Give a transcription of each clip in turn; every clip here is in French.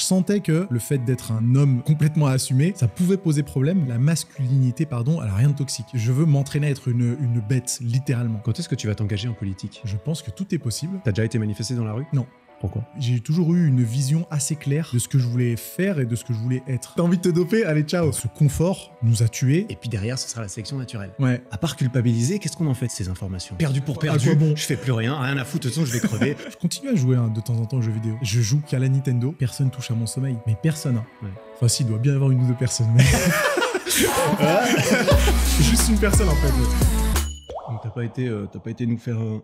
Je sentais que le fait d'être un homme complètement assumé, ça pouvait poser problème. La masculinité, pardon, elle a rien de toxique. Je veux m'entraîner à être une, une bête, littéralement. Quand est-ce que tu vas t'engager en politique? Je pense que tout est possible. T'as déjà été manifesté dans la rue? Non. Pourquoi J'ai toujours eu une vision assez claire de ce que je voulais faire et de ce que je voulais être. T'as envie de te doper Allez, ciao Ce confort nous a tués. Et puis derrière, ce sera la sélection naturelle. Ouais. À part culpabiliser, qu'est-ce qu'on en fait de ces informations? Perdu pour À perdu, quoi bon? Je fais plus rien, rien à foutre, de toute façon je vais crever. Je continue à jouer hein, de temps en temps aux jeux vidéo. Je joue qu'à la Nintendo. Personne touche à mon sommeil. Mais personne. hein. Ouais. Enfin, si, il doit bien y avoir une ou deux personnes. Mais... Juste une personne, en fait. Donc t'as pas été, euh, t'as pas été nous faire un,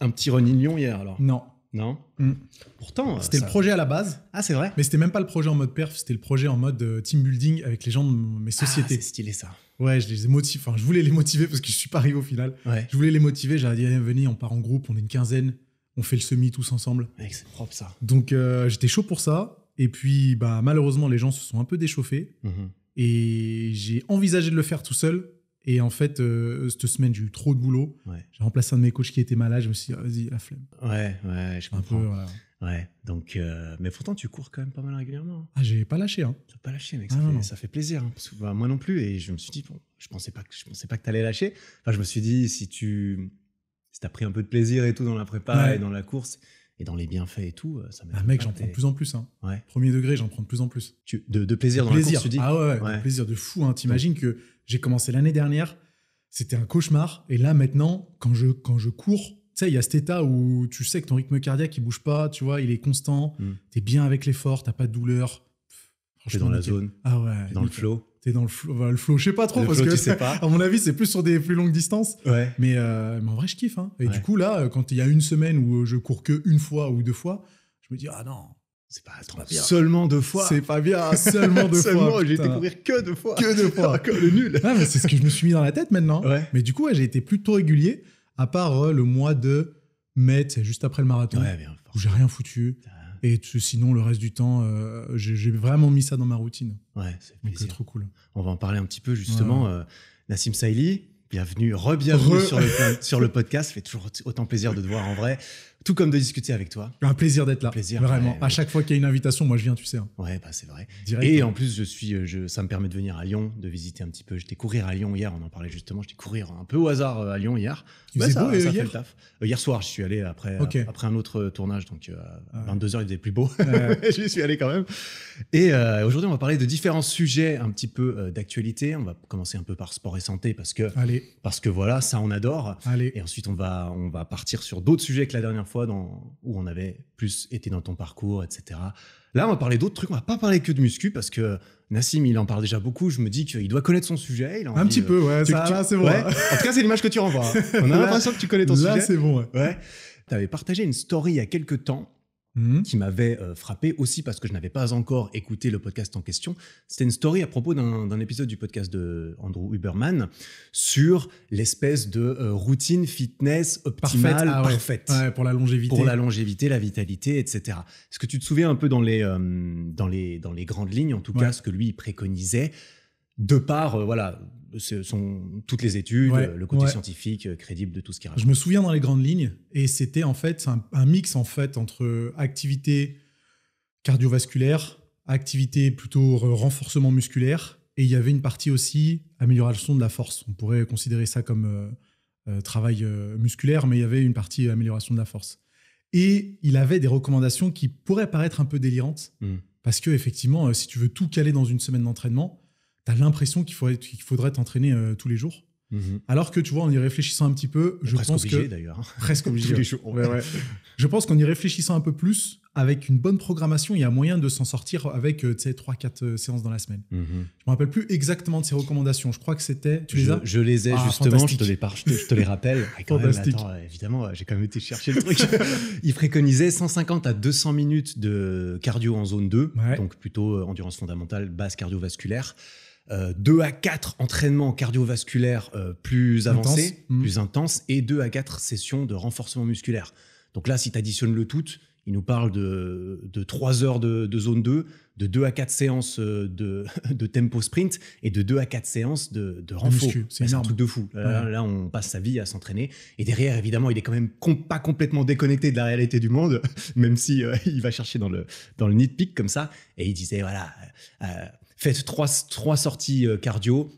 un petit running lion hier alors? Non. Non Mm. Pourtant, euh, C'était ça- le projet à la base. Ah c'est vrai Mais c'était même pas le projet en mode perf, c'était le projet en mode euh, team building avec les gens de mes Ah, sociétés. c'est stylé ça. ouais, je les ai motivés. Enfin, je voulais les motiver parce que je suis pas arrivé au final. Ouais. Je voulais les motiver. J'avais dit, venez, on part en groupe, on est une quinzaine, on fait le semi tous ensemble. Mec, c'est propre ça. Donc euh, j'étais chaud pour ça. Et puis, bah, malheureusement, les gens se sont un peu déchauffés. Mhm. Et j'ai envisagé de le faire tout seul. Et en fait, euh, cette semaine, j'ai eu trop de boulot. Ouais. J'ai remplacé un de mes coachs qui était malade. Je me suis dit, ah, vas-y, la flemme. Ouais, ouais, je Un peu, comprends. voilà. Ouais, donc, euh, mais pourtant tu cours quand même pas mal régulièrement. hein. Ah, j'ai pas lâché. Hein. Tu vas pas lâcher, mec. Ah, Ça, fait, ça fait plaisir. hein, parce que, bah, moi non plus. Et je me suis dit, bon, je pensais pas que je pensais pas que t'allais lâcher. Enfin, je me suis dit, si tu si t'as pris un peu de plaisir et tout dans la prépa Ouais. et dans la course et dans les bienfaits et tout, euh, ça Ah, mec, j'en prends de plus en plus. Hein. Ouais. Premier degré, j'en prends de plus en plus. Tu- de, de plaisir dans plaisir. la course, tu dis. Ah ouais, ouais, Ouais. de plaisir de fou. Hein. T'imagines que j'ai commencé l'année dernière, c'était un cauchemar. Et là, maintenant, quand je, quand je cours, tu sais, il y a cet état où tu sais que ton rythme cardiaque, il bouge pas, tu vois, il est constant. Mm. T'es bien avec l'effort, t'as pas de douleur. Pff, franchement, dans la nickel. zone, Ah ouais. dans le flow. T'es dans le flow. Bah, le flow, je sais pas trop, Le parce flow, que tu sais pas. à mon avis, c'est plus sur des plus longues distances. Ouais. Mais, euh, mais en vrai, je kiffe. Hein. Et Ouais. du coup, là, euh, quand il y a une semaine où je cours que une fois ou deux fois, je me dis, ah non, C'est pas, attends, pas bien. seulement deux fois. c'est pas bien, seulement deux Seulement, fois. j'ai été courir que deux fois. Que deux fois. Comme le nul. Mais c'est ce que je me suis mis dans la tête maintenant. Ouais. Mais du coup, ouais, j'ai été plutôt régulier, à part euh, le mois de mai, c'est juste après le marathon, Ouais, bien. où j'ai rien foutu. Putain. Et tu- sinon, le reste du temps, euh, j'ai vraiment mis ça dans ma routine. Ouais, c'est plaisir. trop cool. On va en parler un petit peu justement. Ouais. Euh, Nassim Saïli, bienvenue, re-bienvenue Re- sur, le, sur le podcast. Ça fait toujours autant plaisir de te voir en vrai, tout comme de discuter avec toi. Un plaisir d'être là. Plaisir, Vraiment. ouais, à ouais. chaque fois qu'il y a une invitation, moi je viens, tu sais. hein. Ouais, bah c'est vrai. Direct. Et hein. en plus, je suis, euh, je, ça me permet de venir à Lyon, de visiter un petit peu. J'étais courir à Lyon hier, on en parlait justement. J'étais courir un peu au hasard euh, à Lyon hier. Il faisait ça, beau, euh, ça fait hier le taf. Euh, hier soir, je suis allé après, euh, après un autre euh, tournage, donc euh, Ah. 22h, il faisait plus beau. J'y suis allé quand même. Et euh, aujourd'hui, on va parler de différents sujets un petit peu euh, d'actualité. On va commencer un peu par sport et santé parce que, Allez, parce que voilà, ça, on adore. allez. Et ensuite, on va, on va partir sur d'autres sujets que la dernière fois dans, où on avait plus été dans ton parcours, etc. Là, on va parler d'autres trucs. On va pas parler que de muscu parce que Nassim, il en parle déjà beaucoup. Je me dis qu'il doit connaître son sujet. Il Un petit peu, ouais. tu- ça, tu- là, c'est bon. Ouais. hein. En tout cas, c'est l'image que tu renvoies. On a Là- l'impression que tu connais ton Là, sujet. c'est bon, ouais. Ouais. Tu avais partagé une story il y a quelques temps Mhm. qui m'avait euh, frappé aussi parce que je n'avais pas encore écouté le podcast en question. C'était une story à propos d'un épisode du podcast de Andrew Huberman sur l'espèce de euh, routine fitness optimale Ah parfaite Ouais, pour la longévité. pour la longévité, la vitalité, etc. Est-ce que tu te souviens un peu dans les, euh, dans les, dans les grandes lignes, en tout Ouais. cas, ce que lui préconisait, de par voilà, sont toutes les études, Ouais, le côté ouais. scientifique, euh, crédible de tout ce qu'il raconte. Je me souviens dans les grandes lignes, et c'était en fait un, un mix en fait entre activité cardiovasculaire, activité plutôt re- renforcement musculaire, et il y avait une partie aussi amélioration de la force. On pourrait considérer ça comme euh, euh, travail euh, musculaire, mais il y avait une partie amélioration de la force. Et il avait des recommandations qui pourraient paraître un peu délirantes, Mm. parce que effectivement, si tu veux tout caler dans une semaine d'entraînement, as l'impression qu'il faudrait, qu'il faudrait t'entraîner euh, tous les jours. Mhm. Alors que tu vois, en y réfléchissant un petit peu, je Presque pense obligé que d'ailleurs. presque obligé. Les jours. Ouais, ouais. Je pense qu'en y réfléchissant un peu plus, avec une bonne programmation, il y a moyen de s'en sortir avec euh, tu sais, 3-4 séances dans la semaine. Mhm. Je me rappelle plus exactement de ces recommandations. Je crois que c'était. Tu les as? je les ai Ah, justement, je te les, par- je te, je te les rappelle. Ah, quand même, Fantastique. attends, évidemment, j'ai quand même été chercher le truc. Il préconisait 150 à 200 minutes de cardio en zone 2, Ouais. donc plutôt euh, endurance fondamentale, base cardiovasculaire. Euh, 2 à 4 entraînements cardiovasculaires euh, plus Intense. avancés, Mhm. plus intenses, et 2 à 4 sessions de renforcement musculaire. Donc là, si tu additionnes le tout, il nous parle de, de 3 heures de, de zone 2, de 2 à 4 séances euh, de, de tempo sprint et de 2 à 4 séances de, de renfort. c'est Ouais, un truc de fou. Là, Ouais. là, on passe sa vie à s'entraîner. Et derrière, évidemment, il est quand même com- pas complètement déconnecté de la réalité du monde, même si euh, il va chercher dans le, dans le nitpick comme ça. Et il disait, voilà, euh, faites trois, trois sorties euh, cardio,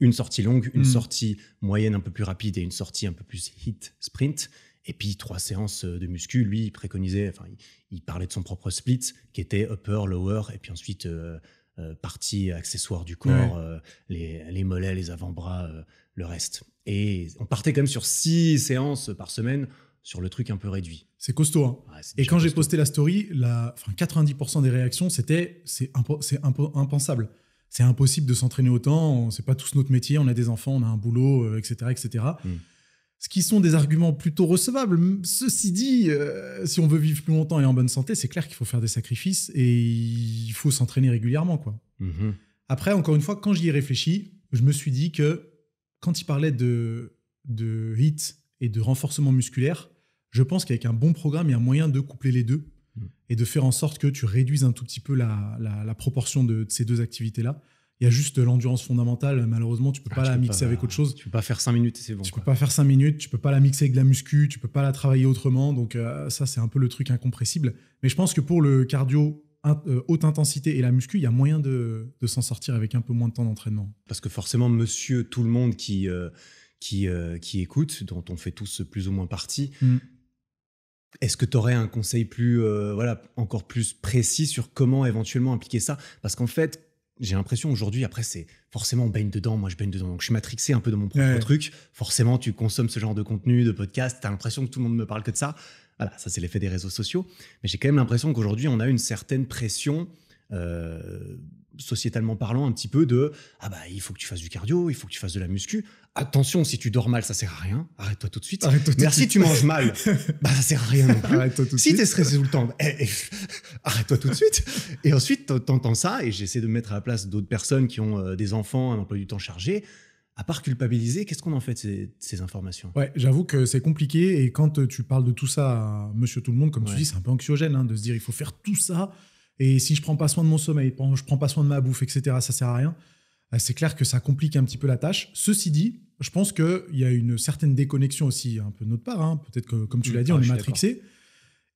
une sortie longue, une Mm. sortie moyenne un peu plus rapide et une sortie un peu plus hit sprint. Et puis trois séances euh, de muscu. Lui, il préconisait, enfin, il, il parlait de son propre split qui était upper, lower, et puis ensuite euh, euh, partie accessoire du corps, euh, les, les mollets, les avant-bras, le reste. Et on partait quand même sur six séances par semaine sur le truc un peu réduit. C'est costaud. hein. Ouais, Et quand j'ai posté la story, la, enfin 90% des réactions, c'était c'est impo- c'est impo- impensable. C'est impossible de s'entraîner autant. C'est pas tous notre métier. On a des enfants, on a un boulot, euh, etc., etc. Mm. Ce qui sont des arguments plutôt recevables. Ceci dit, euh, si on veut vivre plus longtemps et en bonne santé, c'est clair qu'il faut faire des sacrifices et il faut s'entraîner régulièrement, quoi. Mhm. Après, encore une fois, quand j'y ai réfléchi, je me suis dit que quand il parlait de, de HIT et de renforcement musculaire, je pense qu'avec un bon programme, il y a moyen de coupler les deux Mm. et de faire en sorte que tu réduises un tout petit peu la, la- la proportion de, de ces deux activités-là. Il y a juste l'endurance fondamentale, malheureusement, tu peux Ah, pas tu la peux mixer pas- avec autre chose. Tu peux pas faire cinq minutes et c'est bon. Tu quoi. peux pas faire 5 minutes, tu peux pas la mixer avec de la muscu, tu peux pas la travailler autrement. Donc euh, ça, c'est un peu le truc incompressible. Mais je pense que pour le cardio euh, haute intensité et la muscu, il y a moyen de, de s'en sortir avec un peu moins de temps d'entraînement. Parce que forcément, monsieur, tout le monde qui, euh, qui, euh, qui écoute, dont on fait tous plus ou moins partie, Mm. Est-ce que tu aurais un conseil plus, euh, voilà, encore plus précis sur comment éventuellement impliquer ça? Parce qu'en fait, j'ai l'impression aujourd'hui, après, c'est forcément on baigne dedans, moi je baigne dedans, donc je suis matrixé un peu de mon propre Ouais. truc. Forcément, tu consommes ce genre de contenu, de podcast, tu as l'impression que tout le monde ne me parle que de ça. Voilà, ça c'est l'effet des réseaux sociaux. Mais j'ai quand même l'impression qu'aujourd'hui, on a une certaine pression, euh, sociétalement parlant, un petit peu de ah bah il faut que tu fasses du cardio, il faut que tu fasses de la muscu. Attention, si tu dors mal, ça sert à rien. Arrête-toi tout de suite. Arrête-toi tout Merci, tu manges mal, bah ça sert à rien non plus. Arrête-toi tout de Si suite. t'es stressé tout le temps, eh, eh, arrête-toi tout de suite. Et ensuite, t'en- t'entends ça, et j'essaie de me mettre à la place d'autres personnes qui ont euh, des enfants, un emploi du temps chargé. À part culpabiliser, qu'est-ce qu'on en fait de ces, informations? Ouais, j'avoue que c'est compliqué et quand euh, tu parles de tout ça à Monsieur Tout le Monde, comme tu dis, c'est un peu anxiogène hein, de se dire il faut faire tout ça et si je prends pas soin de mon sommeil, je prends pas soin de ma bouffe, etc., ça sert à rien. Euh, C'est clair que ça complique un petit peu la tâche. Ceci dit, je pense qu'il y a une certaine déconnexion aussi un peu de notre part. hein. Peut-être que, comme tu Mm, l'as dit, ah, on est matrixé.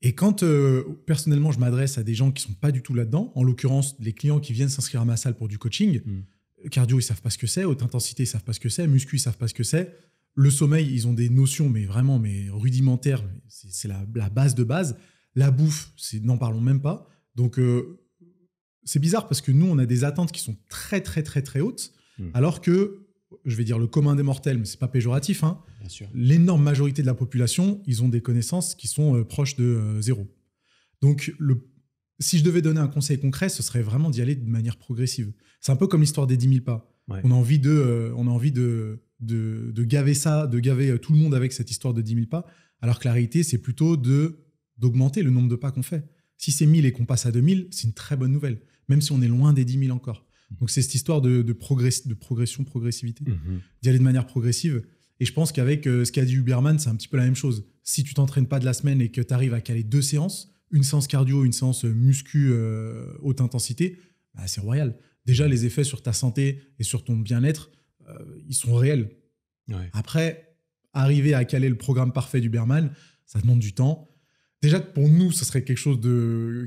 Et quand euh, personnellement je m'adresse à des gens qui sont pas du tout là-dedans, en l'occurrence les clients qui viennent s'inscrire à ma salle pour du coaching, Mm. cardio ils savent pas ce que c'est, haute intensité ils savent pas ce que c'est, muscu ils savent pas ce que c'est, le sommeil ils ont des notions mais vraiment mais rudimentaires, c'est c'est la, la base de base. La bouffe, c'est n'en parlons même pas. Donc euh, c'est bizarre parce que nous on a des attentes qui sont très très très très hautes, Mm. alors que je vais dire le commun des mortels, mais c'est pas péjoratif, hein, l'énorme majorité de la population, ils ont des connaissances qui sont euh, proches de euh, zéro. Donc, le, si je devais donner un conseil concret, ce serait vraiment d'y aller de manière progressive. C'est un peu comme l'histoire des 10 000 pas. Ouais. On a envie, de, euh, on a envie de, de, de gaver ça, de gaver tout le monde avec cette histoire de 10 000 pas, alors que la réalité, c'est plutôt de d'augmenter le nombre de pas qu'on fait. Si c'est 1000 et qu'on passe à 2000, c'est une très bonne nouvelle, même si on est loin des 10 000 encore. Donc, c'est cette histoire de, de, progress- de progression, progressivité Mhm. d'y aller de manière progressive. Et je pense qu'avec euh, ce qu'a dit Huberman, c'est un petit peu la même chose. Si tu t'entraînes pas de la semaine et que tu arrives à caler deux séances, une séance cardio, une séance muscu euh, haute intensité, bah, c'est royal. Déjà, les effets sur ta santé et sur ton bien-être, euh, ils sont réels. Ouais. Après, arriver à caler le programme parfait d'Huberman, ça demande du temps. Déjà, pour nous, ce serait quelque chose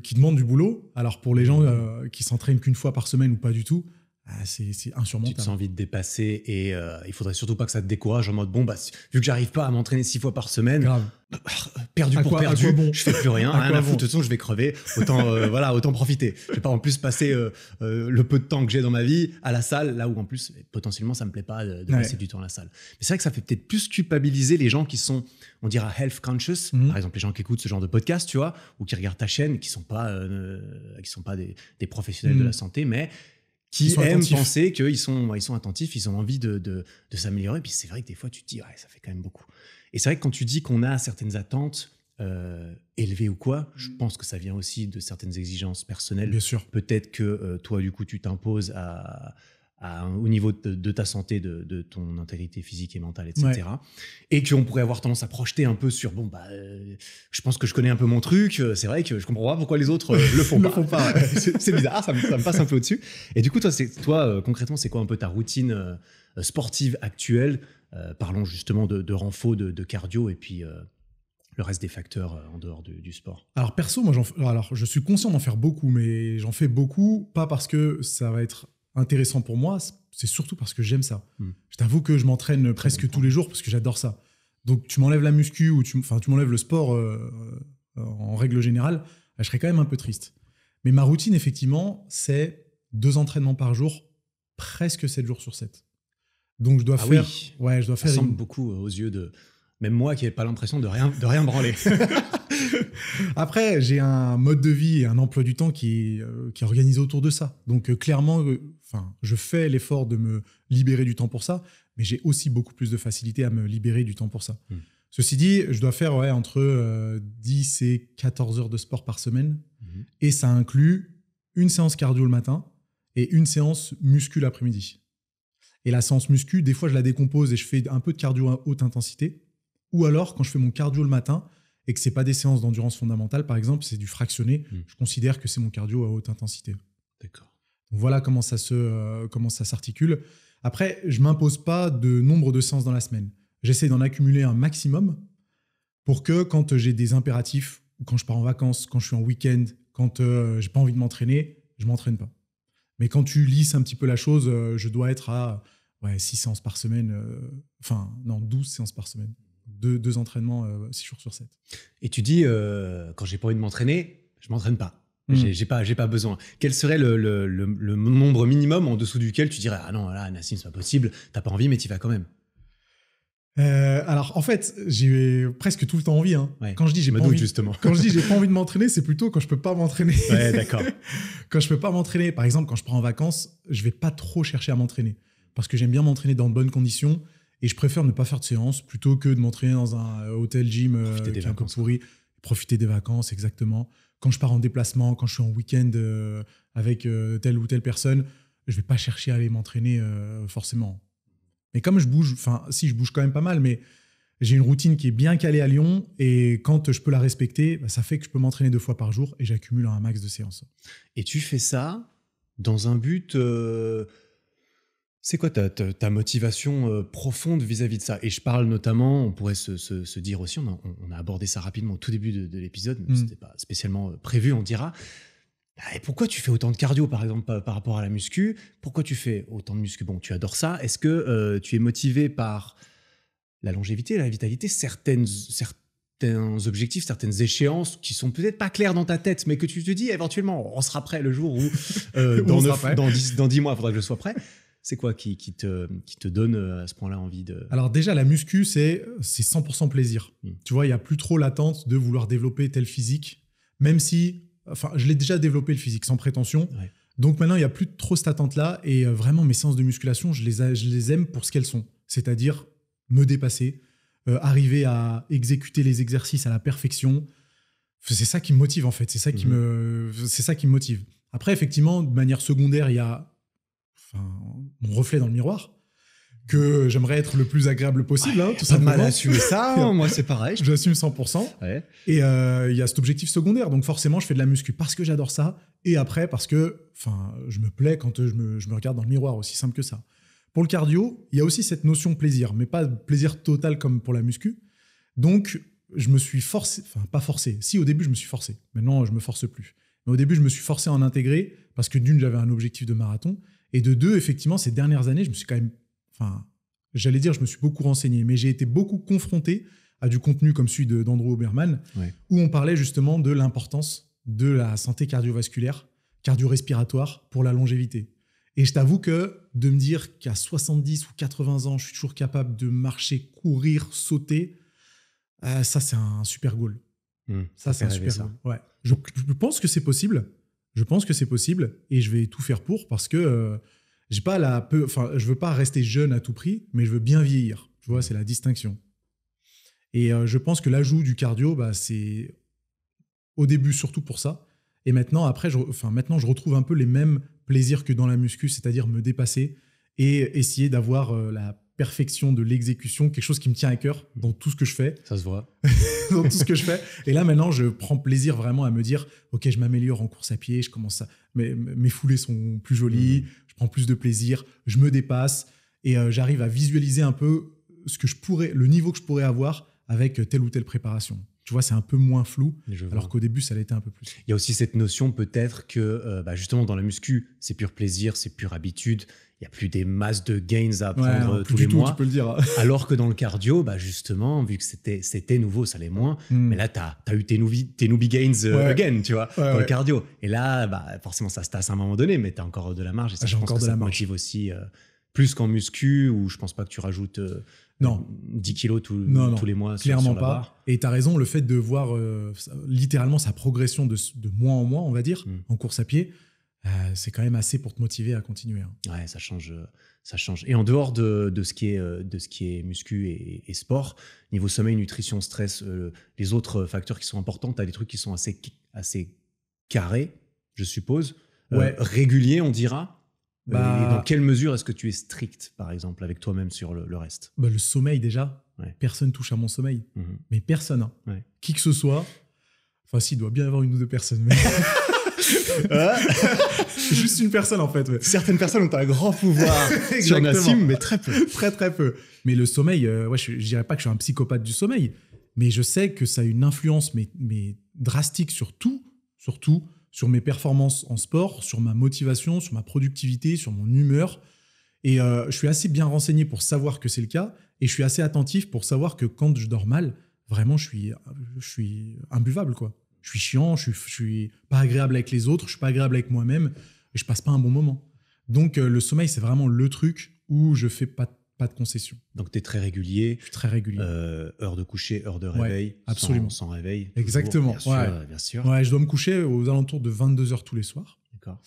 qui demande du boulot. Alors, pour les gens euh, qui s'entraînent qu'une fois par semaine ou pas du tout, ah, c'est c'est Tu te insurmontable. sens envie de dépasser et euh, il faudrait surtout pas que ça te décourage en mode bon bah vu que j'arrive pas à m'entraîner six fois par semaine Grave. perdu À pour quoi- perdu bon je fais plus rien À rien à bon foutre de toute façon je vais crever autant euh, voilà autant profiter je vais pas en plus passer euh, euh, le peu de temps que j'ai dans ma vie à la salle là où en plus potentiellement ça me plaît pas de, de Ouais. passer du temps à la salle mais c'est vrai que ça fait peut-être plus culpabiliser les gens qui sont on dira health conscious Mhm. par exemple les gens qui écoutent ce genre de podcast tu vois ou qui regardent ta chaîne qui sont pas euh, qui sont pas des, des professionnels de Mhm. la santé mais qui aiment attentifs. penser qu'ils sont, ils sont attentifs, ils ont envie de, de, de s'améliorer. Puis c'est vrai que des fois, tu te dis, ouais, ça fait quand même beaucoup. Et c'est vrai que quand tu dis qu'on a certaines attentes euh, élevées ou quoi, je pense que ça vient aussi de certaines exigences personnelles. Bien sûr. Peut-être que euh, toi, du coup, tu t'imposes à, au niveau de, ta santé, de, ton intégrité physique et mentale, etc. Et qu'on pourrait avoir tendance à projeter un peu sur bon bah, euh, je pense que je connais un peu mon truc. Euh, c'est vrai que je comprends pas pourquoi les autres euh, le font pas. font pas. c'est bizarre, ça me, passe un peu au-dessus. Et du coup, toi, toi concrètement, c'est quoi un peu ta routine sportive actuelle Parlons justement de, de renfo, de, cardio et puis le reste des facteurs en dehors du, sport? Alors perso, moi, alors je suis conscient d'en faire beaucoup, mais j'en fais beaucoup pas parce que ça va être intéressant pour moi, c'est surtout parce que j'aime ça. Hmm. Je t'avoue que je m'entraîne presque tous les jours parce que j'adore ça. Donc tu m'enlèves la muscu ou tu, enfin, tu m'enlèves le sport euh, euh, en règle générale, je serais quand même un peu triste. Mais ma routine, effectivement, c'est deux entraînements par jour, presque 7 jours sur 7. Donc je dois ah faire. Oui. Ouais, je dois ça faire. semble beaucoup aux yeux de. Même moi qui n'ai pas l'impression de rien, de rien branler. Après, j'ai un mode de vie et un emploi du temps qui est, euh, qui est organisé autour de ça. Donc, euh, clairement, euh, je fais l'effort de me libérer du temps pour ça, mais j'ai aussi beaucoup plus de facilité à me libérer du temps pour ça. Hmm. Ceci dit, je dois faire ouais, entre 10 et 14 heures de sport par semaine, hmm. et ça inclut une séance cardio le matin et une séance muscu l'après-midi. Et la séance muscu, des fois, je la décompose et je fais un peu de cardio à haute intensité. Ou alors, quand je fais mon cardio le matin, et que c'est pas des séances d'endurance fondamentale, par exemple, c'est du fractionné, hmm. je considère que c'est mon cardio à haute intensité. D'accord. Voilà comment ça se euh, comment ça s'articule. Après, je m'impose pas de nombre de séances dans la semaine. J'essaie d'en accumuler un maximum pour que quand j'ai des impératifs, quand je pars en vacances, quand je suis en week-end, quand euh, j'ai pas envie de m'entraîner, je m'entraîne pas. Mais quand tu lisses un petit peu la chose, euh, je dois être à ouais, 6 séances par semaine, enfin non, 12 séances par semaine deux, entraînements 6 euh, jours sur 7. Et tu dis, euh, quand j'ai pas envie de m'entraîner, je m'entraîne pas. Hmm. J'ai pas, j'ai pas besoin. Quel serait le, le, nombre minimum en dessous duquel tu dirais ah non là Nassim c'est pas possible, t'as pas envie mais tu vas quand même? Euh, alors en fait j'ai presque tout le temps envie. Hein. Quand je dis j'ai pas envie, justement. quand je dis j'ai pas envie de m'entraîner, c'est plutôt quand je peux pas m'entraîner. Ouais d'accord. quand je peux pas m'entraîner, par exemple quand je pars en vacances, je vais pas trop chercher à m'entraîner parce que j'aime bien m'entraîner dans de bonnes conditions et je préfère ne pas faire de séance plutôt que de m'entraîner dans un euh, hôtel gym euh, qui est un peu pourri. Profiter des vacances, exactement. Quand je pars en déplacement, quand je suis en week-end euh, avec telle ou telle personne, je vais pas chercher à aller m'entraîner forcément. Mais comme je bouge, enfin, si je bouge quand même pas mal, mais j'ai une routine qui est bien calée à Lyon et quand je peux la respecter, bah, ça fait que je peux m'entraîner deux fois par jour et j'accumule un max de séances. Et tu fais ça dans un but c'est quoi ta, motivation euh, profonde vis-à-vis de ça? Et je parle notamment, on pourrait se, dire aussi, on a, abordé ça rapidement au tout début de, l'épisode, mais ce mm. c'était pas spécialement euh, prévu, on dira. Bah, et pourquoi tu fais autant de cardio, par exemple, par, rapport à la muscu? Pourquoi tu fais autant de muscu? Bon, tu adores ça. Est-ce que euh, tu es motivé par la longévité, la vitalité, certaines, certains objectifs, certaines échéances qui sont peut-être pas claires dans ta tête, mais que tu te dis éventuellement, on sera prêt le jour où, dans, dans, 10, dans 10 mois, il faudra que je sois prêt. C'est quoi qui, te, qui te donne euh, à ce point-là envie de... Alors déjà, la muscu, c'est 100% plaisir. Hmm. Tu vois, il n'y a plus trop l'attente de vouloir développer tel physique, même si, enfin, je l'ai déjà développé le physique sans prétention. Donc maintenant, il n'y a plus trop cette attente-là. Et euh, vraiment, mes séances de musculation, je les, je les aime pour ce qu'elles sont. C'est-à-dire me dépasser, euh, arriver à exécuter les exercices à la perfection. C'est ça qui me motive en fait. C'est ça, qui hmm. me, c'est ça qui me motive. Après, effectivement, de manière secondaire, il y a mon reflet dans le miroir que j'aimerais être le plus agréable possible. hein, tout pas de mal à assumer ça, hein, moi c'est pareil. J'assume 100%. Et euh, il y a cet objectif secondaire, donc forcément je fais de la muscu parce que j'adore ça, et après parce que enfin, je me plais quand je me, je me, regarde dans le miroir, aussi simple que ça. Pour le cardio, il y a aussi cette notion plaisir, mais pas de plaisir total comme pour la muscu. Donc je me suis forcé, enfin pas forcé, si au début je me suis forcé, maintenant je me force plus. Mais au début je me suis forcé à en intégrer parce que d'une j'avais un objectif de marathon, et de deux, effectivement, ces dernières années, je me suis quand même, enfin, j'allais dire, je me suis beaucoup renseigné, mais j'ai été beaucoup confronté à du contenu comme celui d'Andrew Oberman, où on parlait justement de l'importance de la santé cardiovasculaire, cardio-respiratoire pour la longévité. Et je t'avoue que de me dire qu'à 70 ou 80 ans, je suis toujours capable de marcher, courir, sauter, euh, ça, c'est un super goal. Mmh, ça, c'est un super goal. Ouais. je pense que c'est possible. Je pense que c'est possible et je vais tout faire pour parce que euh, j'ai pas la peu, je veux pas rester jeune à tout prix, mais je veux bien vieillir. Tu vois, c'est la distinction. Et euh, je pense que l'ajout du cardio, bah, c'est au début surtout pour ça. Et maintenant, après, je, maintenant, je retrouve un peu les mêmes plaisirs que dans la muscu, c'est-à-dire me dépasser et essayer d'avoir euh, la perfection de l'exécution, quelque chose qui me tient à cœur dans tout ce que je fais. Ça se voit. dans tout ce que je fais. Et là, maintenant, je prends plaisir vraiment à me dire, OK, je m'améliore en course à pied, je commence à... Mes, mes foulées sont plus jolies, je prends plus de plaisir, je me dépasse, et euh, j'arrive à visualiser un peu ce que je pourrais, le niveau que je pourrais avoir avec telle ou telle préparation. Tu vois, c'est un peu moins flou, alors qu'au début, ça l'était un peu plus. Il y a aussi cette notion peut-être que euh, bah, justement dans la muscu, c'est pur plaisir, c'est pure habitude. Il n'y a plus des masses de gains à prendre euh, tous les tout, mois. tu peux le dire. Alors que dans le cardio, bah, justement, vu que c'était c'était nouveau, ça l'est moins. Hmm. Mais là, tu as, eu tes newbie, tes newbie gains euh, Ouais. again, tu vois, Ouais, dans le cardio. Et là, bah, forcément, ça se tasse à un moment donné, mais tu as encore de la marge. Et ça, Ah, je pense encore que de ça la marge. motive aussi euh, plus qu'en muscu, où je pense pas que tu rajoutes euh, Non. 10 kilos tous- Non, non, tous les mois Clairement sur la pas. barre. Et tu as raison, le fait de voir euh, littéralement sa progression de, de mois en mois, on va dire, Mm. en course à pied, euh, c'est quand même assez pour te motiver à continuer. hein. Ouais, ça change, ça change. Et en dehors de, de ce qui est euh, de ce qui est muscu et, et sport, niveau sommeil, nutrition, stress, euh, les autres facteurs qui sont importants, tu as des trucs qui sont assez assez carrés, je suppose, Euh, Ouais. réguliers, on dira. Bah- Et dans quelle mesure est-ce que tu es strict, par exemple, avec toi-même sur le, le reste? Bah, le sommeil, déjà, Ouais. personne touche à mon sommeil. Mhm. Mais personne. hein. Ouais. Qui que ce soit. Enfin, si, il doit bien y avoir une ou deux personnes. Mais... Juste une personne, en fait. ouais. Certaines personnes ont un grand pouvoir sur. Nassim, mais très peu. très, très peu. Mais le sommeil, euh, ouais, je, je dirais pas que je suis un psychopathe du sommeil, mais je sais que ça a une influence mais, mais drastique sur tout, sur tout, sur mes performances en sport, sur ma motivation, sur ma productivité, sur mon humeur. Et euh, je suis assez bien renseigné pour savoir que c'est le cas, et je suis assez attentif pour savoir que quand je dors mal, vraiment, je suis, je suis imbuvable, quoi. Je suis chiant, je suis, je suis pas agréable avec les autres, je suis pas agréable avec moi-même, et je passe pas un bon moment. Donc euh, le sommeil, c'est vraiment le truc où je fais pas, pas de concession. Donc, tu es très régulier. Je suis très régulier. euh, heure de coucher, heure de réveil, absolument. sans, réveil. Exactement, toujours, bien sûr, ouais. bien sûr. Ouais, je dois me coucher aux alentours de 22h tous les soirs. D'accord.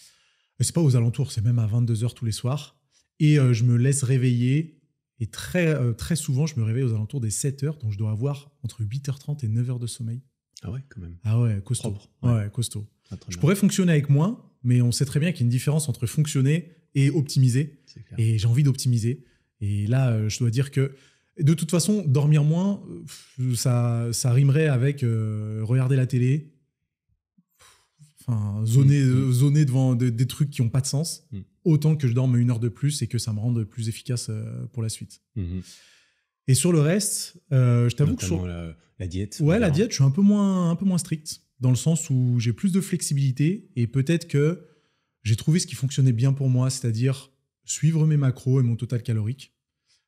C'est pas aux alentours, c'est même à 22h tous les soirs. Et euh, je me laisse réveiller. Et très, très souvent, je me réveille aux alentours des 7h. Donc je dois avoir entre 8h30 et 9h de sommeil. Ah ouais, quand même. Ah ouais, costaud. Propre, Ouais, costaud. Ah, Je bien. pourrais fonctionner avec moins, mais on sait très bien qu'il y a une différence entre fonctionner et optimiser. Et j'ai envie d'optimiser. Et là, euh, je dois dire que de toute façon, dormir moins, ça, ça rimerait avec euh, regarder la télé, enfin, zoner, Mm. euh, zoner devant de- des trucs qui n'ont pas de sens, Mm. autant que je dorme une heure de plus et que ça me rende plus efficace pour la suite. Et sur le reste, euh, je t'avoue que sur- la, la diète. Ouais, la diète, je suis un peu moins, un peu moins strict, dans le sens où j'ai plus de flexibilité et peut-être que j'ai trouvé ce qui fonctionnait bien pour moi, c'est-à-dire suivre mes macros et mon total calorique.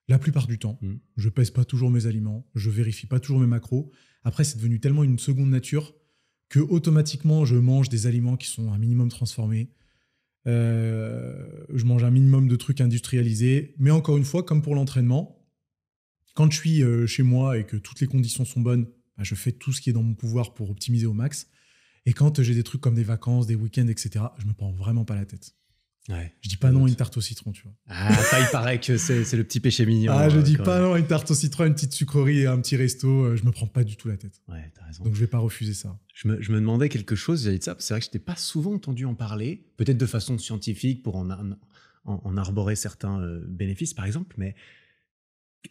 La plupart du temps, Mm. je pèse pas toujours mes aliments, je vérifie pas toujours mes macros. Après, c'est devenu tellement une seconde nature que automatiquement, je mange des aliments qui sont un minimum transformés. Euh, je mange un minimum de trucs industrialisés. Mais encore une fois, comme pour l'entraînement, quand je suis euh, chez moi et que toutes les conditions sont bonnes, bah, je fais tout ce qui est dans mon pouvoir pour optimiser au max. Et quand j'ai des trucs comme des vacances, des week-ends, etc., je me prends vraiment pas la tête. Ouais. Je dis pas non à une tarte au citron, tu vois. Ah, ça, il paraît que c'est le petit péché mignon. ah, je euh, dis pas même. non à une tarte au citron, une petite sucrerie et un petit resto. euh, je me prends pas du tout la tête. Ouais, t'as raison. Donc je vais pas refuser ça. Je me, je me demandais quelque chose vis-à-vis de ça. C'est vrai que je t'ai pas souvent entendu en parler, peut-être de façon scientifique pour en, en, en arborer certains euh, bénéfices, par exemple. Mais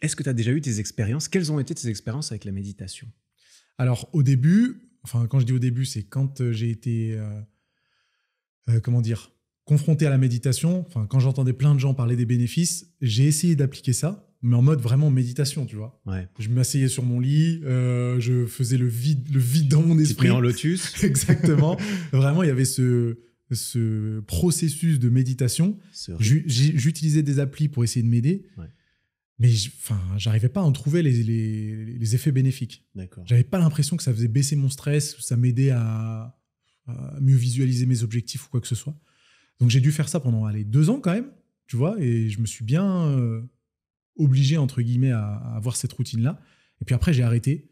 est-ce que tu as déjà eu des expériences? Quelles ont été tes expériences avec la méditation? Alors au début, enfin quand je dis au début, c'est quand euh, j'ai été, euh, euh, comment dire, confronté à la méditation. Enfin quand j'entendais plein de gens parler des bénéfices, j'ai essayé d'appliquer ça, mais en mode vraiment méditation, tu vois. Ouais. Je m'asseyais sur mon lit, euh, je faisais le vide, le vide dans mon T'es esprit. en lotus Exactement. Vraiment, il y avait ce, ce processus de méditation. J'utilisais des applis pour essayer de m'aider, Ouais. Mais enfin, j'arrivais pas à en trouver les, les- les effets bénéfiques. D'accord. J'avais pas l'impression que ça faisait baisser mon stress, ou ça m'aidait à, à mieux visualiser mes objectifs ou quoi que ce soit. Donc j'ai dû faire ça pendant allez, deux ans quand même, tu vois, et je me suis bien euh, obligé, entre guillemets, à, à avoir cette routine-là. Et puis après, j'ai arrêté.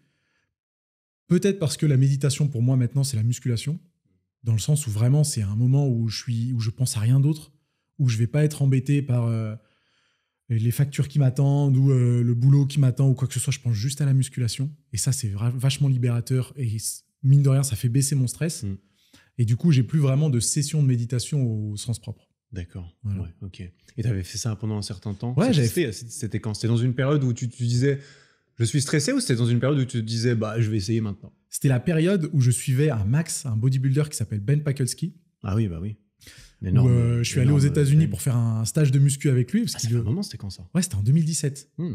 Peut-être parce que la méditation, pour moi, maintenant, c'est la musculation, dans le sens où vraiment, c'est un moment où je, suis, où je pense à rien d'autre, où je vais pas être embêté par euh, les factures qui m'attendent ou euh, le boulot qui m'attend ou quoi que ce soit. Je pense juste à la musculation. Et ça, c'est vachement libérateur. Et mine de rien, ça fait baisser mon stress. Mm. Et du coup, j'ai plus vraiment de session de méditation au sens propre. D'accord. Voilà. Ouais, ok. Et tu avais fait ça pendant un certain temps? Ouais, j'avais c'était- C'était quand? C'était dans une période où tu te disais je suis stressé ou c'était dans une période où tu te disais bah je vais essayer maintenant? C'était la période où je suivais un Max, un bodybuilder qui s'appelle Ben Pakulski. Ah oui, bah oui. Où, Énorme, euh, je suis allé aux énorme, États-Unis pour faire un stage de muscu avec lui. Parce Ah, ça fait un moment, c'était quand ça? Ouais, c'était en 2017. Hmm.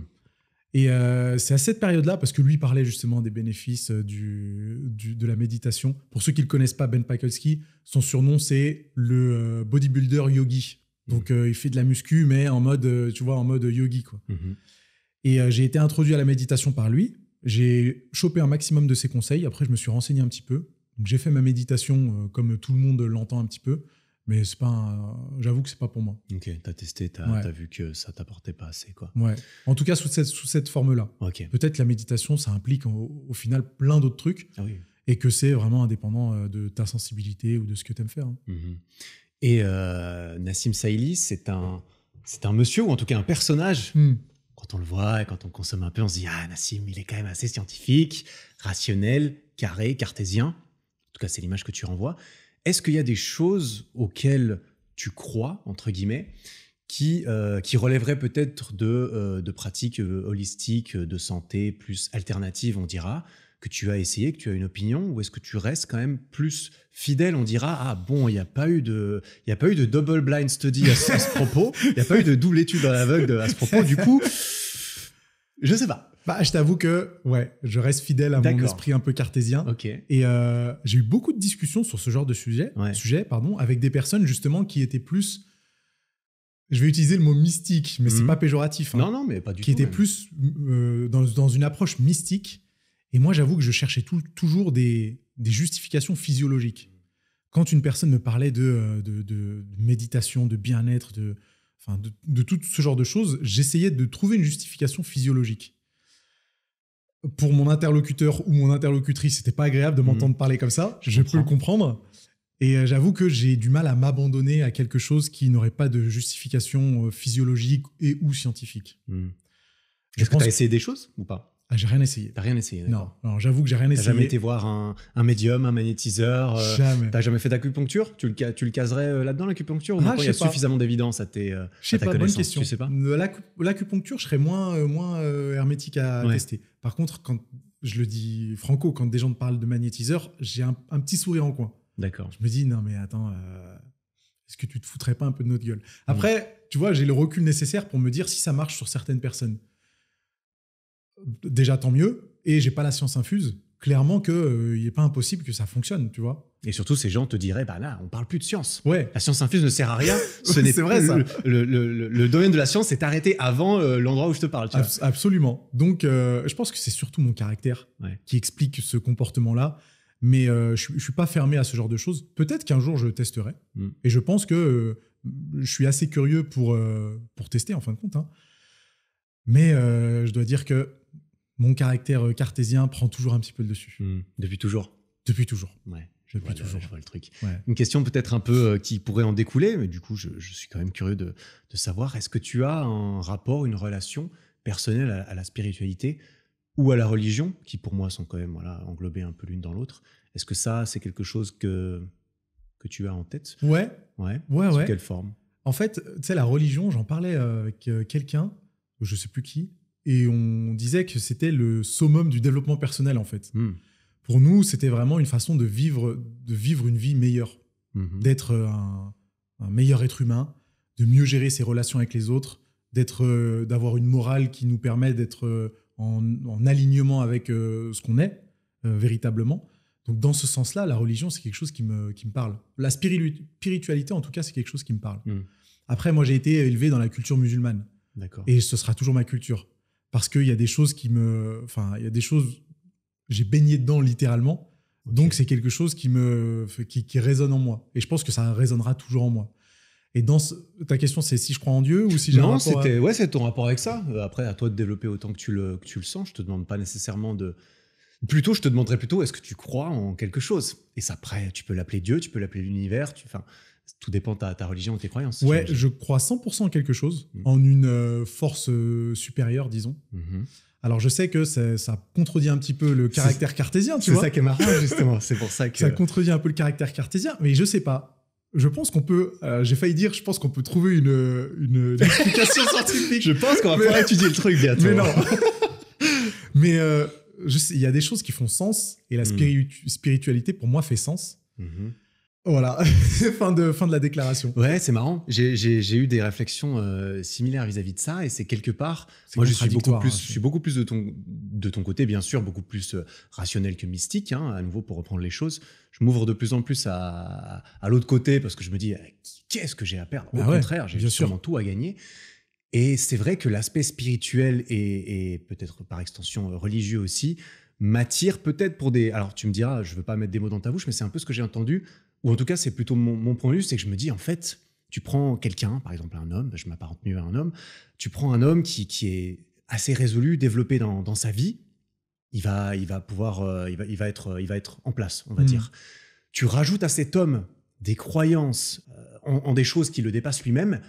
Et euh, c'est à cette période-là, parce que lui parlait justement des bénéfices euh, du, du- de la méditation. Pour ceux qui ne le connaissent pas, Ben Pakulski, son surnom c'est le bodybuilder yogi. Donc euh, il fait de la muscu, mais en mode, tu vois, en mode yogi quoi. Mhm. Et euh, j'ai été introduit à la méditation par lui. J'ai chopé un maximum de ses conseils. Après, je me suis renseigné un petit peu. Donc j'ai fait ma méditation comme tout le monde l'entend un petit peu, mais c'est pas. J'avoue que c'est pas pour moi. Ok, t'as testé, t'as Ouais. as vu que ça t'apportait pas assez quoi. Ouais. En tout cas sous cette, sous cette forme-là. Ok. Peut-être la méditation, ça implique au, au final plein d'autres trucs Ah oui. et que c'est vraiment indépendant euh, de ta sensibilité ou de ce que tu aimes faire. hein. Mhm. Et euh, Nassim Saïli, c'est un, c'est un monsieur ou en tout cas un personnage? Quand on le voit et quand on consomme un peu, on se dit ah Nassim, il est quand même assez scientifique, rationnel, carré, cartésien. En tout cas, c'est l'image que tu renvoies. Est-ce qu'il y a des choses auxquelles tu crois entre guillemets qui, euh, qui relèveraient peut-être de, euh, de pratiques euh, holistiques, de santé plus alternatives, on dira, que tu as essayé, que tu as une opinion, ou est-ce que tu restes quand même plus fidèle On dira ah bon, il n'y a pas eu de, a pas eu de double blind study à, ce- propos, il n'y a pas eu de double étude à l'aveugle à ce propos. Du coup, je sais pas. Bah, je t'avoue que ouais, je reste fidèle à mon esprit un peu cartésien. Ok. Et euh, j'ai eu beaucoup de discussions sur ce genre de sujet, Ouais. sujet pardon, avec des personnes justement qui étaient plus. Je vais utiliser le mot mystique, mais c'est Mhm. pas péjoratif. hein, Non, non, mais pas du qui tout. étaient même. plus euh, dans, dans une approche mystique. Et moi, j'avoue que je cherchais tout- toujours des, des justifications physiologiques. Quand une personne me parlait de, euh, de, de méditation, de bien-être, de, de, de tout ce genre de choses, j'essayais de trouver une justification physiologique. Pour mon interlocuteur ou mon interlocutrice, c'était pas agréable de m'entendre parler comme ça. Je Je, peux le comprendre. Et euh, j'avoue que j'ai du mal à m'abandonner à quelque chose qui n'aurait pas de justification euh, physiologique et ou scientifique. Je Est-ce que tu as essayé des choses ou pas? Ah, j'ai rien essayé. T'as rien essayé Non, alors j'avoue que j'ai rien T'as essayé. jamais été voir un, un médium, un magnétiseur euh, Jamais. T'as jamais fait d'acupuncture? Tu le, tu le caserais euh, là-dedans, l'acupuncture? Ou Ah, il y a pas. suffisamment d'évidence à, tes, euh, Je sais à ta pas, bonne question. Tu sais pas? Euh, l'acu- L'acupuncture, je serais moins, moins hermétique à Ouais. tester. Par contre, quand je le dis franco, quand des gens me parlent de magnétiseur, j'ai un, un petit sourire en coin. D'accord. Je me dis, non mais attends, est-ce que tu te foutrais pas un peu de notre gueule? Après, tu vois, j'ai le recul nécessaire pour me dire si ça marche sur certaines personnes. Déjà, tant mieux. Et j'ai pas la science infuse. Clairement qu'il n'est pas impossible que ça fonctionne, tu vois. Et surtout, ces gens te diraient bah là, on parle plus de science. Ouais, La science infuse ne sert à rien. Ce n'est c'est vrai, le, ça. Le, le- le- le domaine de la science s'est arrêté avant euh, l'endroit où je te parle. Tu vois. Abs- absolument. Donc, euh, je pense que c'est surtout mon caractère Ouais. qui explique ce comportement-là. Mais euh, je ne suis pas fermé à ce genre de choses. Peut-être qu'un jour, je testerai. Mm. Et je pense que euh, je suis assez curieux pour, euh, pour tester, en fin de compte. hein. Mais euh, je dois dire que mon caractère euh, cartésien prend toujours un petit peu le dessus. Hmm. Depuis toujours. Depuis toujours. Ouais. Je vois, toujours. je vois le truc. Ouais. Une question peut-être un peu euh, qui pourrait en découler, mais du coup, je, je suis quand même curieux de, de savoir, est-ce que tu as un rapport, une relation personnelle à, à la spiritualité ou à la religion, qui pour moi sont quand même voilà, englobées un peu l'une dans l'autre? Est-ce que ça, c'est quelque chose que, que tu as en tête? Ouais, Ouais. ouais, Sous ouais. quelle forme? En fait, tu sais, la religion, j'en parlais avec quelqu'un, je sais plus qui, et on disait que c'était le summum du développement personnel, en fait. Hmm. Pour nous, c'était vraiment une façon de vivre, de vivre une vie meilleure, Mhm. d'être un, un meilleur être humain, de mieux gérer ses relations avec les autres, d'être, euh, d'avoir une morale qui nous permet d'être euh, en, en alignement avec euh, ce qu'on est véritablement. Donc, dans ce sens-là, la religion, c'est quelque chose qui me, qui me parle. La spiritu- spiritualité, en tout cas, c'est quelque chose qui me parle. Mm. Après, moi, j'ai été élevé dans la culture musulmane. Et ce sera toujours ma culture. Parce qu'il y a des choses qui me. Enfin, il y a des choses. J'ai baigné dedans littéralement. Donc, c'est quelque chose qui, me, qui, qui résonne en moi. Et je pense que ça résonnera toujours en moi. Et dans ce- ta question, c'est si je crois en Dieu ou si j'ai un non, à- c'était ouais, c'est ton rapport avec ça. Euh, Après, à toi de développer autant que tu le, que tu le sens. Je te demande pas nécessairement de. Plutôt, je te demanderais plutôt, est-ce que tu crois en quelque chose? Et ça, après, tu peux l'appeler Dieu, tu peux l'appeler l'univers. Tu, enfin, tout dépend de ta, ta religion et tes croyances. Ouais, je crois 100% en quelque chose, Mm. en une euh, force euh, supérieure, disons. Mhm. Alors, je sais que ça, ça contredit un petit peu le caractère cartésien, tu C'est vois. ça qui est marrant, justement. C'est pour ça que. Ça contredit un peu le caractère cartésien, mais je sais pas. je pense qu'on peut. euh, J'ai failli dire, je pense qu'on peut trouver une, une, une explication scientifique. Je pense qu'on va Mais- pouvoir étudier le truc bientôt. Mais non. Mais euh, il y a des choses qui font sens et la Mm. spiritu- spiritualité pour moi fait sens. Mhm. Voilà, fin de fin de la déclaration. Ouais, c'est marrant. J'ai- eu des réflexions euh, similaires vis-à-vis de ça, et c'est quelque part. Moi, je suis beaucoup plus, hein, je suis beaucoup plus de ton, de ton côté, bien sûr, beaucoup plus euh, rationnel que mystique. Hein, à nouveau, pour reprendre les choses, je m'ouvre de plus en plus à, à l'autre côté parce que je me dis, eh, qu'est-ce que j'ai à perdre? Au Ah ouais, contraire, j'ai sûr. sûrement tout à gagner. Et c'est vrai que l'aspect spirituel et, et peut-être par extension euh, religieux aussi m'attire peut-être pour des. Alors, tu me diras, je veux pas mettre des mots dans ta bouche, mais c'est un peu ce que j'ai entendu, ou en tout cas, c'est plutôt mon, mon point de vue, c'est que je me dis, en fait, tu prends quelqu'un, par exemple un homme, je m'apparente mieux à un homme, tu prends un homme qui, qui est assez résolu, développé dans, dans sa vie, il va, il va pouvoir, euh, il, va, il, va être, il va être en place, on va Mm. dire. Tu rajoutes à cet homme des croyances euh, en, en des choses qui le dépassent lui-même,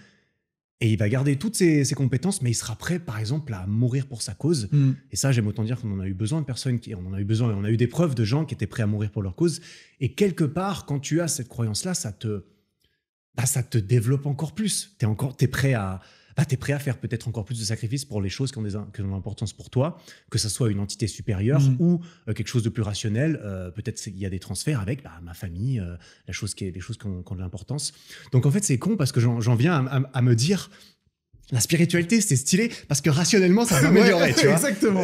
et il va garder toutes ses, ses compétences, mais il sera prêt, par exemple, à mourir pour sa cause. Mm. Et ça, j'aime autant dire qu'on en a eu besoin de personnes qui, on en a eu besoin, on a eu des preuves de gens qui étaient prêts à mourir pour leur cause. Et quelque part, quand tu as cette croyance-là, ça te, bah, ça te développe encore plus. T'es encore, t'es prêt à, bah, t'es prêt à faire peut-être encore plus de sacrifices pour les choses qui ont, des, qui ont de l'importance pour toi, que ça soit une entité supérieure Mhm. ou euh, quelque chose de plus rationnel. Euh, peut-être il y a des transferts avec bah, ma famille, euh, la chose qui est, les choses qui ont, qui ont de l'importance. Donc en fait, c'est con parce que j'en viens à, à- à me dire. La spiritualité, c'est stylé parce que rationnellement, ça va m'améliorer, Ouais, tu vois. Exactement.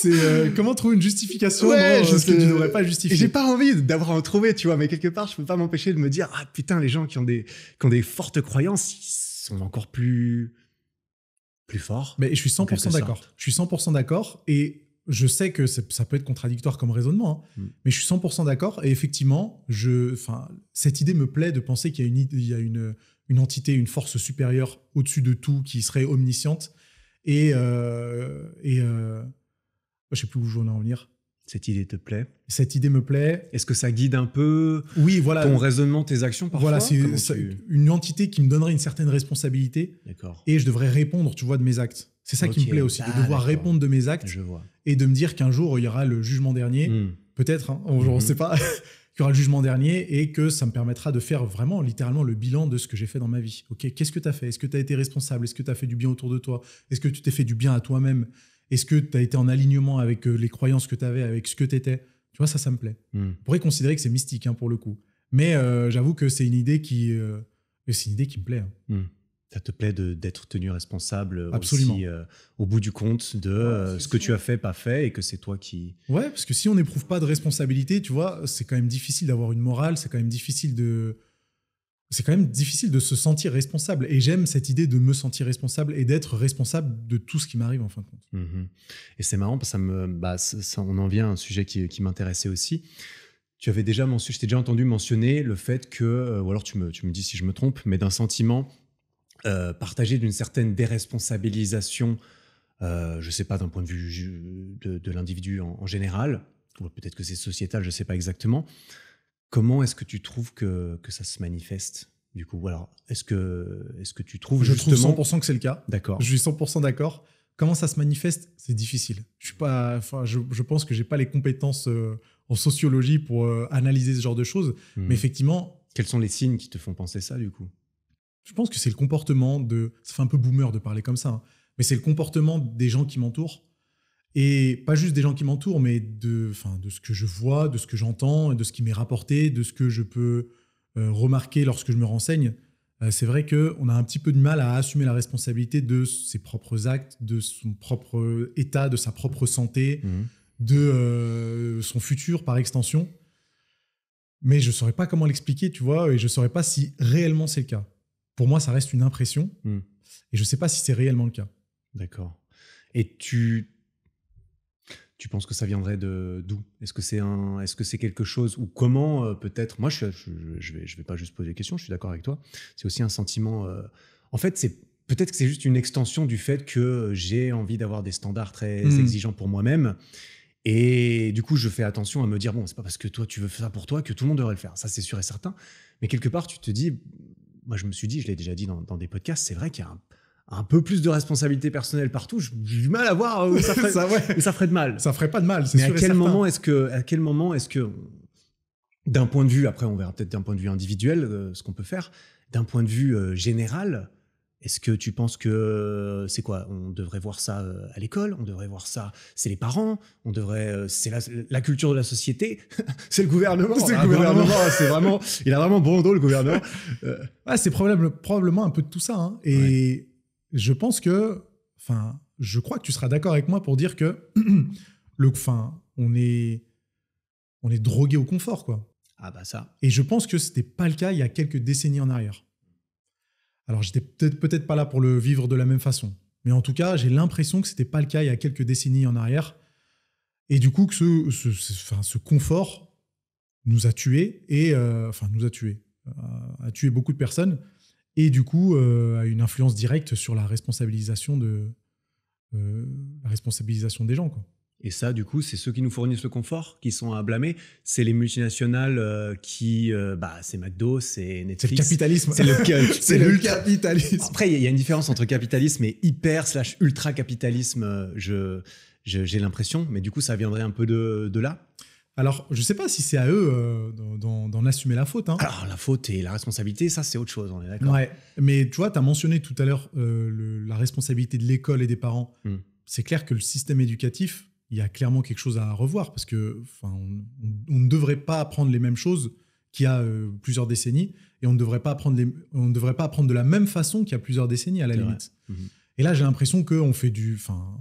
C'est euh, comment trouver une justification? Ouais, je ce que tu devrais pas Et justifier. j'ai pas envie d'avoir en trouver, tu vois, mais quelque part, je peux pas m'empêcher de me dire, ah putain, les gens qui ont des, qui ont des fortes croyances, ils sont encore plus, plus forts. Mais je suis En quelque 100% d'accord. Je suis 100% d'accord et je sais que ça peut être contradictoire comme raisonnement, hein, Mm. mais je suis 100% d'accord et effectivement, je, cette idée me plaît de penser qu'il y a une, il y a une, une entité, une force supérieure au-dessus de tout qui serait omnisciente et, euh, et euh, je sais plus où je veux en venir. Cette idée te plaît? Cette idée me plaît. Est-ce que ça guide un peu Oui, voilà. ton raisonnement, tes actions parfois? Voilà, c'est tu- une entité qui me donnerait une certaine responsabilité D'accord. et je devrais répondre, tu vois, de mes actes. C'est ça qui me plaît aussi, de Ah, devoir répondre de mes actes Je vois. et de me dire qu'un jour il y aura le jugement dernier, Hmm. peut-être, hein, on ne Mhm. sait pas, qu'il y aura le jugement dernier et que ça me permettra de faire vraiment littéralement le bilan de ce que j'ai fait dans ma vie. Ok, qu'est-ce que tu as fait? Est-ce que tu as été responsable? Est-ce que tu as fait du bien autour de toi? Est-ce que tu t'es fait du bien à toi-même? Est-ce que tu as été en alignement avec euh, les croyances que tu avais, avec ce que tu étais Tu vois, ça, ça me plaît. Hmm. On pourrait considérer que c'est mystique hein, pour le coup. Mais euh, j'avoue que c'est une idée qui, euh, c'est une idée qui me plaît. hein. Hmm. Ça te plaît d'être tenu responsable Absolument. aussi, euh, au bout du compte de ce que tu as fait, pas fait, et que c'est toi qui... Ouais, parce que si on n'éprouve pas de responsabilité, tu vois, c'est quand même difficile d'avoir une morale, c'est quand même difficile de. C'est quand même difficile de se sentir responsable. Et j'aime cette idée de me sentir responsable et d'être responsable de tout ce qui m'arrive en fin de compte. Mhm. Et c'est marrant parce que bah, ça- on en vient à un sujet qui, m'intéressait aussi. Tu avais déjà mentionné, je déjà entendu mentionner le fait que, euh, ou alors tu me, dis si je me trompe, mais d'un sentiment euh, partagé d'une certaine déresponsabilisation, euh, je sais pas d'un point de vue de, l'individu en, en général, ou peut-être que c'est sociétal, je sais pas exactement. Comment est-ce que tu trouves que, que ça se manifeste du coup? Alors, est-ce que, est-ce que tu trouves Je justement trouve 100% que c'est le cas. D'accord. Je suis 100% d'accord. Comment ça se manifeste? C'est difficile. Je suis pas. Enfin, je, je pense que j'ai pas les compétences euh, en sociologie pour euh, analyser ce genre de choses. Mhm. Mais effectivement, Quels sont les signes qui te font penser ça du coup? Je pense que c'est le comportement de. Ça fait un peu boomer de parler comme ça, hein, mais c'est le comportement des gens qui m'entourent. Et pas juste des gens qui m'entourent, mais de, enfin, de ce que je vois, de ce que j'entends, de ce qui m'est rapporté, de ce que je peux euh, remarquer lorsque je me renseigne. Euh, c'est vrai qu'on a un petit peu de mal à assumer la responsabilité de ses propres actes, de son propre état, de sa propre santé, de euh, son futur par extension. Mais je ne saurais pas comment l'expliquer, tu vois, et je ne saurais pas si réellement c'est le cas. Pour moi, ça reste une impression, Mm. et je ne sais pas si c'est réellement le cas. D'accord. Et tu, tu penses que ça viendrait de d'où? Est-ce que c'est un, est-ce que c'est quelque chose ou comment euh, peut-être Moi, je, je, je vais, je vais pas juste poser des questions. Je suis d'accord avec toi. C'est aussi un sentiment. euh, en fait, c'est peut-être que c'est juste une extension du fait que j'ai envie d'avoir des standards très Mm. exigeants pour moi-même. Et du coup, je fais attention à me dire bon, c'est pas parce que toi tu veux faire ça pour toi que tout le monde devrait le faire. Ça, c'est sûr et certain. Mais quelque part, tu te dis, moi, je me suis dit, je l'ai déjà dit dans, dans des podcasts, c'est vrai qu'il y a un, un peu plus de responsabilité personnelle partout. J'ai du mal à voir où ça ferait, ça, ouais, où ça ferait de mal. ça ferait pas de mal, c'est Mais à sûr quel moment est-ce que, à quel moment est-ce que d'un point de vue, après on verra peut-être d'un point de vue individuel euh, ce qu'on peut faire, d'un point de vue euh, général, est-ce que tu penses que euh, c'est quoi On devrait voir ça à l'école, on devrait voir ça, c'est les parents, on devrait, c'est la, culture de la société, c'est le gouvernement. C'est le gouvernement, c'est vraiment, il a vraiment bon dos le gouvernement. c'est probablement, probablement un peu de tout ça. Hein. Et je pense que, enfin, je crois que tu seras d'accord avec moi pour dire que le, enfin, on est, on est drogué au confort, quoi. Ah bah ça. Et je pense que c'était pas le cas il y a quelques décennies en arrière. Alors j'étais peut-être peut-être pas là pour le vivre de la même façon, mais en tout cas j'ai l'impression que c'était pas le cas il y a quelques décennies en arrière. Et du coup que ce, ce, enfin, ce confort nous a tués et euh, enfin nous a tués, euh, a tué beaucoup de personnes et du coup euh, a une influence directe sur la responsabilisation de la responsabilisation des gens quoi. Et ça, du coup, c'est ceux qui nous fournissent le confort qui sont à blâmer. C'est les multinationales euh, qui, euh, bah, c'est McDo, c'est Netflix. C'est le capitalisme. C'est le, c'est le, capitalisme. Après, il y a une différence entre capitalisme et hyper slash ultra capitalisme. Euh, je, j'ai l'impression, mais du coup, ça viendrait un peu de, de là. Alors, je ne sais pas si c'est à eux d'en assumer la faute. Hein. Alors, la faute et la responsabilité, ça, c'est autre chose, on est d'accord. Ouais, mais tu vois, tu as mentionné tout à l'heure la responsabilité de l'école et des parents. Hmm. C'est clair que le système éducatif, il y a clairement quelque chose à revoir parce que enfin, on, ne devrait pas apprendre les mêmes choses qu'il y a euh, plusieurs décennies et on ne devrait pas apprendre les, on ne devrait pas apprendre de la même façon qu'il y a plusieurs décennies à la limite. Mhm. Et là, j'ai l'impression qu'on fait du, enfin,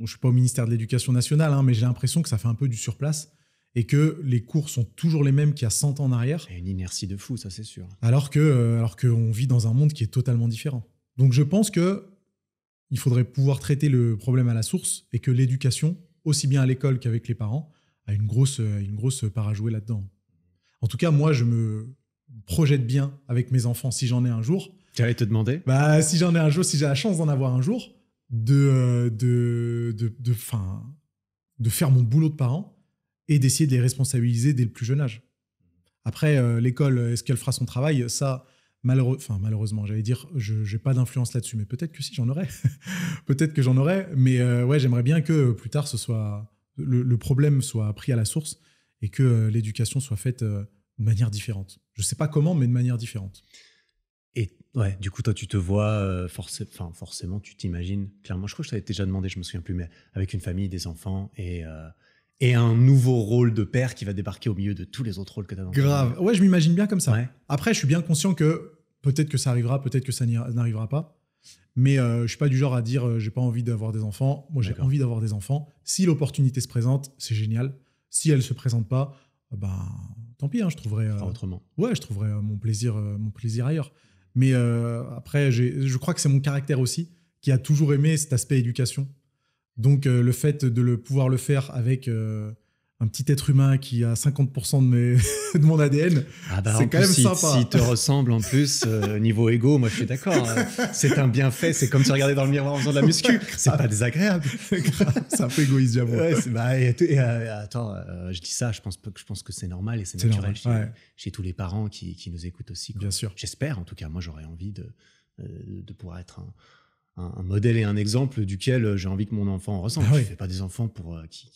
je suis pas au ministère de l'Éducation nationale, hein, mais j'ai l'impression que ça fait un peu du surplace et que les cours sont toujours les mêmes qu'il y a 100 ans en arrière. Et une inertie de fou, ça c'est sûr. Alors que, euh, alors qu'on vit dans un monde qui est totalement différent. Donc je pense que il faudrait pouvoir traiter le problème à la source et que l'éducation aussi bien à l'école qu'avec les parents, a une grosse, une grosse part à jouer là-dedans. En tout cas, moi, je me projette bien avec mes enfants si j'en ai un jour. Tu allais te demander? Bah, Si j'en ai un jour, si j'ai la chance d'en avoir un jour, de, de, de, de, de faire mon boulot de parent et d'essayer de les responsabiliser dès le plus jeune âge. Après, euh, l'école, est-ce qu'elle fera son travail? Ça, enfin, malheureusement, j'allais dire, je n'ai pas d'influence là-dessus, mais peut-être que si, j'en aurais. peut-être que j'en aurais, mais euh, ouais, j'aimerais bien que plus tard, ce soit le, problème soit pris à la source et que euh, l'éducation soit faite euh, de manière différente. Je ne sais pas comment, mais de manière différente. Et ouais, du coup, toi, tu te vois, forcément, tu t'imagines, clairement, je crois que je t'avais déjà demandé, je me souviens plus, mais avec une famille, des enfants et et un nouveau rôle de père qui va débarquer au milieu de tous les autres rôles que tu as dans Grave. Ouais, je m'imagine bien comme ça. Après, je suis bien conscient que peut-être que ça arrivera, peut-être que ça n'arrivera pas. Mais euh, je suis pas du genre à dire euh, j'ai pas envie d'avoir des enfants. Moi, j'ai envie d'avoir des enfants. Si l'opportunité se présente, c'est génial. Si elle se présente pas, euh, ben tant pis. Hein, je trouverai euh, autrement. Ouais, je trouverai mon plaisir, mon plaisir ailleurs. Mais après, je crois que c'est mon caractère aussi qui a toujours aimé cet aspect éducation. Donc euh, le fait de le pouvoir le faire avec euh, un petit être humain qui a 50% de, mes, de mon ADN, ah bah, c'est quand même si, sympa. S'il te ressemble en plus euh, niveau ego, moi je suis d'accord. Hein. C'est un bienfait. C'est comme se regarder dans le miroir en faisant de la muscu. C'est pas désagréable. c'est un peu égoïste, j'avoue. Bah, attends, je dis ça. Je pense, je pense que c'est normal et c'est naturel chez, tous les parents qui, qui nous écoutent aussi. Bien sûr. J'espère. En tout cas, moi j'aurais envie de, de pouvoir être un un, modèle et un exemple duquel euh, j'ai envie que mon enfant ressemble. Ah je ne fais pas des enfants pour euh, qui,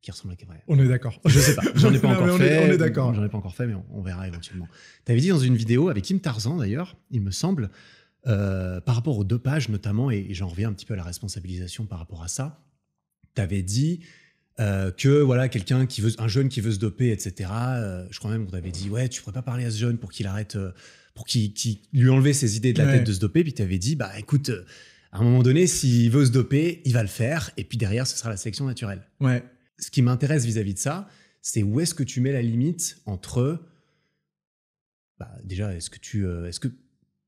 qui, ressemblent à Gabriel. On est d'accord. Je sais pas. J'en ai pas encore fait. On est, d'accord. J'en ai pas encore fait, mais on, verra éventuellement. Tu avais dit dans une vidéo avec Kim Tarzan d'ailleurs, il me semble, euh, par rapport aux deux pages notamment, et, j'en reviens un petit peu à la responsabilisation par rapport à ça. Tu avais dit que voilà quelqu'un qui veut un jeune qui veut se doper etc je crois même qu'on t'avait dit ouais tu pourrais pas parler à ce jeune pour qu'il arrête pour qu'il lui enlevait ses idées de la tête de se doper. Puis tu avais dit, bah écoute, euh, à un moment donné, s'il veut se doper, il va le faire. Et puis derrière, ce sera la sélection naturelle. Ouais. Ce qui m'intéresse vis-à-vis de ça, c'est où est-ce que tu mets la limite entre. Bah, déjà, est-ce que tu. Euh, est-ce que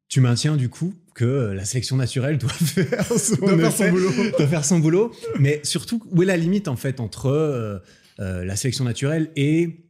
tu maintiens du coup que euh, la sélection naturelle doit faire son, boulot. doit faire son boulot. Mais surtout, où est la limite en fait entre la sélection naturelle et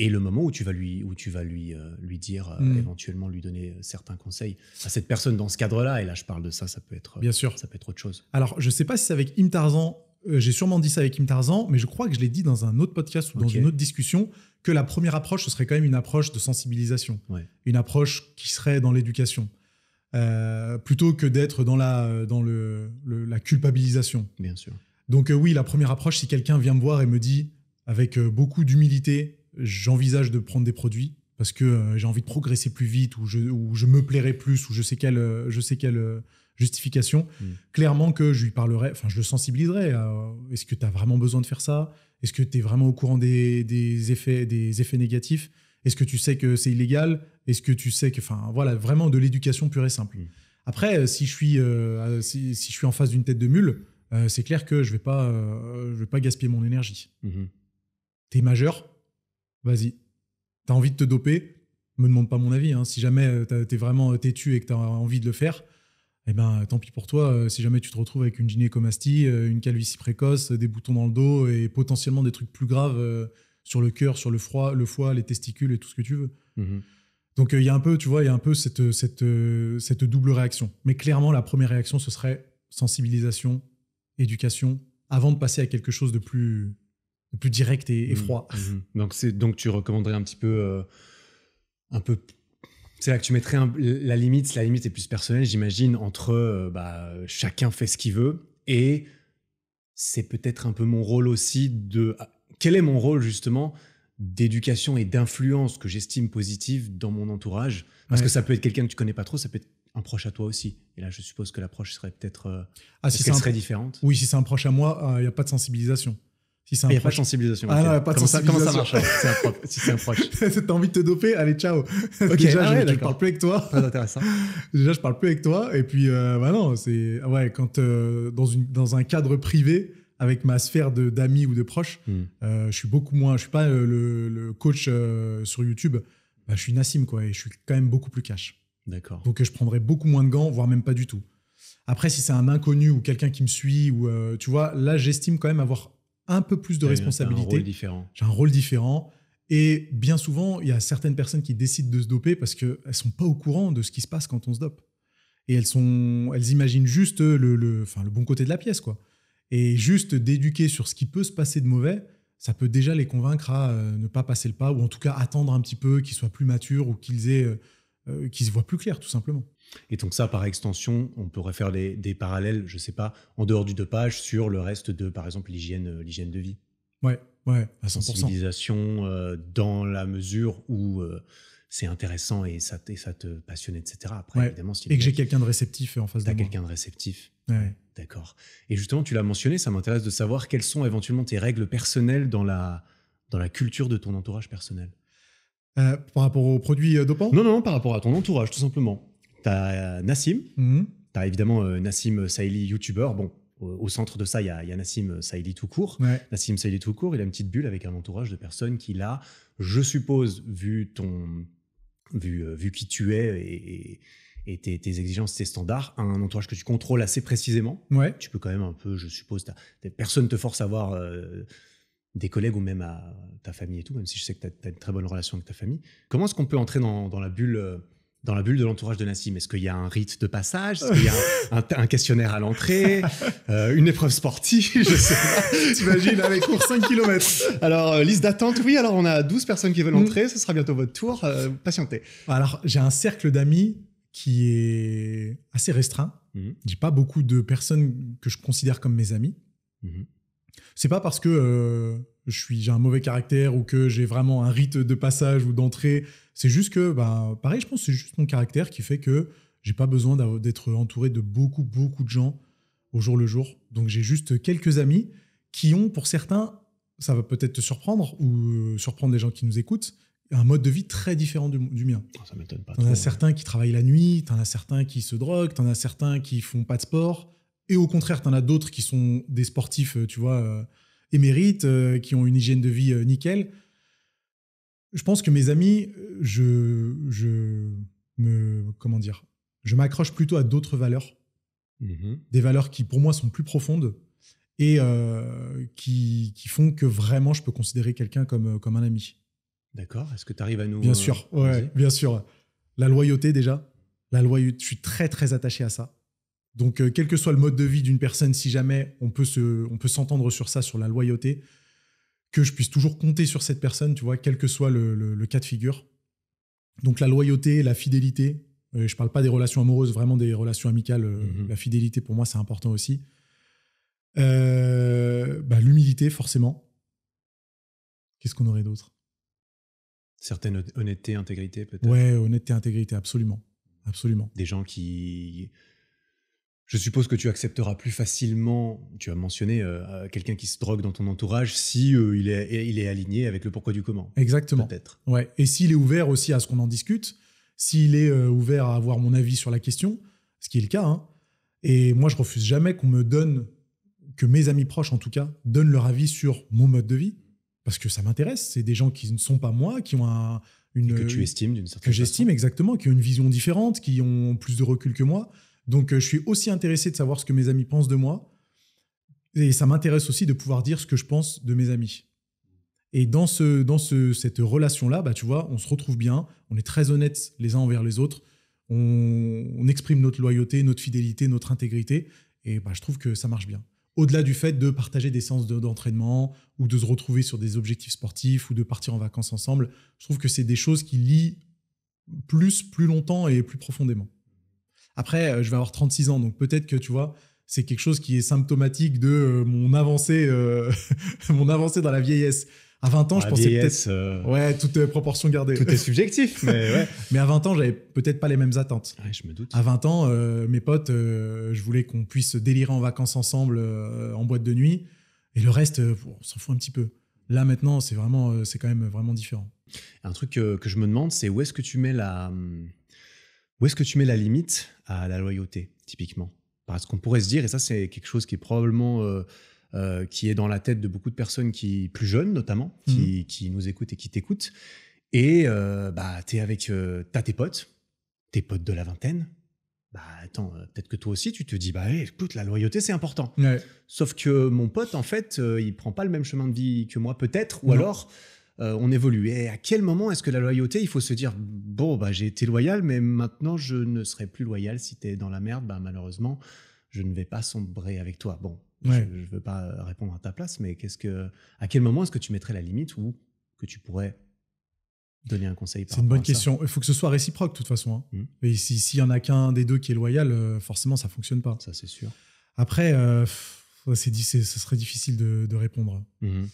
et le moment où tu vas lui, où tu vas lui, euh, lui dire, euh, hmm. éventuellement lui donner euh, certains conseils à cette personne dans ce cadre-là. Et là, je parle de ça, ça peut être, Bien sûr. Ça peut être autre chose. Alors, je sais pas si c'est avec Im Tarzan, j'ai sûrement dit ça avec Im Tarzan, mais je crois que je l'ai dit dans un autre podcast ou dans une autre discussion, que la première approche, ce serait quand même une approche de sensibilisation. Une approche qui serait dans l'éducation. plutôt que d'être dans, la, dans le, la culpabilisation. Bien sûr. Donc oui, la première approche, si quelqu'un vient me voir et me dit, avec beaucoup d'humilité, j'envisage de prendre des produits parce que euh, j'ai envie de progresser plus vite ou je, ou je me plairai plus ou je sais quelle, euh, je sais quelle euh, justification. Mm. Clairement que je lui parlerai, enfin je le sensibiliserai. à, Est-ce que tu as vraiment besoin de faire ça? Est-ce que tu es vraiment au courant des, des effets, des effets négatifs? Est-ce que tu sais que c'est illégal? Est-ce que tu sais que, enfin voilà, vraiment de l'éducation pure et simple. Mm. Après, si je suis, euh, si, si je suis en face d'une tête de mule, euh, c'est clair que je vais pas, euh, je vais pas gaspiller mon énergie. Mhm. T'es majeur, vas-y. T'as envie de te doper, me demande pas mon avis. hein. Si jamais euh, t'es vraiment têtu et que t'as envie de le faire, eh ben tant pis pour toi. euh, Si jamais tu te retrouves avec une gynécomastie, euh, une calvitie précoce, des boutons dans le dos et potentiellement des trucs plus graves euh, sur le cœur, sur le froid, le foie, les testicules et tout ce que tu veux. Mhm. Donc euh, il y a un peu, tu vois, il y a un peu cette, cette, euh, cette double réaction. Mais clairement, la première réaction, ce serait sensibilisation, éducation, avant de passer à quelque chose de plus, plus direct et, et Mhm. froid. Mhm. Donc, c'est, donc tu recommanderais un petit peu. euh, un peu. C'est là que tu mettrais un- la limite. La limite est plus personnelle, j'imagine, entre euh, bah, chacun fait ce qu'il veut et c'est peut-être un peu mon rôle aussi de. ah, Quel est mon rôle justement d'éducation et d'influence que j'estime positive dans mon entourage? Parce Ouais. que ça peut être quelqu'un que tu connais pas trop, ça peut être un proche à toi aussi. Et là, je suppose que l'approche serait peut-être. euh, Ah, si un, différente? Oui, si c'est un proche à moi, il n'y a pas de sensibilisation. Si c'est Il un n'y a pas de sensibilisation. Ah non, a pas de comment, ça, comment ça sensibilisation. marche si c'est un proche- si un t'as envie de te doper, allez, ciao. Déjà, ah ouais, je, d'accord. parle plus avec toi. Très intéressant. Déjà, je parle plus avec toi. Et puis, euh, bah non, c'est ouais, quand euh, dans une dans un cadre privé avec ma sphère d'amis ou de proches, Hmm. euh, je suis beaucoup moins. Je suis pas le, le coach sur YouTube. Bah, je suis Nassim quoi, et je suis quand même beaucoup plus cash. D'accord. Donc, je prendrais beaucoup moins de gants, voire même pas du tout. Après, si c'est un inconnu ou quelqu'un qui me suit ou tu vois, là, j'estime quand même avoir un peu plus de Un responsabilité rôle différent. j'ai un rôle différent. Et bien souvent, il y a certaines personnes qui décident de se doper parce qu'elles ne sont pas au courant de ce qui se passe quand on se dope. Et elles, sont, elles imaginent juste le, le, enfin, le bon côté de la pièce. quoi. Et juste d'éduquer sur ce qui peut se passer de mauvais, ça peut déjà les convaincre à euh, ne pas passer le pas, ou en tout cas attendre un petit peu, qu'ils soient plus matures, ou qu'ils aient, euh, euh, qu'ils se voient plus clair, tout simplement. Et donc ça, par extension, on pourrait faire des, des parallèles, je sais pas, en dehors du dopage, sur le reste de, par exemple, l'hygiène, euh, l'hygiène de vie. Ouais, ouais, à 100%. Sensibilisation euh, dans la mesure où euh, c'est intéressant et ça, t- et ça te passionne, etc. Après, Ouais. évidemment, si Et que j'ai quelqu'un de réceptif en face de moi. quelqu'un de réceptif. Ouais. D'accord. Et justement, tu l'as mentionné, ça m'intéresse de savoir quelles sont éventuellement tes règles personnelles dans la, dans la culture de ton entourage personnel. Euh, par rapport aux produits dopants? Non, non, par rapport à ton entourage, tout simplement. Tu as Nassim, Mhm. tu as évidemment euh, Nassim Saïli, youtubeur. Bon, au, au centre de ça, il y a, il y a Nassim Saïli tout court. Ouais. Nassim Saïli tout court, il a une petite bulle avec un entourage de personnes qu'il a, je suppose, vu ton, vu, euh, vu qui tu es et, et- et tes, tes exigences, tes standards, un entourage que tu contrôles assez précisément. Ouais. Tu peux quand même un peu, je suppose, t'as- t'as- personne ne te force à avoir euh, des collègues ou même à ta famille et tout, même si je sais que tu as, une très bonne relation avec ta famille. Comment est-ce qu'on peut entrer dans, dans la bulle euh, dans la bulle de l'entourage de Nassim Est-ce qu'il y a un rite de passage? Est-ce qu'il y a un, un- un questionnaire à l'entrée? Euh, Une épreuve sportive? Je sais pas. T'imagines, avec cours 5 km. Alors, euh, liste d'attente, oui. Alors, on a 12 personnes qui veulent Mm. entrer. Ce sera bientôt votre tour. Euh, patientez. Alors, j'ai un cercle d'amis qui est assez restreint. Mhm. J'ai pas beaucoup de personnes que je considère comme mes amis. Mhm. C'est pas parce que je suis, j'ai un mauvais caractère ou que j'ai vraiment un rite de passage ou d'entrée. C'est juste que, bah, pareil, je pense que c'est juste mon caractère qui fait que j'ai pas besoin d'être entouré de beaucoup, beaucoup de gens au jour le jour. Donc, j'ai juste quelques amis qui ont, pour certains, ça va peut-être te surprendre ou euh, surprendre les gens qui nous écoutent, un mode de vie très différent du- du mien. Oh, ça m'étonne pas. T'en as certains qui travaillent la nuit, t'en as certains qui se droguent, t'en as certains qui font pas de sport. Et au contraire, t'en as d'autres qui sont des sportifs, euh, tu vois, euh, émérites, euh, qui ont une hygiène de vie euh, nickel. Je pense que mes amis, je, je me, comment dire, je m'accroche plutôt à d'autres valeurs, Mhm. des valeurs qui pour moi sont plus profondes et euh, qui, qui font que vraiment je peux considérer quelqu'un comme, comme un ami. D'accord. Est-ce que tu arrives à nous. Bien euh, sûr, ouais, bien sûr. La loyauté déjà. La loyauté, je suis très très attaché à ça. Donc euh, quel que soit le mode de vie d'une personne, si jamais on peut se, on peut s'entendre sur ça, sur la loyauté, que je puisse toujours compter sur cette personne, tu vois, quel que soit le, le- le cas de figure. Donc la loyauté, la fidélité. euh, je parle pas des relations amoureuses, vraiment des relations amicales. euh, Mhm. La fidélité pour moi c'est important aussi. Euh, bah, L'humilité forcément. Qu'est-ce qu'on aurait d'autre? Certaine honnêteté, intégrité, peut-être? Ouais, honnêteté, intégrité, absolument. Absolument. Des gens qui. Je suppose que tu accepteras plus facilement, tu as mentionné euh, quelqu'un qui se drogue dans ton entourage si euh, il, est, il est aligné avec le pourquoi du comment. Exactement. Peut-être. Ouais. Et s'il est ouvert aussi à ce qu'on en discute, s'il est euh, ouvert à avoir mon avis sur la question, ce qui est le cas. Hein. Et moi, je refuse jamais qu'on me donne, que mes amis proches en tout cas, donnent leur avis sur mon mode de vie, parce que ça m'intéresse. C'est des gens qui ne sont pas moi, qui ont un, une... que tu estimes d'une certaine Que j'estime exactement, qui ont une vision différente, qui ont plus de recul que moi. Donc, euh, je suis aussi intéressé de savoir ce que mes amis pensent de moi. Et ça m'intéresse aussi de pouvoir dire ce que je pense de mes amis. Et dans, ce, dans ce, cette relation-là, bah, tu vois, on se retrouve bien, on est très honnêtes les uns envers les autres, on, exprime notre loyauté, notre fidélité, notre intégrité, et bah, je trouve que ça marche bien. Au-delà du fait de partager des séances de- d'entraînement ou de se retrouver sur des objectifs sportifs ou de partir en vacances ensemble, je trouve que c'est des choses qui lient plus, plus longtemps et plus profondément. Après, euh, je vais avoir 36 ans, donc peut-être que tu vois, c'est quelque chose qui est symptomatique de euh, mon avancée, euh, mon avancée dans la vieillesse. À 20 ans, je pensais peut-être. vieillesse, euh, Ouais, toute proportion gardée. Tout est subjectif, mais ouais. Mais à 20 ans, j'avais peut-être pas les mêmes attentes. Ouais, je me doute. À 20 ans, mes potes, je voulais qu'on puisse délirer en vacances ensemble en boîte de nuit. Et le reste, on s'en fout un petit peu. Là, maintenant, c'est vraiment, c'est quand même vraiment différent. Un truc que, que je me demande, c'est où est-ce que tu mets la, hum, où est-ce que tu mets la limite à la loyauté, typiquement? Parce qu'on pourrait se dire, et ça c'est quelque chose qui est probablement euh, euh, qui est dans la tête de beaucoup de personnes qui plus jeunes notamment, qui, qui nous écoutent et qui t'écoutent, et euh, bah t'es avec, euh, t'as tes potes, tes potes de la vingtaine. Bah attends, peut-être que toi aussi tu te dis bah hey, écoute la loyauté c'est important. Ouais. Sauf que mon pote, en fait, il prend pas le même chemin de vie que moi, peut-être, ou Non. alors euh, on évolue. Et à quel moment est-ce que la loyauté, il faut se dire bon, bah, j'ai été loyal, mais maintenant je ne serai plus loyal. Si tu es dans la merde, bah, malheureusement, je ne vais pas sombrer avec toi. Bon, Ouais. je ne veux pas répondre à ta place, mais qu'est-ce que, à quel moment est-ce que tu mettrais la limite ou que tu pourrais donner un conseil C'est une bonne question. Il faut que ce soit réciproque, de toute façon. hein. Mhm. Et si- s'il y en a qu'un des deux qui est loyal, euh, forcément, ça fonctionne pas. Ça, c'est sûr. Après, euh, c'est, di- c'est- ce serait difficile de, de répondre. Mhm.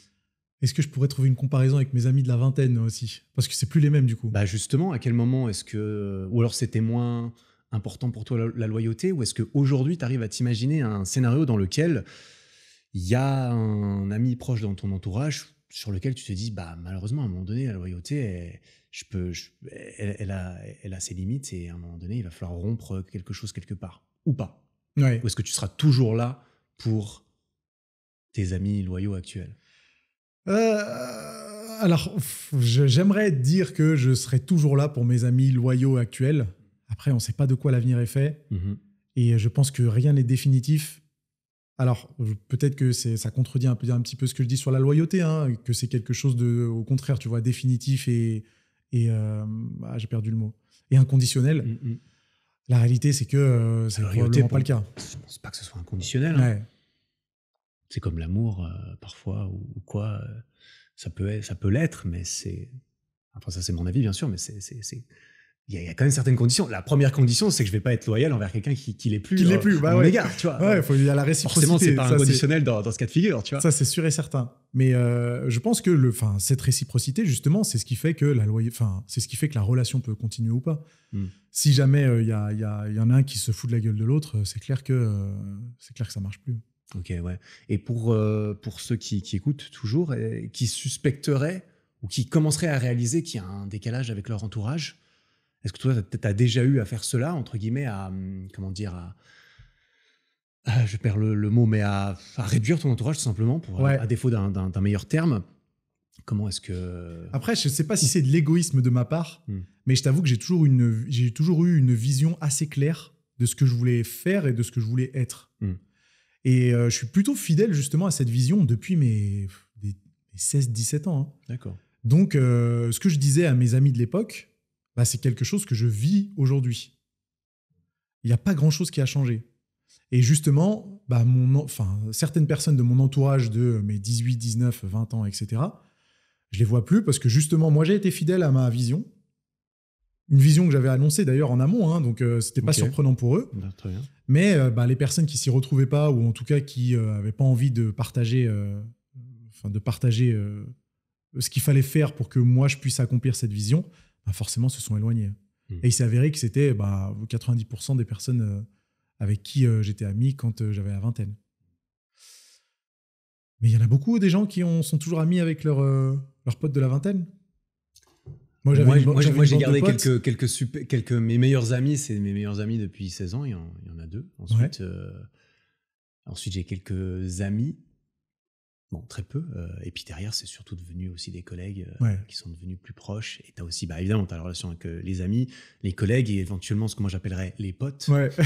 Est-ce que je pourrais trouver une comparaison avec mes amis de la vingtaine aussi? Parce que c'est plus les mêmes, du coup. Bah justement, à quel moment est-ce que... Ou alors c'était moins important pour toi la, loyauté Ou est-ce qu'aujourd'hui, tu arrives à t'imaginer un scénario dans lequel il y a un ami proche dans ton entourage sur lequel tu te dis, bah malheureusement, à un moment donné, la loyauté, elle, je peux, je- elle, elle a, elle a ses limites et à un moment donné, il va falloir rompre quelque chose quelque part. Ou pas? Ouais. Ou est-ce que tu seras toujours là pour tes amis loyaux actuels? Euh, alors, j'aimerais dire que je serai toujours là pour mes amis loyaux actuels. Après, on ne sait pas de quoi l'avenir est fait. Mhm. Et je pense que rien n'est définitif. Alors, peut-être que ça contredit un, peu, un petit peu ce que je dis sur la loyauté, hein, que c'est quelque chose de, au contraire, tu vois, définitif et, et euh, ah, j'ai perdu le mot, et inconditionnel. Mhm. La réalité, c'est que euh, c'est pas le cas. Je pense pas que ce soit inconditionnel. hein. Ouais. C'est comme l'amour, euh, parfois, ou, ou quoi. euh, ça peut être- ça peut l'être, mais c'est. Enfin, ça, c'est mon avis, bien sûr, mais c'est. Il y, a, il y a quand même certaines conditions. La première condition, c'est que je vais pas être loyal envers quelqu'un qui, qui l'est plus. Qui l'est euh, plus, bah ouais. égard, tu vois. Ouais, faut- il y a la réciprocité. Forcément, c'est pas inconditionnel dans, dans ce cas de figure, tu vois. Ça, c'est sûr et certain. Mais euh, je pense que le, enfin, cette réciprocité, justement, c'est ce qui fait que la loyer, enfin, c'est ce qui fait que la relation peut continuer ou pas. Hmm. Si jamais il y, a- y a- y en a un qui se fout de la gueule de l'autre, c'est clair que euh, c'est clair que ça marche plus. Ok, ouais. Et pour, euh, pour ceux qui, qui écoutent toujours, et qui suspecteraient ou qui commenceraient à réaliser qu'il y a un décalage avec leur entourage, est-ce que toi, tu as déjà eu à faire cela, entre guillemets, à, hum, comment dire, à, à- je perds le, le mot, mais à, à réduire ton entourage tout simplement, pour, Ouais. à défaut d'un- meilleur terme? Comment est-ce que... Après, je sais pas si c'est de l'égoïsme de ma part, Hmm. mais je t'avoue que j'ai toujours une, toujours eu une vision assez claire de ce que je voulais faire et de ce que je voulais être. Hmm. Et euh, je suis plutôt fidèle justement à cette vision depuis mes, mes 16-17 ans. hein. D'accord. Donc, euh, ce que je disais à mes amis de l'époque, bah, c'est quelque chose que je vis aujourd'hui. Il n'y a pas grand-chose qui a changé. Et justement, bah, mon, en- enfin, certaines personnes de mon entourage de mes 18, 19, 20 ans, etc., je les vois plus parce que justement, moi, j'ai été fidèle à ma vision. Une vision que j'avais annoncée d'ailleurs en amont, hein, donc euh, c'était pas surprenant pour eux. Bah, très bien. Mais euh, bah, les personnes qui s'y retrouvaient pas, ou en tout cas qui n'avaient pas envie de partager, euh, enfin, de partager euh, ce qu'il fallait faire pour que moi je puisse accomplir cette vision, bah, forcément se sont éloignés. Hmm. Et il s'est avéré que c'était bah, 90% des personnes euh, avec qui euh, j'étais ami quand euh, j'avais la vingtaine. Mais il y en a beaucoup des gens qui ont- sont toujours amis avec leurs euh, leurs potes de la vingtaine. Moi, une j'ai gardé quelques, quelques, super, quelques. Mes meilleurs amis, c'est mes meilleurs amis depuis 16 ans. Il y en, il y en a deux. Ensuite, euh, ensuite j'ai quelques amis. Bon, très peu. euh, et puis derrière, c'est surtout devenu aussi des collègues euh, Ouais. qui sont devenus plus proches. Et tu as aussi, bah, évidemment, tu as la relation avec euh, les amis, les collègues et éventuellement ce que moi j'appellerais les potes. Ouais.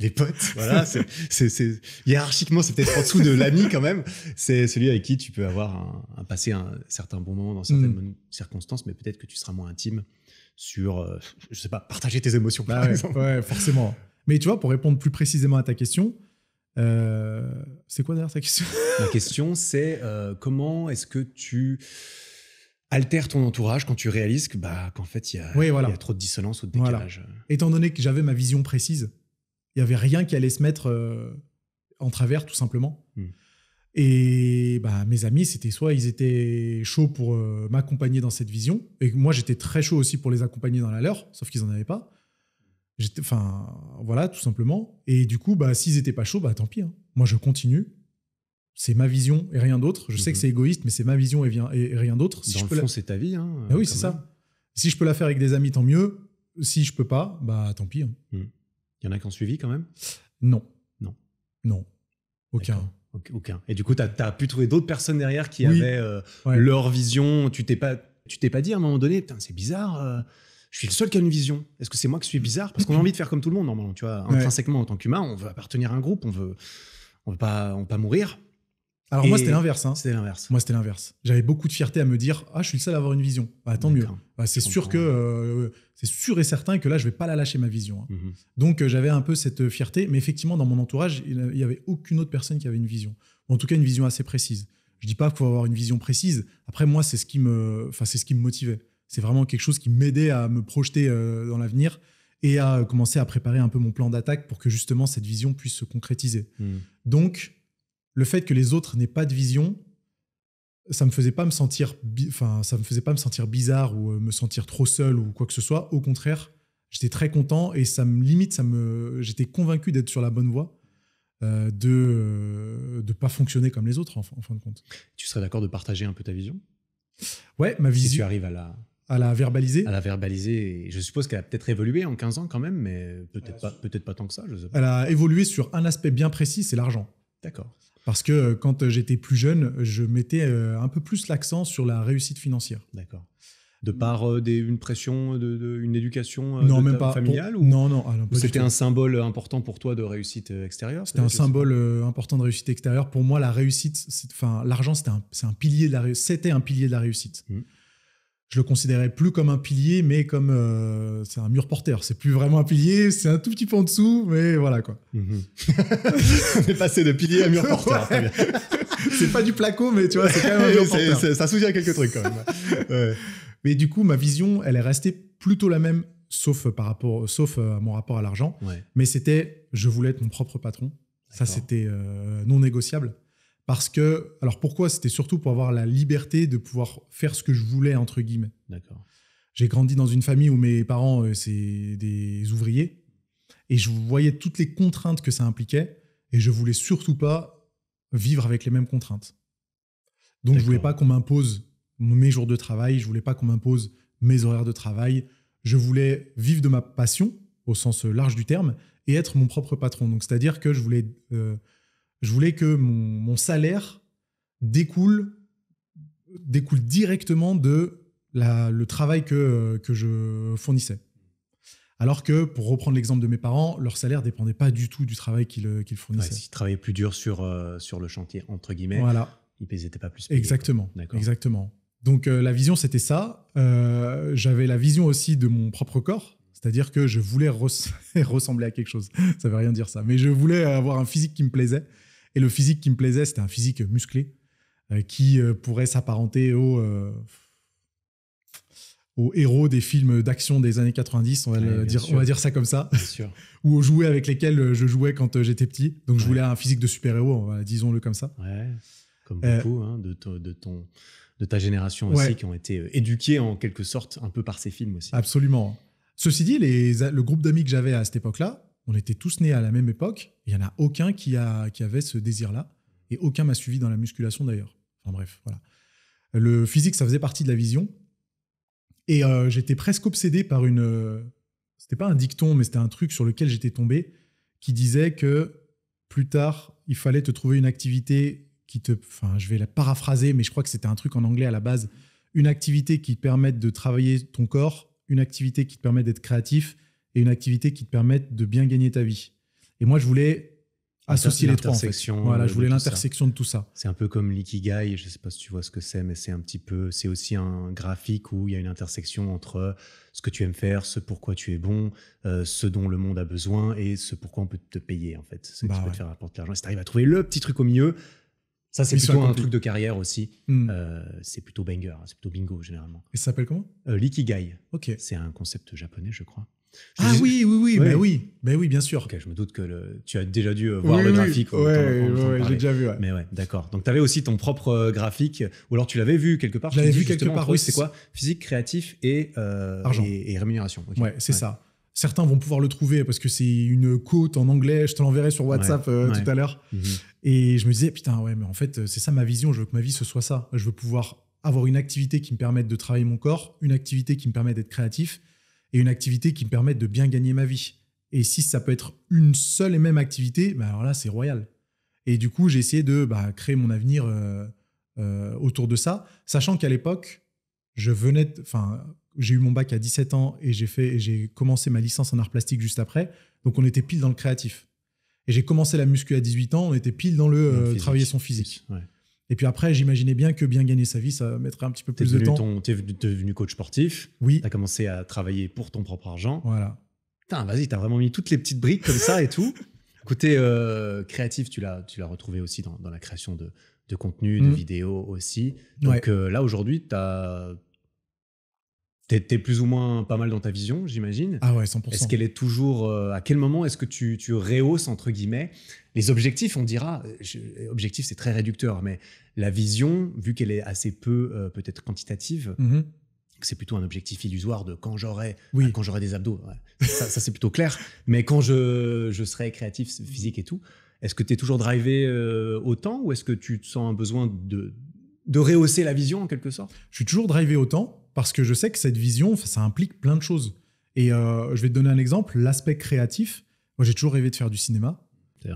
Les potes, voilà. c'est- Hiérarchiquement, c'est peut-être en dessous de l'ami quand même. C'est celui avec qui tu peux avoir un, un- passer un certain bon moment dans certaines Mm. circonstances, mais peut-être que tu seras moins intime sur, je sais pas, partager tes émotions, Bah par ouais, exemple. ouais, forcément. Mais tu vois, pour répondre plus précisément à ta question, c'est quoi d'ailleurs ta question? Ma question, c'est euh, comment est-ce que tu altères ton entourage quand tu réalises que bah qu'en fait il y, a- Oui, voilà. il y a trop de dissonance ou de Voilà. décalage. Étant donné que j'avais ma vision précise, il y avait rien qui allait se mettre euh, en travers, tout simplement. Hmm. Et bah, mes amis, c'était soit ils étaient chauds pour euh, m'accompagner dans cette vision, et moi j'étais très chaud aussi pour les accompagner dans la leur, sauf qu'ils en avaient pas. Enfin, voilà, tout simplement. Et du coup, bah, s'ils étaient pas chauds, bah tant pis. hein. Moi, je continue. C'est ma vision et rien d'autre. Je sais que Mhm. c'est égoïste, mais c'est ma vision et, vient- et rien d'autre. Si Dans je le peux la- fond, c'est ta vie. Hein, Ah oui, c'est ça. Si je peux la faire avec des amis, tant mieux. Si je peux pas, bah tant pis. hein. Il y en a qui ont suivi quand même? Non. Non. Non. Aucun. Aucun. Et du coup, tu as, pu trouver d'autres personnes derrière qui Oui. avaient euh, Ouais. leur vision. Tu t'es pas, tu t'es pas dit à un moment donné, Putain, c'est bizarre. euh, je suis le seul qui a une vision. Est-ce que c'est moi qui suis bizarre? Parce qu'on a envie de faire comme tout le monde normalement. Tu vois, Ouais. intrinsèquement en tant qu'humain, on veut appartenir à un groupe, on veut, on veut pas, on veut pas mourir. Alors moi, c'était l'inverse. hein. C'est l'inverse. Moi, c'était l'inverse. J'avais beaucoup de fierté à me dire Ah, je suis le seul à avoir une vision. Bah, tant mieux. Bah, c'est sûr que euh, c'est sûr et certain que là, je vais pas la lâcher ma vision. hein. Mhm. Donc, euh, j'avais un peu cette fierté, mais effectivement, dans mon entourage, il n'y avait aucune autre personne qui avait une vision. En tout cas, une vision assez précise. Je dis pas qu'il faut avoir une vision précise. Après, moi, c'est ce qui me, enfin, c'est ce qui me motivait. C'est vraiment quelque chose qui m'aidait à me projeter euh, dans l'avenir et à commencer à préparer un peu mon plan d'attaque pour que justement cette vision puisse se concrétiser. Mhm. Donc, le fait que les autres n'aient pas de vision, ça me faisait pas me sentir, enfin, ça me faisait pas me sentir bizarre ou euh, me sentir trop seul ou quoi que ce soit. Au contraire, j'étais très content et ça me limite, ça me, j'étais convaincu d'être sur la bonne voie, euh, de euh, de pas fonctionner comme les autres en, fin- en fin de compte. Tu serais d'accord de partager un peu ta vision? Ouais, ma Si tu vision, arrives à la, à la verbaliser, à la verbaliser. Et je suppose qu'elle a peut-être évolué en 15 ans quand même, mais peut-être pas, peut-être pas tant que ça. Je sais pas. elle a évolué sur un aspect bien précis, c'est l'argent. D'accord. Parce que euh, quand euh, j'étais plus jeune, je mettais euh, un peu plus l'accent sur la réussite financière. D'accord. De par des, une pression, de, de- une éducation non, de même pas. familiale Pour- ou, Non, non. ah non, c'était un symbole important pour toi de réussite extérieure? C'était un symbole important de réussite extérieure. Pour moi, la réussite, enfin, l'argent, c'était un, pilier de la réussite. C'était un pilier de la réussite. Mhm. Je le considérais plus comme un pilier, mais comme euh, c'est un mur porteur. C'est plus vraiment un pilier, c'est un tout petit peu en dessous, mais voilà quoi. Mhm. On est passé de pilier à mur porteur. bien. c'est pas du placo, mais tu vois, c'est quand même un mur porteur. c'est- ça soutient quelques trucs quand même. Ouais. Mais du coup, ma vision, elle est restée plutôt la même, sauf par rapport, sauf euh, à mon rapport à l'argent. Ouais. Mais c'était, je voulais être mon propre patron. Ça, c'était euh, non négociable. Parce que, alors pourquoi C'était surtout pour avoir la liberté de pouvoir faire ce que je voulais, entre guillemets. D'accord. J'ai grandi dans une famille où mes parents, euh, c'est des ouvriers. Et je voyais toutes les contraintes que ça impliquait. Et je voulais surtout pas vivre avec les mêmes contraintes. Donc, je voulais pas qu'on m'impose mes jours de travail. Je voulais pas qu'on m'impose mes horaires de travail. Je voulais vivre de ma passion, au sens large du terme, et être mon propre patron. Donc, c'est-à-dire que je voulais, euh, je voulais que mon, mon salaire découle, découle directement de la- le travail que, que je fournissais. Alors que, pour reprendre l'exemple de mes parents, leur salaire dépendait pas du tout du travail qu'ils Ouais, fournissaient. S'ils travaillaient plus dur sur, euh, sur le chantier, entre guillemets, voilà, ils n'étaient pas plus payés. exactement. Exactement. Donc, euh, la vision, c'était ça. Euh, J'avais la vision aussi de mon propre corps. C'est-à-dire que je voulais res- ressembler à quelque chose. Ça veut rien dire ça. Mais je voulais avoir un physique qui me plaisait. Et le physique qui me plaisait, c'était un physique musclé euh, qui euh, pourrait s'apparenter au, euh, au héros des films d'action des années 90, on va, Ouais, dire, sûr. on va dire ça comme ça, ou aux jouets avec lesquels euh, je jouais quand j'étais petit. Donc je Ouais. voulais un physique de super-héros, disons-le comme ça. Ouais. Comme beaucoup, hein, de, ton- de ton, de ta génération aussi qui ont été éduqués en quelque sorte un peu par ces films aussi. Absolument. Ceci dit, les, le groupe d'amis que j'avais à cette époque-là, on était tous nés à la même époque. Il n'y en a aucun qui, a, qui avait ce désir-là. Et aucun m'a suivi dans la musculation d'ailleurs. Enfin bref, voilà. Le physique, ça faisait partie de la vision. Et euh, j'étais presque obsédé par une. euh, C'était pas un dicton, mais c'était un truc sur lequel j'étais tombé qui disait que plus tard, il fallait te trouver une activité qui te. Enfin, je vais la paraphraser, mais je crois que c'était un truc en anglais à la base. Une activité qui te permette de travailler ton corps, une activité qui te permette d'être créatif et une activité qui te permette de bien gagner ta vie. Et moi, je voulais associer les trois. En fait. Voilà, euh, je voulais tout ça. l'intersection de tout ça. C'est un peu comme l'ikigai, je sais pas si tu vois ce que c'est, mais c'est un petit peu, c'est aussi un graphique où il y a une intersection entre ce que tu aimes faire, ce pourquoi tu es bon, euh, ce dont le monde a besoin et ce pourquoi on peut te payer en fait, ce Bah qui peut ouais. te faire apporter l'argent. Si tu arrives à trouver le petit truc au milieu, ça c'est plutôt un truc de carrière aussi. Hmm. Euh, c'est plutôt banger, c'est plutôt bingo généralement. Et ça s'appelle comment? Euh, l'ikigai, Ok. c'est un concept japonais, je crois. Ah dis- oui, oui, oui, Ouais. oui, bah oui, bien sûr. Je me doute que le- tu as déjà dû euh, voir Oui, le oui, graphique. en Ouais, ouais, j'ai déjà vu. Mais ouais, d'accord. Donc, tu avais aussi ton propre euh, graphique, ou alors tu l'avais vu quelque part. Je l'avais vu quelque part, oui, C'est quoi Physique, créatif et, euh, Argent. et, et rémunération. Ouais, c'est ça. Certains vont pouvoir le trouver parce que c'est une quote en anglais. Je te l'enverrai sur WhatsApp euh, tout à l'heure. Mhm. Et je me disais, putain, ouais, mais en fait, c'est ça ma vision. Je veux que ma vie, ce soit ça. Je veux pouvoir avoir une activité qui me permette de travailler mon corps, une activité qui me permette d'être créatif et une activité qui me permette de bien gagner ma vie. Et si ça peut être une seule et même activité, bah alors là, c'est royal. Et du coup, j'ai essayé de bah, créer mon avenir euh, euh, autour de ça, sachant qu'à l'époque, je venais, enfin, j'ai eu mon bac à 17 ans et j'ai fait, j'ai commencé ma licence en art plastique juste après. Donc, on était pile dans le créatif. Et j'ai commencé la muscu à 18 ans, on était pile dans le euh, physique. travailler son physique. Ouais. Et puis après, j'imaginais bien que bien gagner sa vie, ça mettrait un petit peu plus de temps. ton- t'es devenu coach sportif. Oui, Tu as commencé à travailler pour ton propre argent. voilà. Putain, vas-y, tu as vraiment mis toutes les petites briques comme ça et tout. Côté euh, créatif, tu l'as, tu l'as retrouvé aussi dans, dans la création de, de contenu, de Mhm. vidéos aussi. Donc Ouais. euh, là, aujourd'hui, tu es, plus ou moins pas mal dans ta vision, j'imagine. Ah ouais, 100%. Est-ce qu'elle est toujours. euh, à quel moment est-ce que tu, tu rehausses, entre guillemets, les objectifs On dira, euh, je- objectif, c'est très réducteur, mais la vision, vu qu'elle est assez peu, euh, peut-être quantitative, Mhm. c'est plutôt un objectif illusoire de quand j'aurai Oui. quand j'aurai des abdos. ouais. Ça, ça, c'est plutôt clair. Mais quand je, je serai créatif, physique et tout, est-ce que tu es toujours drivé euh, autant ou est-ce que tu te sens un besoin de, de rehausser la vision en quelque sorte? Je suis toujours drivé autant parce que je sais que cette vision, ça implique plein de choses. Et euh, je vais te donner un exemple, l'aspect créatif. Moi, j'ai toujours rêvé de faire du cinéma.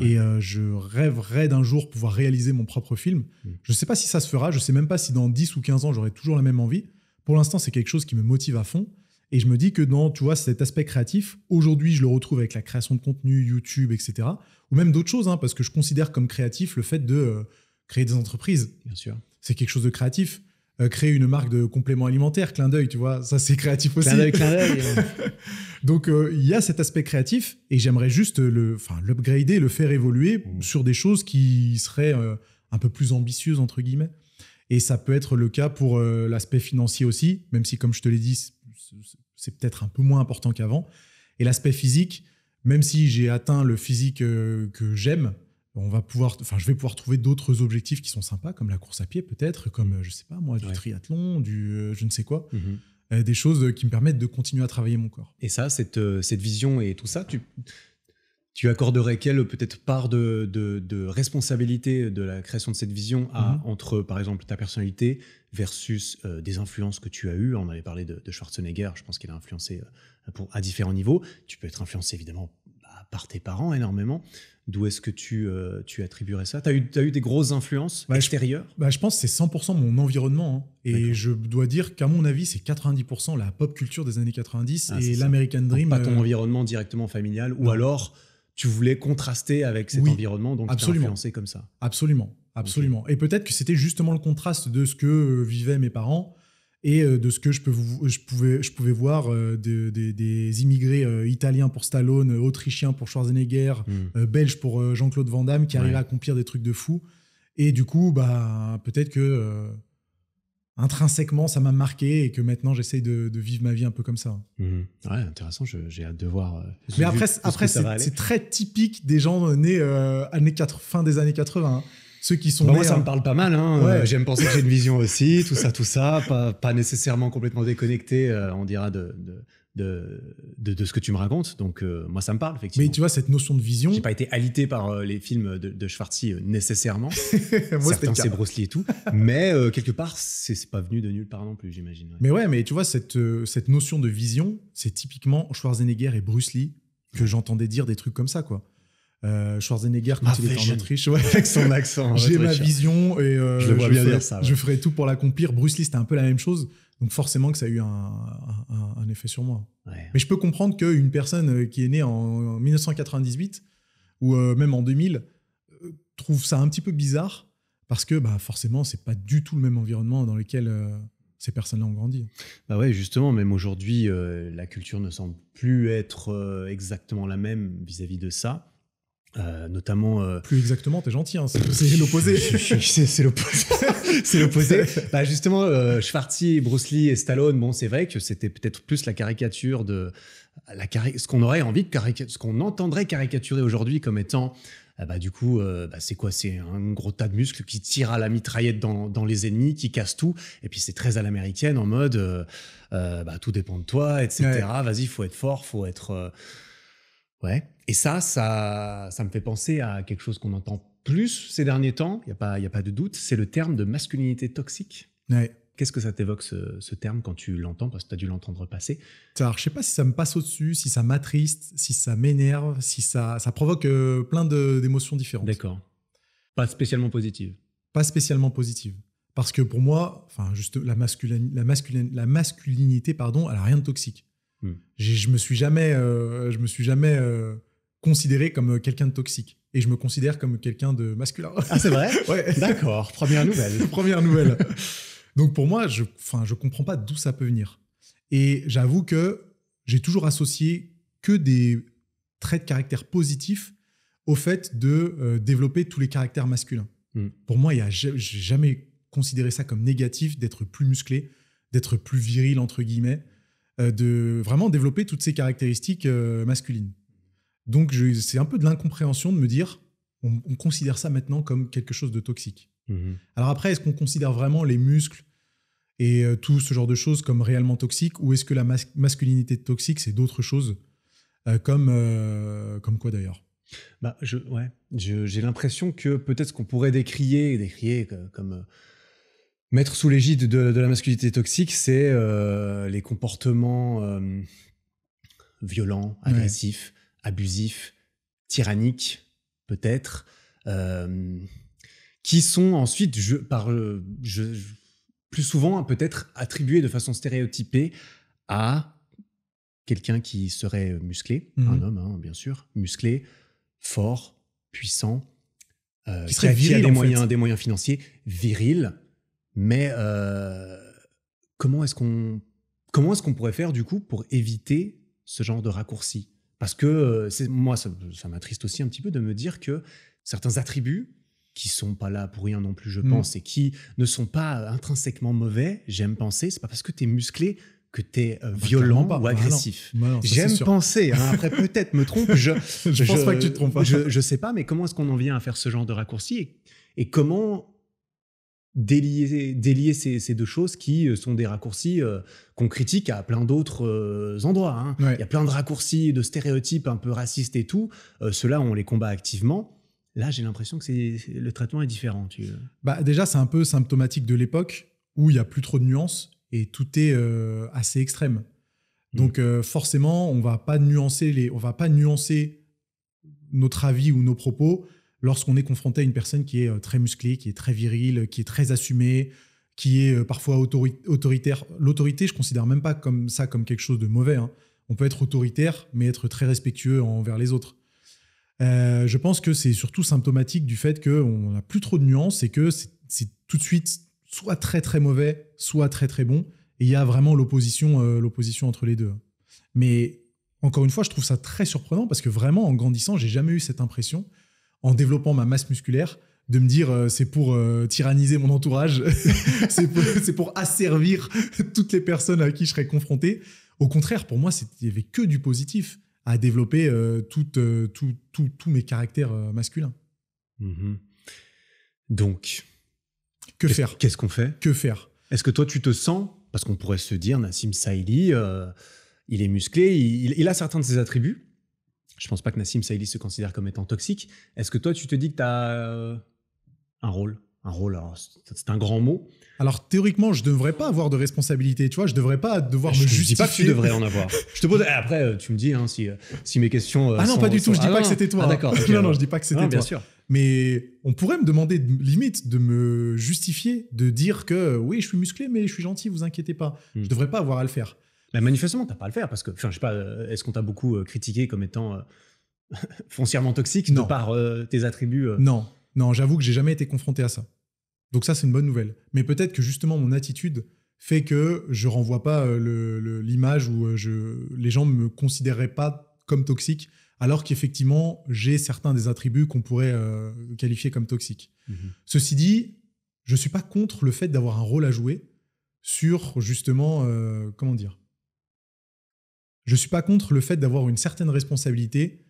Et euh, je rêverais d'un jour pouvoir réaliser mon propre film. Mm. Je ne sais pas si ça se fera, je ne sais même pas si dans 10 ou 15 ans j'aurai toujours la même envie. Pour l'instant, c'est quelque chose qui me motive à fond. Et je me dis que dans, tu vois, cet aspect créatif, aujourd'hui, je le retrouve avec la création de contenu, YouTube, etc. Ou même d'autres choses, hein, parce que je considère comme créatif le fait de euh, créer des entreprises. Bien sûr. C'est quelque chose de créatif. Euh, créer une marque de compléments alimentaires, clin d'œil, tu vois, ça c'est créatif aussi. Clin d'œil, clin d'œil. Donc euh, il y a cet aspect créatif et j'aimerais juste le, enfin l'upgrader, le faire évoluer Mmh. sur des choses qui seraient euh, un peu plus ambitieuses entre guillemets. Et ça peut être le cas pour euh, l'aspect financier aussi, même si comme je te l'ai dit, c'est- peut-être un peu moins important qu'avant. Et l'aspect physique, même si j'ai atteint le physique euh, que j'aime, on va pouvoir, enfin je vais pouvoir trouver d'autres objectifs qui sont sympas, comme la course à pied peut-être, comme euh, je sais pas moi, du Ouais. triathlon, du euh, je ne sais quoi, Mhm. Euh, des choses qui me permettent de continuer à travailler mon corps. Et ça, cette, cette vision et tout ça, tu, tu accorderais quelle peut-être part de, de, de responsabilité de la création de cette vision à, Mhm. entre, par exemple, ta personnalité versus euh, des influences que tu as eues? On avait parlé de, de Schwarzenegger, je pense qu'il a influencé pour, à différents niveaux. Tu peux être influencé évidemment par tes parents énormément. D'où est-ce que tu, euh, tu attribuerais ça? Tu as, eu- des grosses influences Bah, je- extérieures? Bah, je pense que c'est 100% mon environnement. hein. Et je dois dire qu'à mon avis, c'est 90% la pop culture des années 90 Ah, et l'American Donc, Dream. pas ton euh, environnement directement familial, ou alors tu voulais contraster avec cet Oui, environnement, donc tu influencé comme ça. Absolument, absolument. Et peut-être que c'était justement le contraste de ce que euh, vivaient mes parents et euh, de ce que je, peux vous- je, pouvais, je pouvais voir euh, de- de- des immigrés euh, italiens pour Stallone, autrichiens pour Schwarzenegger, euh, belges pour Jean-Claude Van Damme qui Ouais. arrivaient à accomplir des trucs de fou. Et du coup, bah, peut-être que euh, intrinsèquement, ça m'a marqué et que maintenant, j'essaye de, de vivre ma vie un peu comme ça. Mhm. Ouais, intéressant, j'ai hâte de voir. euh, Mais après, après c'est très typique des gens nés euh, années 4 fin des années 80. hein. Ceux qui sont Bah, moi, ça en- me parle pas mal. Hein. Ouais. Euh, J'aime penser que j'ai une vision aussi, tout ça, tout ça. Pas, pas nécessairement complètement déconnecté, euh, on dira, de, de, de, de- de ce que tu me racontes. Donc, euh, moi, ça me parle, effectivement. Mais tu vois, cette notion de vision, J'ai pas été alité par les films de, de Schwarzy nécessairement. moi, Certains, c'est Bruce Lee et tout. Mais quelque part, c'est pas venu de nulle part non plus, j'imagine. ouais. Mais ouais, mais tu vois, cette, cette notion de vision, c'est typiquement Schwarzenegger et Bruce Lee que j'entendais dire des trucs comme ça, quoi. Euh, Schwarzenegger, quand Ma il était en. Autriche, ouais, Avec son accent. j'ai ma vision et euh, Je ferai, ça, ouais. je ferai tout pour l'accomplir. Bruce Lee, c'était un peu la même chose. Donc forcément que ça a eu un, un- un effet sur moi. Ouais. Mais je peux comprendre qu'une personne euh, qui est née en, en 1998 ou euh, même en 2000 euh, trouve ça un petit peu bizarre parce que bah, forcément, c'est pas du tout le même environnement dans lequel ces personnes-là ont grandi. Bah ouais, justement, même aujourd'hui, la culture ne semble plus être exactement la même vis-à-vis de ça. Euh, notamment. euh, Plus exactement, t'es gentil, hein, c'est l'opposé. c'est l'opposé. c'est l'opposé. Bah justement, euh, Bruce Lee et Stallone, bon, c'est vrai que c'était peut-être plus la caricature de la cari- ce qu'on aurait envie de caricaturer, ce qu'on entendrait caricaturer aujourd'hui comme étant, ah bah du coup, euh, bah, c'est quoi C'est un gros tas de muscles qui tire à la mitraillette dans, dans les ennemis, qui casse tout. Et puis c'est très à l'américaine en mode, euh, euh, bah, tout dépend de toi, etc. Ouais. Vas-y, faut être fort, faut être Ouais. Et ça, ça, ça me fait penser à quelque chose qu'on entend plus ces derniers temps, il n'y a, pas- y a pas de doute, c'est le terme de masculinité toxique. Ouais. Qu'est-ce que ça t'évoque ce, ce terme quand tu l'entends Parce que tu as dû l'entendre passer? Alors, je sais pas si ça me passe au-dessus, si ça m'attriste, si ça m'énerve, si ça, ça provoque euh, plein d'émotions différentes. D'accord. Pas spécialement positive. Pas spécialement positives. Parce que pour moi, enfin, juste la, masculin- la, masculin- la masculinité, pardon, elle a rien de toxique. Hmm. Je me suis jamais, euh, je me suis jamais euh, considéré comme euh, quelqu'un de toxique. Et je me considère comme quelqu'un de masculin. Ah, c'est vrai ouais. D'accord. Première nouvelle. Première nouvelle. Donc pour moi, je enfin je comprends pas d'où ça peut venir. Et j'avoue que j'ai toujours associé que des traits de caractère positifs au fait de euh, développer tous les caractères masculins. Mm. Pour moi, ja- j'ai jamais considéré ça comme négatif d'être plus musclé, d'être plus viril entre guillemets, euh, de vraiment développer toutes ces caractéristiques euh, masculines. Donc c'est un peu de l'incompréhension de me dire on- on considère ça maintenant comme quelque chose de toxique. Mhm. Alors après, est-ce qu'on considère vraiment les muscles et euh, tout ce genre de choses comme réellement toxiques ou est-ce que la mas- masculinité toxique, c'est d'autres choses euh, comme, euh, comme quoi d'ailleurs? Bah, je, ouais. J'ai l'impression que peut-être ce qu'on pourrait décrier, décrier comme euh, mettre sous l'égide de, de la masculinité toxique, c'est les comportements violents, agressifs, abusifs, tyranniques, peut-être, euh, qui sont ensuite, je, par, je- je- plus souvent, peut-être attribués de façon stéréotypée à quelqu'un qui serait musclé, Mhm. un homme, hein, bien sûr, musclé, fort, puissant, euh, Qui serait a- a viril, des en moyens, fait. des moyens financiers, viril. Mais euh, comment est-ce qu'on comment est-ce qu'on pourrait faire du coup pour éviter ce genre de raccourci? Parce que euh, moi, ça, ça m'attriste aussi un petit peu de me dire que certains attributs qui sont pas là pour rien non plus, je Mm. pense, et qui ne sont pas intrinsèquement mauvais, j'aime penser, c'est pas parce que tu es musclé que tu es Bah, violent pas. ou Bah, non. agressif. Bah non, J'aime penser, hein, après peut-être me trompe, je, Je pense pas que tu te trompes pas. Je, je sais pas, mais comment est-ce qu'on en vient à faire ce genre de raccourci et, et comment délier, délier ces, ces deux choses qui euh, sont des raccourcis euh, qu'on critique à plein d'autres euh, endroits. hein. Ouais. Il y a plein de raccourcis, de stéréotypes un peu racistes et tout. Euh, Ceux-là, on les combat activement. Là, j'ai l'impression que c'est le traitement est différent. Tu... Bah, déjà, c'est un peu symptomatique de l'époque où il y a plus trop de nuances et tout est assez extrême. Donc euh, forcément, on va pas nuancer les, on va pas nuancer notre avis ou nos propos lorsqu'on est confronté à une personne qui est euh, très musclée, qui est très virile, qui est très assumée, qui est euh, parfois autori- autoritaire. L'autorité, je considère même pas comme ça comme quelque chose de mauvais. hein. On peut être autoritaire, mais être très respectueux envers les autres. Euh, je pense que c'est surtout symptomatique du fait qu'on n'a plus trop de nuances et que c'est tout de suite soit très très mauvais, soit très très bon. Et il y a vraiment l'opposition l'opposition entre les deux. Mais encore une fois, je trouve ça très surprenant parce que vraiment, en grandissant, j'ai jamais eu cette impression, en développant ma masse musculaire, de me dire euh, c'est pour euh, tyranniser mon entourage, c'est pour, asservir toutes les personnes à qui je serais confronté. Au contraire, pour moi, il n'y avait que du positif à développer euh, toutes, tout- tout- tous mes caractères masculins. Mhm. Donc, Que qu'est-ce- faire? Qu'est-ce qu'on fait? Que faire? Est-ce que toi, tu te sens Parce qu'on pourrait se dire, Nassim Saïli, il est musclé, il, il a certains de ses attributs. Je pense pas que Nassim Saïli se considère comme étant toxique. Est-ce que toi, tu te dis que tu as un rôle? Un rôle, c'est un grand mot. Alors théoriquement, je devrais pas avoir de responsabilité, tu vois, je devrais pas devoir je me ne dis justifier. pas que tu devrais en avoir. Je te pose. eh, Après, euh, tu me dis hein, si, euh, si mes questions. euh, Ah non, sont- pas du tout, je dis Ah pas non, que c'était toi. Ah, hein. d'accord. non, non, je dis pas que c'était Non, bien toi. sûr. Mais on pourrait me demander de- limite de me justifier, de dire que oui, je suis musclé, mais je suis gentil, vous inquiétez pas. Hmm. Je devrais pas avoir à le faire. Mais manifestement, t'as pas à le faire parce que, enfin, je sais pas, euh, est-ce qu'on t'a beaucoup euh, critiqué comme étant euh, foncièrement toxique Non. de par tes attributs Non, non, j'avoue que j'ai jamais été confronté à ça. Donc ça, c'est une bonne nouvelle. Mais peut-être que justement mon attitude fait que je renvoie pas l'image où je, les gens me considéreraient pas comme toxique, alors qu'effectivement j'ai certains des attributs qu'on pourrait euh, qualifier comme toxiques. mhm. Ceci dit, je suis pas contre le fait d'avoir un rôle à jouer sur justement euh, comment dire. Je suis pas contre le fait d'avoir une certaine responsabilité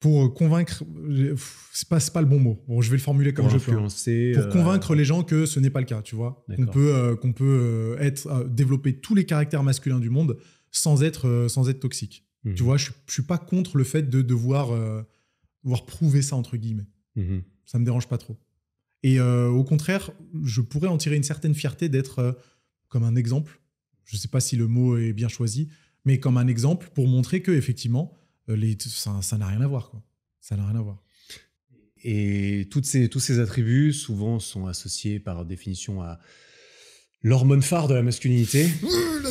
pour convaincre. C'est pas, pas le bon mot. Bon, je vais le formuler comme pour je peux. hein. Pour euh, convaincre les gens que ce n'est pas le cas, tu vois. Qu'on peut, euh, qu'on peut euh, être, euh, développer tous les caractères masculins du monde sans être, sans être toxique. mhm, Tu vois, je, je suis pas contre le fait de devoir, devoir prouver ça entre guillemets. mhm. Ça me dérange pas trop. Et au contraire, je pourrais en tirer une certaine fierté d'être comme un exemple. Je sais pas si le mot est bien choisi, mais comme un exemple pour montrer que effectivement, euh, les, ça n'a rien à voir. Quoi. Ça n'a rien à voir. Et toutes ces, tous ces attributs, souvent, sont associés par définition à l'hormone phare de la masculinité. la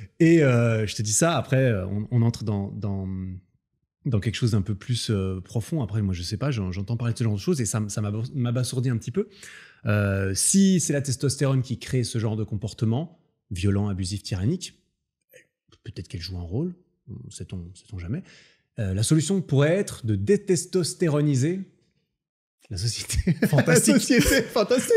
Et euh, je te dis ça, après, euh, on, on entre dans, dans, dans quelque chose d'un peu plus euh, profond. Après, moi, je sais pas, j'en- j'entends parler de ce genre de choses et ça, ça m'aba- m'abasourdit un petit peu. Euh, si c'est la testostérone qui crée ce genre de comportement, violent, abusif, tyrannique, peut-être qu'elle joue un rôle, sait-on sait-on jamais. Euh, la solution pourrait être de détestostéroniser la société. Fantastique. La société, fantastique.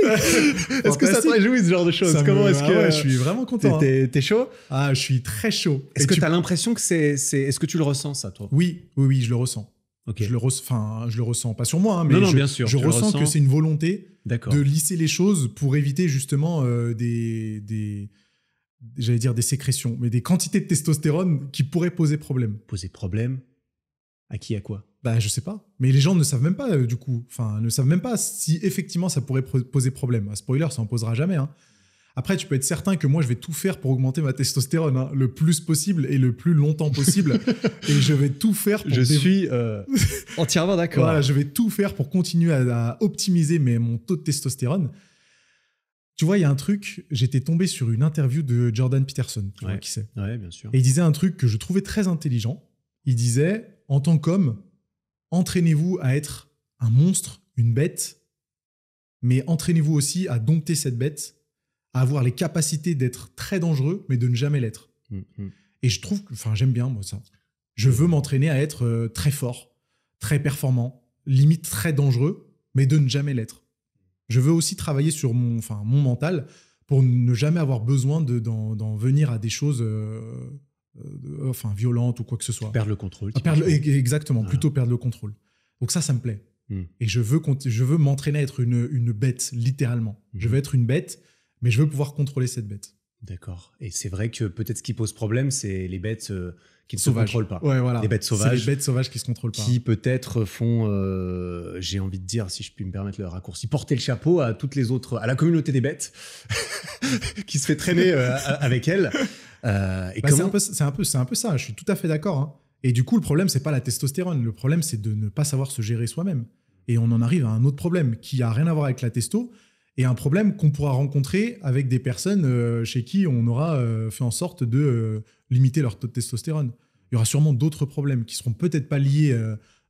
Est-ce que ça te réjouit ce genre de choses? Comment est-ce ah que ouais, je suis vraiment content. hein. t'es- chaud? Ah, je suis très chaud. Est-ce que tu- as l'impression que c'est, c'est, est-ce que tu le ressens ça, toi? Oui, oui, oui, je le ressens. Je le ressens. Enfin, je le ressens pas sur moi, hein, mais Non, non, je, bien sûr, je ressens ressens. que c'est une volonté de lisser les choses pour éviter justement euh, des, des, j'allais dire des sécrétions, mais des quantités de testostérone qui pourraient poser problème. Poser problème à qui à quoi? Bah, je sais pas. Mais les gens ne savent même pas, euh, du coup. Enfin, ne savent même pas si effectivement ça pourrait poser problème. Un spoiler, ça en posera jamais. hein. Après, tu peux être certain que moi, je vais tout faire pour augmenter ma testostérone hein, le plus possible et le plus longtemps possible. et je vais tout faire pour Je suis euh, entièrement d'accord. Voilà, je vais tout faire pour continuer à, à optimiser mes, mon taux de testostérone. Tu vois, il y a un truc, j'étais tombé sur une interview de Jordan Peterson, tu vois qui c'est. Ouais, bien sûr. Et il disait un truc que je trouvais très intelligent. Il disait, en tant qu'homme, entraînez-vous à être un monstre, une bête, mais entraînez-vous aussi à dompter cette bête, à avoir les capacités d'être très dangereux, mais de ne jamais l'être. Mm, mm. Et je trouve enfin, j'aime bien, moi, ça. Je veux m'entraîner à être euh, très fort, très performant, limite très dangereux, mais de ne jamais l'être. Je veux aussi travailler sur mon, enfin, mon mental pour ne jamais avoir besoin de- d'en venir à des choses euh, euh, enfin, violentes ou quoi que ce soit. Perdre le contrôle. Ah, perdre typiquement. exactement, Voilà. plutôt perdre le contrôle. Donc ça, ça me plaît. Mm. Et je veux, je veux m'entraîner à être une, une bête, littéralement. Je Mhm. veux être une bête, mais je veux pouvoir contrôler cette bête. D'accord. Et c'est vrai que peut-être ce qui pose problème, c'est les bêtes euh, qui ne se contrôlent pas. Ouais, voilà. Les bêtes sauvages. Les bêtes sauvages qui se contrôlent pas. Qui peut-être font, euh, j'ai envie de dire, si je puis me permettre le raccourci, porter le chapeau à toutes les autres, à la communauté des bêtes, qui se fait traîner euh, avec elle. Et Bah, c'est un peu, c'est un peu, c'est un peu ça. Je suis tout à fait d'accord. hein. Et du coup, le problème, c'est pas la testostérone. Le problème, c'est de ne pas savoir se gérer soi-même. Et on en arrive à un autre problème qui a rien à voir avec la testo et un problème qu'on pourra rencontrer avec des personnes euh, chez qui on aura euh, fait en sorte de euh, limiter leur taux de testostérone. Il y aura sûrement d'autres problèmes qui seront peut-être pas liés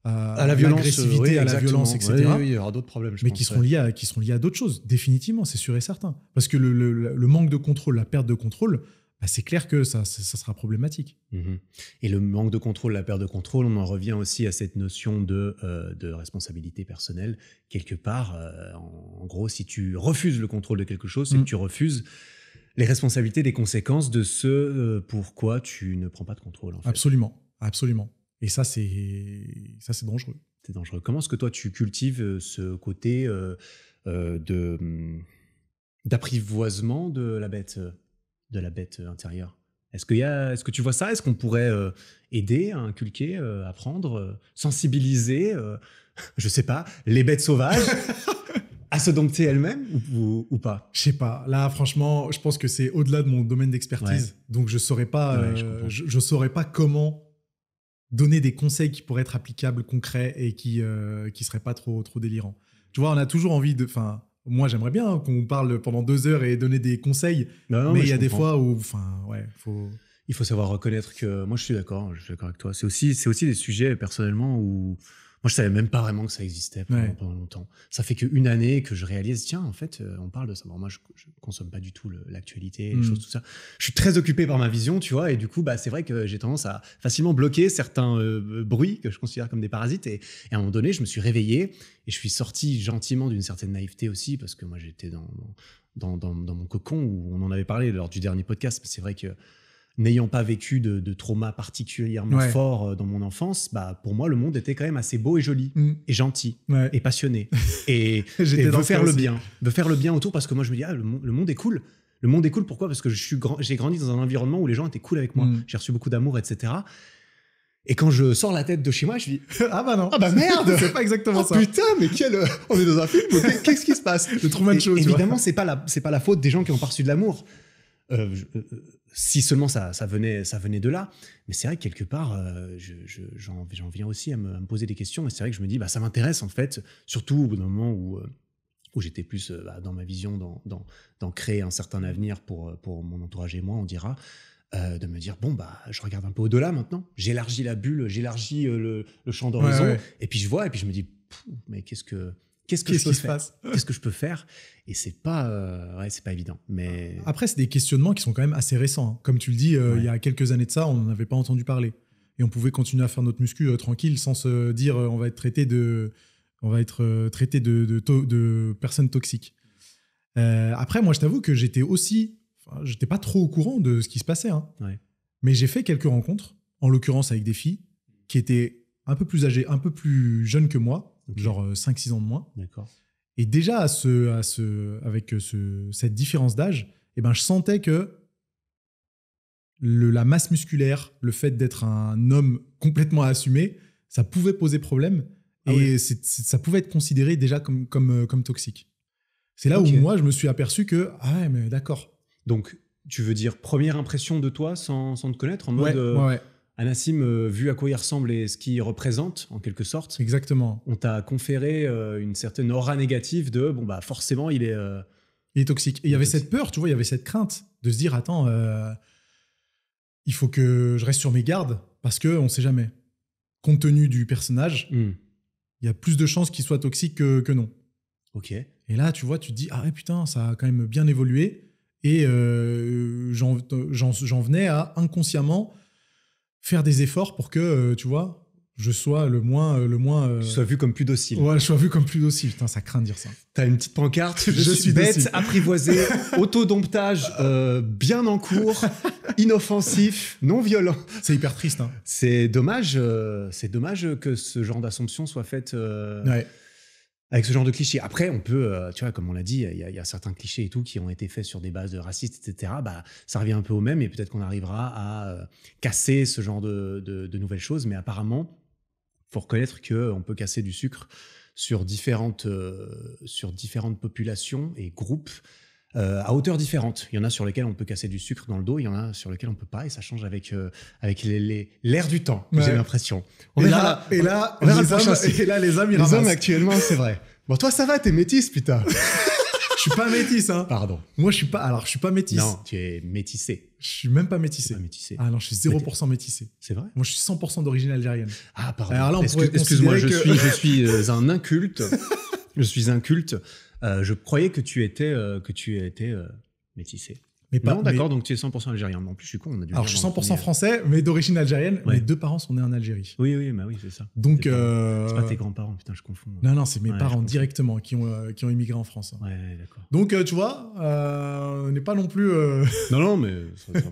à, à la violence, oui, à la violence, etc. Oui, oui, il y aura d'autres problèmes, je mais pense, qui seront, liés à, qui seront liés à d'autres choses, définitivement, c'est sûr et certain. Parce que le, le- le manque de contrôle, la perte de contrôle, bah, c'est clair que ça, ça, ça sera problématique. Mhm. Et le manque de contrôle, la perte de contrôle, on en revient aussi à cette notion de, euh, de responsabilité personnelle. Quelque part, euh, en, en gros, si tu refuses le contrôle de quelque chose, c'est Mm. que tu refuses les responsabilités des conséquences de ce euh, pourquoi tu ne prends pas de contrôle. En fait. Absolument, absolument. Et ça, c'est ça, c'est dangereux. C'est dangereux. Comment est-ce que toi, tu cultives ce côté de hum, d'apprivoisement de la bête, de la bête euh, intérieure Est-ce qu'il y a, est-ce que tu vois ça? Est-ce qu'on pourrait euh, aider, à inculquer, euh, apprendre, sensibiliser, je sais pas, les bêtes sauvages à se dompter elles-mêmes ou, ou- ou pas? Je sais pas. Là, franchement, je pense que c'est au-delà de mon domaine d'expertise. Donc, je saurais pas, Ouais, je saurais pas comment donner des conseils qui pourraient être applicables, concrets et qui euh, qui seraient pas trop trop délirants. Tu vois, on a toujours envie de. Enfin, moi, j'aimerais bien hein, qu'on parle pendant deux heures et donner des conseils. Non, mais il y a des fois où, enfin, ouais, faut. Il faut savoir reconnaître que moi je suis d'accord, je suis d'accord avec toi. C'est aussi, c'est aussi des sujets personnellement où moi je savais même pas vraiment que ça existait pendant, Ouais. pendant longtemps. Ça fait qu'une année que je réalise, tiens, en fait, euh, on parle de ça. Bon, moi je, je consomme pas du tout le- l'actualité, les Mm. choses, tout ça. Je suis très occupé par ma vision, tu vois, et du coup, bah, c'est vrai que j'ai tendance à facilement bloquer certains euh, bruits que je considère comme des parasites. Et, et à un moment donné, je me suis réveillé et je suis sorti gentiment d'une certaine naïveté aussi parce que moi j'étais dans, dans, dans, dans mon cocon où on en avait parlé lors du dernier podcast. C'est vrai que n'ayant pas vécu de, de trauma particulièrement Ouais. fort euh, dans mon enfance, bah, pour moi, le monde était quand même assez beau et joli, et gentil, Ouais. et passionné, et, et veut faire le aussi. bien, veut faire le bien autour, parce que moi, je me dis, ah, le, le monde est cool. Le monde est cool, pourquoi? Parce que suis grand- j'ai grandi dans un environnement où les gens étaient cool avec moi. Mm. J'ai reçu beaucoup d'amour, etc. Et quand je sors la tête de chez moi, je dis, ah bah non. ah bah merde c'est pas exactement Oh ça. putain, mais quel... on est dans un film, qu'est-ce qui se passe? Le Truman Show, évidemment, c'est pas la pas la faute des gens qui ont pas reçu de l'amour. Euh, euh, si seulement ça, ça venait ça venait de là. Mais c'est vrai que quelque part, euh, je- je- j'en viens aussi à me, à me poser des questions. Et c'est vrai que je me dis, bah ça m'intéresse en fait, surtout au bout d'un moment où euh, où j'étais plus euh, bah, dans ma vision, dans, dans, dans créer un certain avenir pour, pour mon entourage et moi, on dira, euh, de me dire, bon, bah, je regarde un peu au-delà maintenant. J'élargis la bulle, j'élargis le, le champ d'horizon, Ouais, ouais. et puis je vois, et puis je me dis, mais qu'est-ce que, qu'est-ce que Qu'est-ce je peux qui se faire passe Qu'est-ce que je peux faire Et c'est pas, euh, ouais, c'est pas évident. Mais Après, c'est des questionnements qui sont quand même assez récents. hein. Comme tu le dis, euh, Ouais. il y a quelques années de ça, on n'en avait pas entendu parler. Et on pouvait continuer à faire notre muscu euh, tranquille sans se dire on va être traité de, on va être traité de, de, to- de personnes toxiques. Après, moi, je t'avoue que j'étais aussi, j'étais pas trop au courant de ce qui se passait. hein. Ouais. Mais j'ai fait quelques rencontres, en l'occurrence avec des filles qui étaient un peu plus âgées, un peu plus jeunes que moi, Genre euh, 5-6 ans de moins. d'accord. Et déjà, à ce, à ce, avec ce, cette différence d'âge, eh ben, je sentais que le, la masse musculaire, le fait d'être un homme complètement assumé, ça pouvait poser problème. Ah et ouais. ça pouvait être considéré déjà comme, comme, euh, comme toxique. C'est là où moi, je me suis aperçu que, ah ouais, mais d'accord. Donc, tu veux dire première impression de toi sans, sans te connaître, en mode euh, ouais, ouais, Anassim, euh, vu à quoi il ressemble et ce qu'il représente, en quelque sorte, exactement. on t'a conféré euh, une certaine aura négative de bon bah forcément il est euh, Il est toxique. Et il y avait toxique. cette peur, tu vois, il y avait cette crainte de se dire, attends, il faut que je reste sur mes gardes parce que on sait jamais. Compte tenu du personnage, hmm, il y a plus de chances qu'il soit toxique que, que non. ok Et là, tu vois, tu te dis, ah ouais, putain, ça a quand même bien évolué. Et euh, j'en venais à inconsciemment faire des efforts pour que, euh, tu vois, je sois le moins. Le moins euh, tu sois vu comme plus docile ouais, je sois vu comme plus docile. Putain, ça craint de dire ça. t'as une petite pancarte je, Je suis, suis bête docile. apprivoisé autodomptage euh, bien en cours inoffensif non violent C'est hyper triste. Hein. c'est dommage euh, c'est dommage que ce genre d'assomption soit faite euh, Ouais. Avec ce genre de clichés. Après, on peut, euh, tu vois, comme on l'a dit, il y, a- certains clichés et tout qui ont été faits sur des bases racistes, etc. Bah, ça revient un peu au même et peut-être qu'on arrivera à euh, casser ce genre de, de- nouvelles choses. Mais apparemment, faut reconnaître que on peut casser du sucre sur différentes, euh, sur différentes populations et groupes. Euh, à hauteur différente. Il y en a sur lesquels on peut casser du sucre dans le dos, il y en a sur lesquels on peut pas, et ça change avec, euh, avec les- les- l'air du temps, Ouais. j'ai l'impression. On et, là, et là, on verra les hommes, et là, les hommes, ils les hommes actuellement, c'est vrai. Bon, toi, ça va, t'es métisse, putain. Je suis pas métisse, hein. Pardon. Moi, je suis pas. Alors, je suis pas métisse. Non, tu es métissé. Je suis même pas métissé. pas métissé. Ah non, je suis 0% métissé. C'est vrai Moi, je suis 100% d'origine algérienne. Ah, pardon. Alors là, on Excuse- pourrait Excuse-moi, je suis, je suis euh, un inculte? je suis inculte. Euh, je croyais que tu étais, euh, que tu étais euh, métissé. Mais pas. non, mais- d'accord, donc tu es 100% algérien. Mais en plus, je suis con, on a dû Alors, je suis dans le 100% premier. français, mais d'origine algérienne. Ouais. Mes deux parents sont nés en Algérie. Oui, oui, bah oui, c'est ça. Donc. C'est pas tes grands-parents, putain, je confonds. Non, non, c'est mes Ouais, parents directement qui ont, euh, qui ont immigré en France. Ouais, ouais, d'accord. Donc, euh, tu vois, euh, on n'est pas non plus. euh, Non, non, mais ça- ça-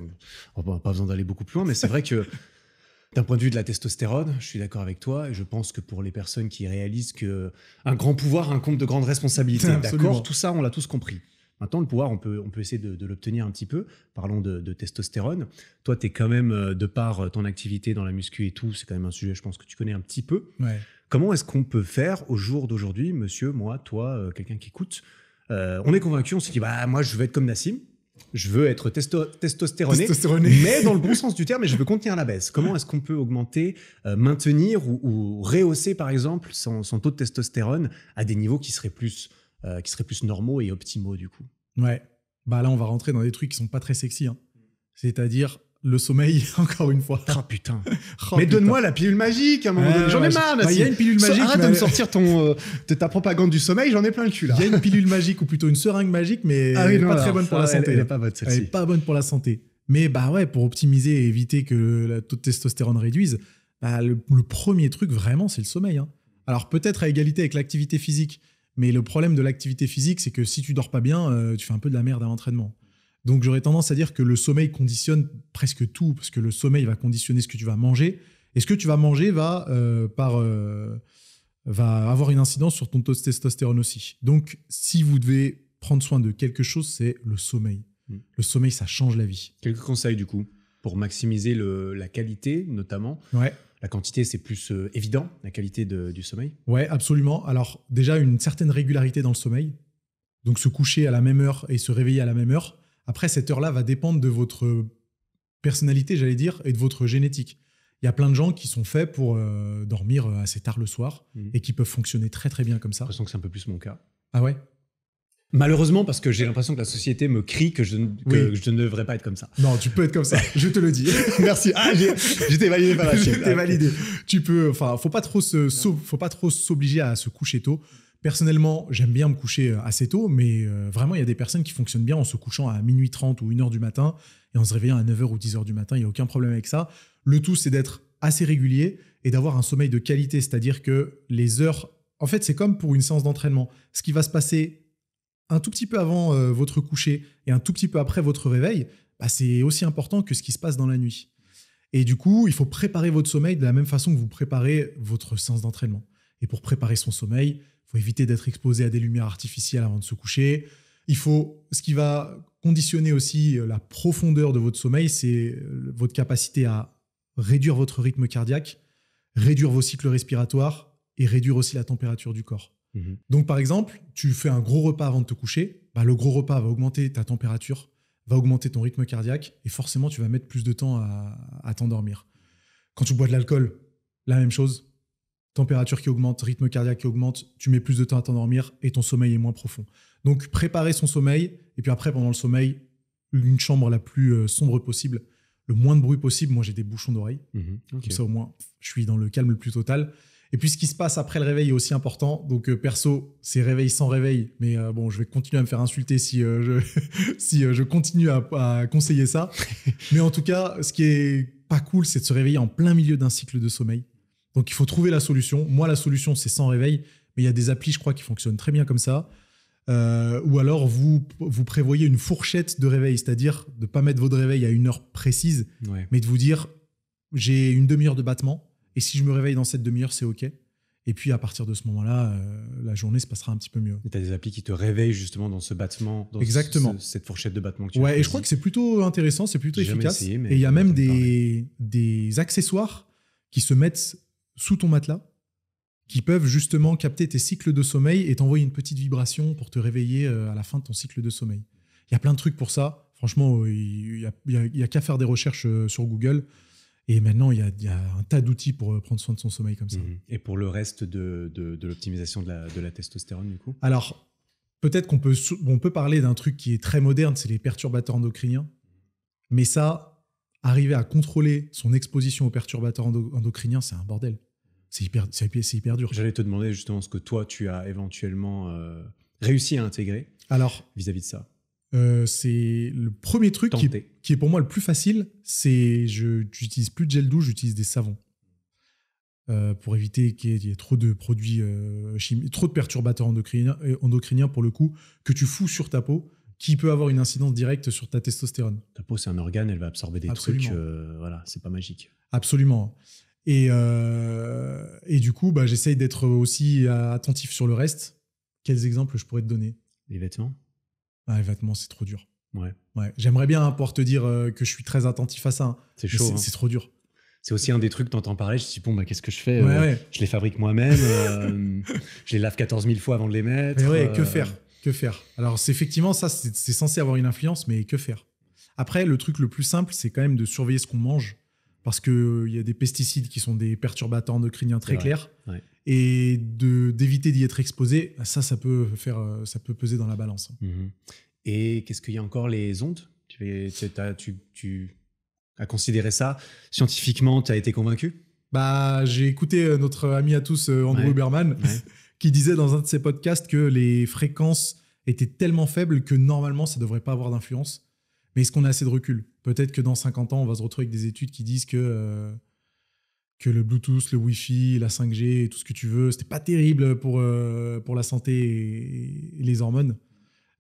on n'a pas besoin d'aller beaucoup plus loin, mais c'est vrai que D'un point de vue de la testostérone, je suis d'accord avec toi et je pense que pour les personnes qui réalisent que un grand pouvoir incombe de grandes responsabilités, d'accord, tout ça, on l'a tous compris. Maintenant, le pouvoir, on peut, on peut essayer de, de l'obtenir un petit peu. Parlons de, de testostérone. Toi, tu es quand même, euh, de par ton activité dans la muscu et tout, c'est quand même un sujet, je pense, que tu connais un petit peu. Ouais. Comment est-ce qu'on peut faire au jour d'aujourd'hui, monsieur, moi, toi, euh, quelqu'un qui écoute euh, On est convaincu, on se dit, bah, moi, je veux être comme Nassim. Je veux être testo- testostéroné, Testostéroné. mais dans le bon sens du terme, et je veux contenir la baisse. Comment est-ce qu'on peut augmenter, euh, maintenir ou, ou rehausser, par exemple, son, son taux de testostérone à des niveaux qui seraient plus, euh, qui seraient plus normaux et optimaux, du coup? Ouais. Bah là, on va rentrer dans des trucs qui sont pas très sexy. hein. C'est-à-dire le sommeil, encore une fois. Ah putain Oh, Mais donne-moi la pilule magique à un moment donné. J'en ai marre, bah, il y a une pilule magique, Arrête de me sortir ton, euh, de ta propagande du sommeil, j'en ai plein le cul, là. Il y a une pilule magique ou plutôt une seringue magique, mais Ah oui, elle pas très bonne pour la santé. elle est hein. pas bonne, Elle est celle-ci. pas bonne pour la santé. Mais bah ouais, pour optimiser et éviter que le taux de testostérone réduise, bah, le, le premier truc vraiment, c'est le sommeil. hein. Alors peut-être à égalité avec l'activité physique, mais le problème de l'activité physique, c'est que si tu dors pas bien, euh, tu fais un peu de la merde à l'entraînement. Donc j'aurais tendance à dire que le sommeil conditionne presque tout, parce que le sommeil va conditionner ce que tu vas manger, et ce que tu vas manger va euh, par euh, va avoir une incidence sur ton taux de testostérone aussi. Donc si vous devez prendre soin de quelque chose, c'est le sommeil. Mm. Le sommeil, ça change la vie. Quelques conseils, du coup, pour maximiser le- la qualité, notamment. Ouais. La quantité, c'est plus euh, évident, la qualité de- du sommeil. Ouais, absolument. Alors, déjà, une certaine régularité dans le sommeil. Donc, se coucher à la même heure et se réveiller à la même heure. Après, cette heure-là va dépendre de votre personnalité, j'allais dire, et de votre génétique. Il y a plein de gens qui sont faits pour euh, dormir assez tard le soir Mhm. et qui peuvent fonctionner très très bien comme J'ai ça. l'impression que c'est un peu plus mon cas. Ah ouais? Malheureusement, parce que j'ai l'impression que la société me crie que je, ne- que Oui. je ne devrais pas être comme ça. Non, tu peux être comme ça, je te le dis. Merci. Ah, j'ai- j'étais validé par la Je t'ai validé. Tu peux, enfin, faut pas trop se, s'o- faut pas trop s'obliger à se coucher tôt. Personnellement, j'aime bien me coucher euh, assez tôt, mais euh, vraiment, il y a des personnes qui fonctionnent bien en se couchant à minuit 30 ou 1h du matin et en se réveillant à 9h ou 10h du matin. Il n'y a aucun problème avec ça. Le tout, c'est d'être assez régulier et d'avoir un sommeil de qualité, c'est-à-dire que les heures, en fait, c'est comme pour une séance d'entraînement. Ce qui va se passer un tout petit peu avant euh, votre coucher et un tout petit peu après votre réveil, bah, c'est aussi important que ce qui se passe dans la nuit. Et du coup, il faut préparer votre sommeil de la même façon que vous préparez votre séance d'entraînement. Et pour préparer son sommeil, il faut éviter d'être exposé à des lumières artificielles avant de se coucher. Il faut, ce qui va conditionner aussi euh, la profondeur de votre sommeil, c'est euh, votre capacité à réduire votre rythme cardiaque, réduire vos cycles respiratoires et réduire aussi la température du corps. Mhm. Donc, par exemple, tu fais un gros repas avant de te coucher, bah, le gros repas va augmenter ta température, va augmenter ton rythme cardiaque, et forcément, tu vas mettre plus de temps à, à t'endormir. Quand tu bois de l'alcool, la même chose. Température qui augmente, rythme cardiaque qui augmente, tu mets plus de temps à t'endormir et ton sommeil est moins profond. Donc, préparer son sommeil, et puis après, pendant le sommeil, une chambre la plus euh, sombre possible, le moins de bruit possible. Moi, j'ai des bouchons d'oreilles. Ok. Comme ça, au moins, je suis dans le calme le plus total. Et puis, ce qui se passe après le réveil est aussi important. Donc, euh, perso, c'est réveil sans réveil. Mais euh, bon, je vais continuer à me faire insulter si, euh, je, si je continue à, à conseiller ça. mais en tout cas, ce qui est pas cool, c'est de se réveiller en plein milieu d'un cycle de sommeil. Donc, il faut trouver la solution. Moi, la solution, c'est sans réveil. Mais il y a des applis, je crois, qui fonctionnent très bien comme ça. Euh, ou alors, vous, vous prévoyez une fourchette de réveil, c'est-à-dire de ne pas mettre votre réveil à une heure précise, Ouais. mais de vous dire j'ai une demi-heure de battement et si je me réveille dans cette demi-heure, c'est OK. Et puis à partir de ce moment-là, euh, la journée se passera un petit peu mieux. Et t'as des applis qui te réveillent justement dans ce battement, dans Exactement. ce- cette fourchette de battement que tu as Ouais, et je crois que c'est plutôt intéressant, c'est plutôt efficace. essayé, mais et il y a même des, des accessoires qui se mettent sous ton matelas qui peuvent justement capter tes cycles de sommeil et t'envoyer une petite vibration pour te réveiller euh, à la fin de ton cycle de sommeil. Il y a plein de trucs pour ça. Franchement, euh, il y a, qu'à faire des recherches euh, sur Google. Et maintenant, il y a, il y a un tas d'outils pour prendre soin de son sommeil comme ça. Mhm. Et pour le reste de, de, de l'optimisation de la, de la testostérone, du coup? Alors, peut-être qu'on peut, on peut parler d'un truc qui est très moderne, c'est les perturbateurs endocriniens. Mais ça, arriver à contrôler son exposition aux perturbateurs endo- endocriniens, c'est un bordel. C'est hyper, dur. J'allais te demander justement ce que toi, tu as éventuellement euh, réussi à intégrer Alors, vis-à-vis de ça. euh, c'est le premier truc qui, est pour moi le plus facile, c'est je j'utilise plus de gel douche, j'utilise des savons. Euh, pour éviter qu'il y, ait- trop de produits chimiques, trop de perturbateurs endocriniens, endocriniens pour le coup, que tu fous sur ta peau qui peut avoir une incidence directe sur ta testostérone. Ta peau, c'est un organe, elle va absorber des Absolument. trucs. voilà, c'est pas magique. Absolument. Et, euh, et du coup, bah, j'essaye d'être aussi euh, attentif sur le reste. Quels exemples je pourrais te donner? Les vêtements? Ah, Les vêtements, c'est trop dur. Ouais. Ouais. J'aimerais bien hein, pouvoir te dire euh, que je suis très attentif à ça. hein, C'est chaud. c'est- hein. C'est trop dur. C'est aussi un des trucs, t'entends parler, je me dis, bon, bah, qu'est-ce que je fais Ouais, Euh, ouais. Je les fabrique moi-même, euh, je les lave 14 000 fois avant de les mettre. Mais ouais, que faire? Que faire? Alors, c'est effectivement ça, c'est c'est censé avoir une influence, mais que faire? Après, le truc le plus simple, c'est quand même de surveiller ce qu'on mange, parce qu'il y a des pesticides qui sont des perturbateurs endocriniens très clairs, ouais. et d'éviter d'y être exposé, ça, ça peut faire, euh, ça peut peser dans la balance. Mhm. Et qu'est-ce qu'il y a encore Les ondes? Tu, as considéré ça Scientifiquement, tu as été convaincu? Bah, j'ai écouté euh, notre ami à tous, euh, Andrew Ouais. Huberman, Ouais. qui disait dans un de ses podcasts que les fréquences étaient tellement faibles que normalement, ça devrait pas avoir d'influence. Mais est-ce qu'on a assez de recul? Peut-être que dans 50 ans, on va se retrouver avec des études qui disent que, euh, le Bluetooth, le Wi-Fi, la 5G et tout ce que tu veux, c'était pas terrible pour, euh, la santé et, et les hormones.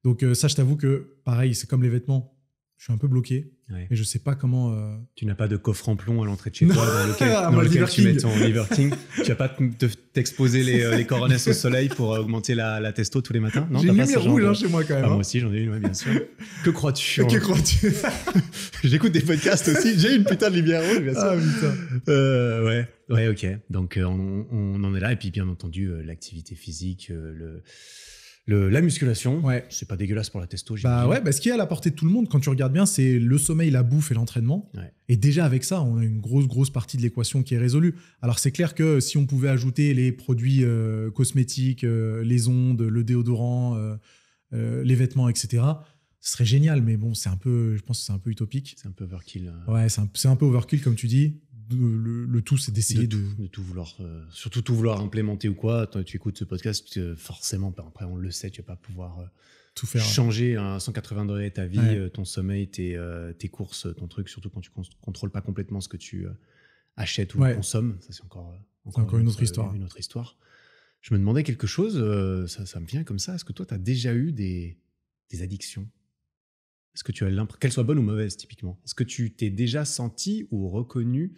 Donc euh, ça, je t'avoue que, pareil, c'est comme les vêtements. Je suis un peu bloqué Ouais. et je sais pas comment... euh, Tu n'as pas de coffre en plomb à l'entrée de chez toi dans lequel, Ah, dans lequel tu mets ton Liver King. tu vas pas te- te- t'exposer les, euh, les coronesses au soleil pour euh, augmenter la, la testo tous les matins? Non, J'ai une lumière rouge de- hein, chez moi quand même. Ah, hein. moi aussi, j'en ai une, ouais, bien sûr. que crois-tu Que crois-tu? J'écoute des podcasts aussi. J'ai une putain de lumière rouge, bien sûr. Ah putain. Euh, ouais, ouais, ok. Donc on, on en est là. Et puis bien entendu, l'activité physique, le, le- la musculation. Ouais. C'est pas dégueulasse pour la testo. Bah ouais, bah, ce qui est à la portée de tout le monde, quand tu regardes bien, c'est le sommeil, la bouffe et l'entraînement. Ouais. Et déjà avec ça, on a une grosse, grosse partie de l'équation qui est résolue. Alors c'est clair que si on pouvait ajouter les produits euh, cosmétiques, euh, les ondes, le déodorant, euh, les vêtements, etc., ce serait génial. Mais bon, c'est un peu, je pense que c'est un peu utopique. C'est un peu overkill. euh, Ouais, c'est un, c'est un peu overkill comme tu dis. Le, le tout, c'est de, d'essayer de. tout, de tout vouloir, euh, surtout tout vouloir implémenter ou quoi. Toi, tu écoutes ce podcast, forcément, bah, après on le sait, tu vas pas pouvoir euh, tout faire. changer à 180 degrés ta vie, Ouais. euh, ton sommeil, tes, tes courses, ton truc, surtout quand tu con- contrôles pas complètement ce que tu achètes ou Ouais. consommes. Ça, c'est encore, encore une autre histoire. Une autre histoire. Je me demandais quelque chose, ça, ça me vient comme ça. Est-ce que toi, tu as déjà eu des, des addictions? Est-ce que tu as l'impression, qu'elles soient bonnes ou mauvaises, typiquement? Est-ce que tu t'es déjà senti ou reconnu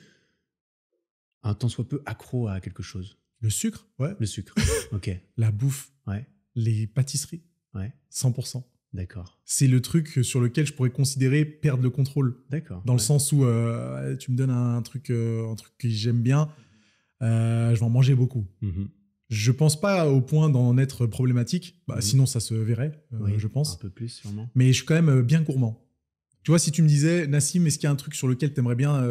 un tant soit peu accro à quelque chose Le sucre, ouais. Le sucre. ok. La bouffe, Ouais. les pâtisseries, Ouais. 100%. D'accord. C'est le truc sur lequel je pourrais considérer perdre le contrôle. D'accord. Dans le sens où euh, tu me donnes un truc, euh, un truc que j'aime bien, euh, je vais en manger beaucoup. Mhm. Je pense pas au point d'en être problématique, bah, Mhm. sinon ça se verrait, Oui, je pense. Un peu plus, sûrement. Mais je suis quand même bien gourmand. Tu vois, si tu me disais, Nassim, est-ce qu'il y a un truc sur lequel tu aimerais bien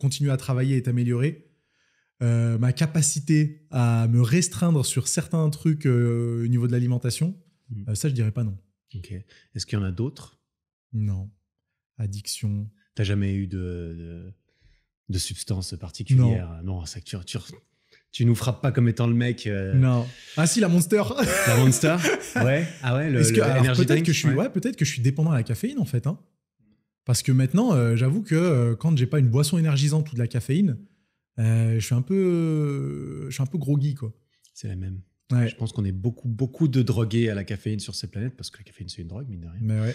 continuer à travailler et t'améliorer? Euh, Ma capacité à me restreindre sur certains trucs euh, au niveau de l'alimentation, Mhm. euh, ça, je dirais pas non. Ok. Est-ce qu'il y en a d'autres? Non. Addiction. T'as jamais eu de, de, de substance particulière Non, c'est que tu, tu, tu nous frappes pas comme étant le mec. Non. Ah si, la Monster La Monster? Ouais. Ah ouais, le, le peut-être que je suis, ouais. ouais, peut-être que je suis dépendant à la caféine en fait. hein. Parce que maintenant, j'avoue que quand j'ai pas une boisson énergisante ou de la caféine, je suis un peu, je suis un peu groggy quoi. C'est la même. Ouais. Je pense qu'on est beaucoup, beaucoup de drogués à la caféine sur cette planète parce que la caféine, c'est une drogue, mine de rien. Mais ouais.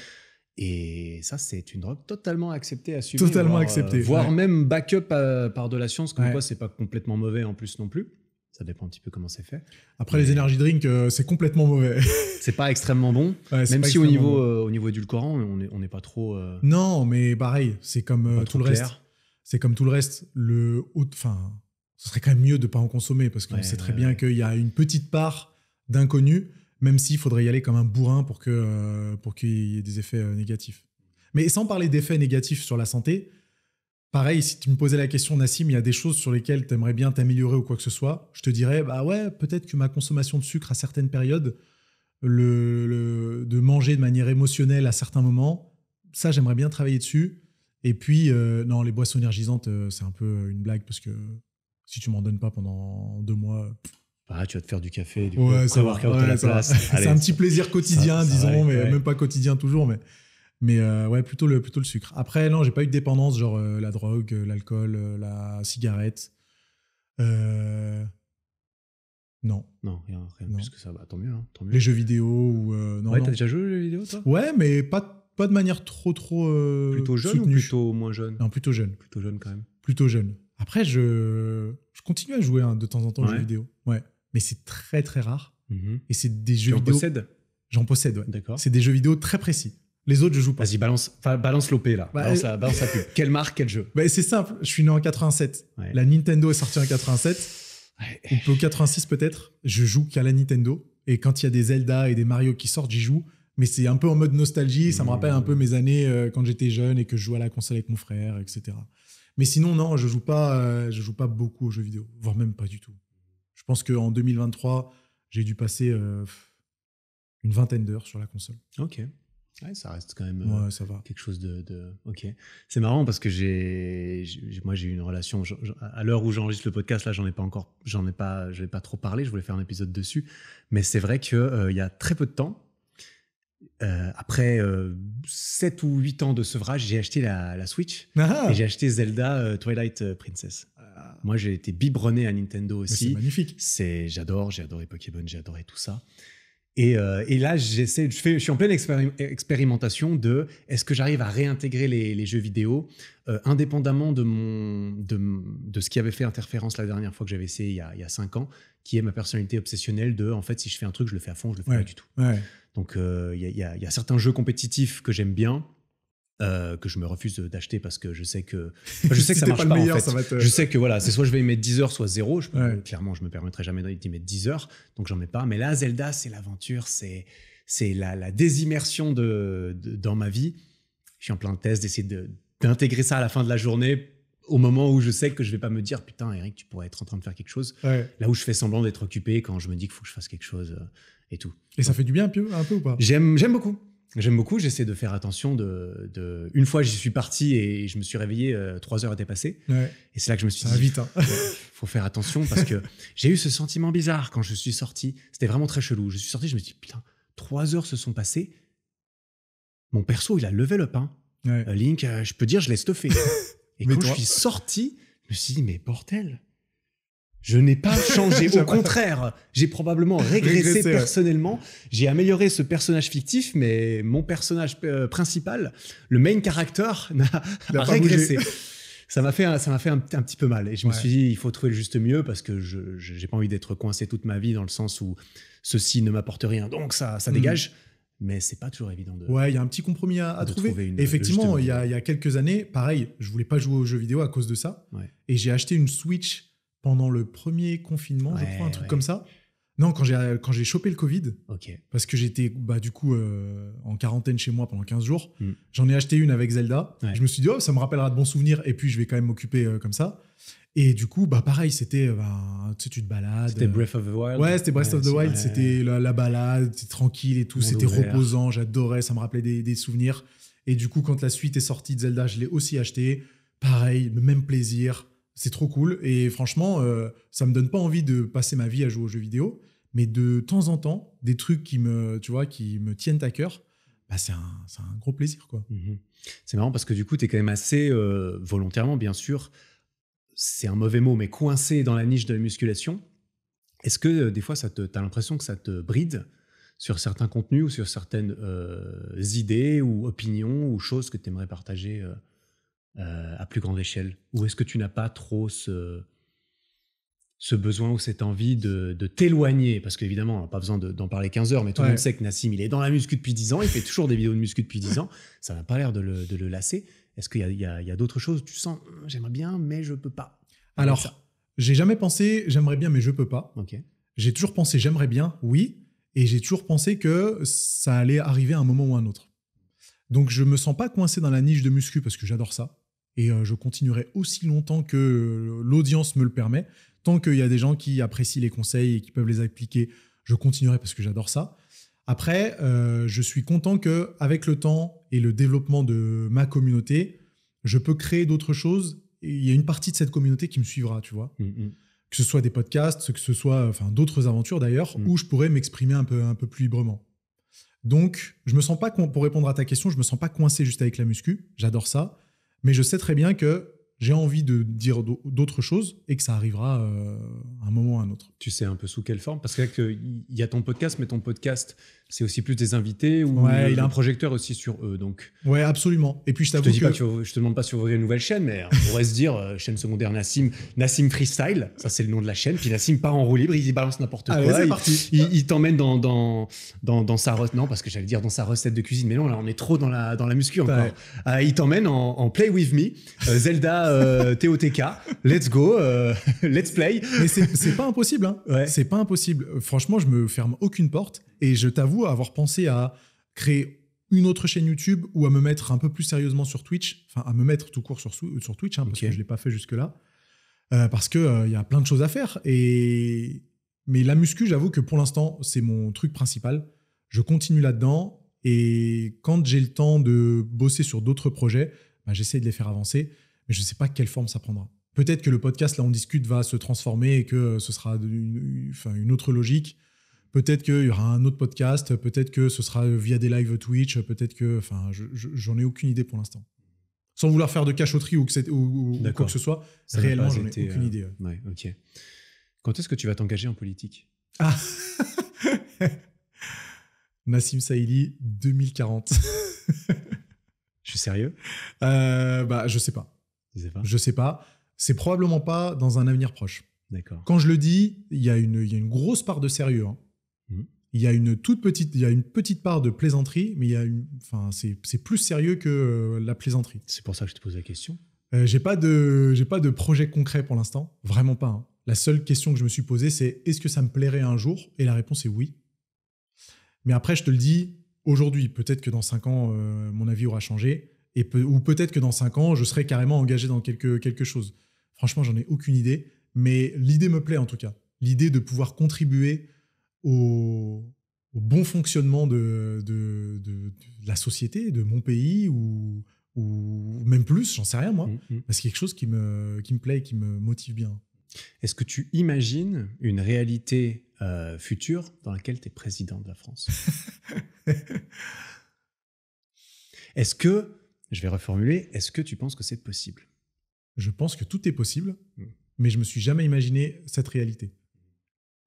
Et ça, c'est une drogue totalement acceptée, assumée. Totalement voire, euh, acceptée, voire ouais. même backup euh, par de la science, comme quoi c'est pas complètement mauvais en plus non plus. Ça dépend un petit peu comment c'est fait. Après Mais- les energy drinks, euh, c'est complètement mauvais. C'est pas extrêmement bon, Ouais, même si au niveau, bon. euh, au niveau édulcorant, on n'est on pas trop. euh, Non, mais pareil, c'est comme euh, tout le reste. C'est comme tout le reste. Le enfin, ce serait quand même mieux de pas en consommer parce qu'on Ouais, sait très ouais, bien ouais. qu'il y a une petite part d'inconnu, même s'il faudrait y aller comme un bourrin pour que euh, pour qu'il y ait des effets euh, négatifs. Mais sans parler d'effets négatifs sur la santé, pareil, si tu me posais la question, Nassim, il y a des choses sur lesquelles tu aimerais bien t'améliorer ou quoi que ce soit, je te dirais, bah ouais, peut-être que ma consommation de sucre à certaines périodes, le, le- de manger de manière émotionnelle à certains moments, ça, j'aimerais bien travailler dessus. Et puis, euh, non, les boissons énergisantes, euh, c'est un peu une blague parce que si tu m'en donnes pas pendant deux mois, Ah, tu vas te faire du café, du ouais, coup, ça va. à Ouais, la ça place. c'est un petit plaisir quotidien, ça- ça disons, va, mais ouais. même pas quotidien toujours, mais mais euh, ouais, plutôt le plutôt le sucre. Après, non, j'ai pas eu de dépendance, genre euh, la drogue, l'alcool, la cigarette. Euh, Non. Non, rien, rien Non. plus que ça. Bah, tant mieux. hein, tant mieux. Les jeux vidéo ou. non, ouais, t'as déjà joué aux jeux vidéo, toi? Ouais, mais pas, pas de manière trop, trop. euh, Plutôt jeune soutenue. ou plutôt moins jeune? Non, plutôt jeune. Plutôt jeune quand même. Plutôt jeune. Après, je, je continue à jouer hein, de temps en temps aux Ouais. jeux vidéo. Ouais. Mais c'est très, très rare. Mhm. Et c'est des jeux Tu vidéo. possèdes J'en possède, ouais. D'accord. C'est des jeux vidéo très précis. Les autres, je joue pas. Vas-y, balance, balance l'OP là. Bah, balance, euh, la, balance la pub. Quelle marque, quel jeu? Bah, c'est simple. Je suis né en 87. Ouais. La Nintendo est sortie en 87. Ouais. Ou au 86 peut-être. Je joue qu'à la Nintendo. Et quand il y a des Zelda et des Mario qui sortent, j'y joue. Mais c'est un peu en mode nostalgie. Ça me Mmh. rappelle un peu mes années euh, quand j'étais jeune et que je jouais à la console avec mon frère, etc. Mais sinon, non, je joue pas, euh, je joue pas beaucoup aux jeux vidéo, voire même pas du tout. Je pense qu'en 2023, j'ai dû passer euh, une vingtaine d'heures sur la console. Ok. Ouais, ça reste quand même Ouais, ça va. quelque chose de. de- Ok. C'est marrant parce que j'ai, moi j'ai eu une relation. je- je- à l'heure où j'enregistre le podcast, là, j'en ai pas encore, j'en ai pas, je vais pas trop parlé. Je voulais faire un épisode dessus, mais c'est vrai que euh, il y a très peu de temps. Euh, après 7 ou 8 ans de sevrage, j'ai acheté la, la Switch Ah, et j'ai acheté Zelda euh, Twilight euh, Princess. Moi, j'ai été biberonné à Nintendo mais c'est aussi. magnifique. C'est, j'adore, j'ai adoré Pokémon, j'ai adoré tout ça. Et, euh, et là, j'essaie, je, fais, je suis en pleine expéri- expérimentation de est-ce que j'arrive à réintégrer les, les jeux vidéo euh, indépendamment de, mon, de, m- de ce qui avait fait interférence la dernière fois que j'avais essayé il y, a, il y a cinq ans, qui est ma personnalité obsessionnelle de en fait, si je fais un truc, je le fais à fond, je le fais Ouais. pas du tout. Ouais. Donc, euh, il y, a- y y certains jeux compétitifs que j'aime bien. euh, que je me refuse d'acheter parce que je sais que enfin, je sais que Si ça marche pas pas, le meilleur, en fait. ça va te- Je sais que voilà, c'est soit je vais y mettre 10 heures, soit 0. Je, Ouais. Clairement, je me permettrai jamais d'y mettre 10 heures, donc j'en mets pas. Mais là, Zelda, c'est l'aventure, c'est c'est la, la désimmersion de, de- dans ma vie. Je suis en plein test d'essayer de- d'intégrer ça à la fin de la journée, au moment où je sais que je vais pas me dire putain, Eric, tu pourrais être en train de faire quelque chose. Ouais. Là où je fais semblant d'être occupé quand je me dis qu'il faut que je fasse quelque chose euh, et tout. Et ça fait du bien un peu, un peu ou pas? J'aime beaucoup. J'aime beaucoup, j'essaie de faire attention. De, de- Une fois, j'y suis parti et je me suis réveillé, euh, trois heures étaient passées. Ouais. Et c'est là que je me suis Ça dit, vite. Hein. faut faire attention parce que j'ai eu ce sentiment bizarre quand je suis sorti. C'était vraiment très chelou. Je suis sorti, je me suis dit, putain, trois heures se sont passées. Mon perso, il a. Hein. Ouais. Euh, Link, euh, je peux dire, je l'ai stuffé. Et Mais quand toi je suis sorti, je me suis dit, mais bordel, je n'ai pas changé. Au contraire, j'ai probablement régressé, Régressé, ouais. personnellement. J'ai amélioré ce personnage fictif, mais mon personnage euh, principal, le main character, n'a régressé. bougé. Ça m'a fait, un, ça m'a fait un, un petit peu mal. Et je me suis dit, il faut trouver le juste mieux parce que je j'ai pas envie d'être coincé toute ma vie dans le sens où ceci ne m'apporte rien, donc ça, ça Mm. dégage. Mais c'est pas toujours évident de. Ouais, il y a un petit compromis à, trouver. trouver une- Et effectivement, il y, a, il y a quelques années, pareil, je voulais pas jouer aux jeux vidéo à cause de ça. Ouais. Et j'ai acheté une Switch pendant le premier confinement, je crois, un truc ouais. comme ça. Non, quand j'ai quand j'ai chopé le Covid, parce que j'étais bah, du coup euh, en quarantaine chez moi pendant 15 jours, Mm. j'en ai acheté une avec Zelda. Ouais. Je me suis dit, oh, ça me rappellera de bons souvenirs, et puis je vais quand même m'occuper euh, comme ça. Et du coup, bah pareil, c'était, euh, bah, tu sais, tu te balades. C'était Breath of the Wild. Ouais, c'était Breath of the Wild, c'était la, la balade, c'était tranquille et tout, c'était reposant, j'adorais, ça me rappelait des, des souvenirs. Et du coup, quand la suite est sortie de Zelda, je l'ai aussi acheté. Pareil, le même plaisir, c'est trop cool. Et franchement, euh, ça me donne pas envie de passer ma vie à jouer aux jeux vidéo, mais de temps en temps, des trucs qui me, tu vois, qui me tiennent à cœur, bah, c'est un, un gros plaisir, quoi. Mhm. C'est marrant parce que du coup, tu es quand même assez euh, volontairement, bien sûr, c'est un mauvais mot, mais coincé dans la niche de la musculation. Est-ce que euh, des fois, tu as l'impression que ça te bride sur certains contenus ou sur certaines euh, idées ou opinions ou choses que tu aimerais partager euh, à plus grande échelle? Ou est-ce que tu n'as pas trop ce, ce besoin ou cette envie de, de t'éloigner? Parce qu'évidemment, on n'a pas besoin de- d'en parler 15 heures, mais tout le Ouais. monde sait que Nassim, il est dans la muscu depuis 10 ans, il fait toujours des vidéos de muscu depuis 10 ans, ça n'a pas l'air de le, de le lasser. Est-ce qu'il y a, d'autres choses? Tu sens, Hum, j'aimerais bien, mais je peux pas Alors, j'ai jamais pensé, j'aimerais bien, mais je peux pas. J'ai toujours pensé, j'aimerais bien, oui. Et j'ai toujours pensé que ça allait arriver à un moment ou à un autre. Donc, je me sens pas coincé dans la niche de muscu parce que j'adore ça. Et euh, je continuerai aussi longtemps que euh, l'audience me le permet. Tant qu'il y a des gens qui apprécient les conseils et qui peuvent les appliquer, je continuerai parce que j'adore ça. Après, euh, je suis content que avec le temps et le développement de ma communauté, je peux créer d'autres choses. Et il y a une partie de cette communauté qui me suivra, tu vois Hum, hum. que ce soit des podcasts, que ce soit enfin d'autres aventures d'ailleurs, Mm. où je pourrais m'exprimer un peu un peu plus librement. Donc, je me sens pas pour répondre à ta question, je me sens pas coincé juste avec la muscu, j'adore ça, mais je sais très bien que j'ai envie de dire d'au- d'autres choses et que ça arrivera euh, à un moment ou à un autre. Tu sais un peu sous quelle forme? Parce que là, que il y a ton podcast, mais ton podcast, c'est aussi plus des invités ou Ouais, il a un- projecteur aussi sur eux. Donc, Ouais, absolument. Et puis je t'avoue que pas tu je te demande pas sur une nouvelle chaîne, mais on pourrait se dire euh, chaîne secondaire Nassim, Nassim Freestyle, ça c'est le nom de la chaîne. Puis Nassim part en roue libre, il y balance n'importe quoi. il- parti. Il, il t'emmène dans, dans, dans, dans sa recette. Non, parce que j'allais dire dans sa recette de cuisine. Mais non, là, on est trop dans la, dans la muscu encore. Ouais. Ah, il t'emmène en, en Play With Me, euh, Zelda euh, TOTK. Let's go, let's play. Mais c'est pas impossible. Hein. Ouais. C'est pas impossible. Franchement, je me ferme aucune porte et je t'avoue avoir pensé à créer une autre chaîne YouTube ou à me mettre un peu plus sérieusement sur Twitch. Enfin, à me mettre tout court sur, Twitch, hein, parce que je l'ai pas fait jusque-là. Euh, parce qu'il il y a plein de choses à faire. Et... Mais la muscu, j'avoue que pour l'instant, c'est mon truc principal. Je continue là-dedans. Et quand j'ai le temps de bosser sur d'autres projets, bah, j'essaie de les faire avancer. Mais je ne sais pas quelle forme ça prendra. Peut-être que le podcast, là, on discute, va se transformer et que ce sera une autre logique. Peut-être qu'il y aura un autre podcast. Peut-être que ce sera via des lives Twitch. Peut-être que. Enfin, je- je- j'en ai aucune idée pour l'instant. Sans vouloir faire de cachotterie ou, que ou- ou- quoi que ce soit, Ça réellement, j'en ai été, aucune euh, idée. ouais. Ouais, ok. Quand est-ce que tu vas t'engager en politique? Ah Nassim Saïli, 2040. Je suis sérieux? Euh, bah, je sais pas. Je sais pas? Je sais pas. C'est probablement pas dans un avenir proche. D'accord. Quand je le dis, il y a une, il y a une grosse part de sérieux. hein. Mhm. Il y a une toute petite, il y a une petite part de plaisanterie, mais il y a une, enfin, c'est, c'est plus sérieux que euh, la plaisanterie. C'est pour ça que je te pose la question. Euh, j'ai pas de, j'ai pas de projet concret pour l'instant, vraiment pas. hein. La seule question que je me suis posée, c'est est-ce que ça me plairait un jour? Et la réponse est oui. Mais après, je te le dis aujourd'hui. Peut-être que dans cinq ans, euh, mon avis aura changé, et ou peut-être que dans cinq ans, je serai carrément engagé dans quelque quelque chose. Franchement, j'en ai aucune idée, mais l'idée me plaît en tout cas. L'idée de pouvoir contribuer au, au bon fonctionnement de, de, de- de la société, de mon pays, ou, ou même plus, j'en sais rien moi. Mm, mm. C'est quelque chose qui me, qui me plaît et qui me motive bien. Est-ce que tu imagines une réalité euh, future dans laquelle tu es président de la France? Est-ce que, je vais reformuler, est-ce que tu penses que c'est possible? Je pense que tout est possible, Mm. mais je me suis jamais imaginé cette réalité.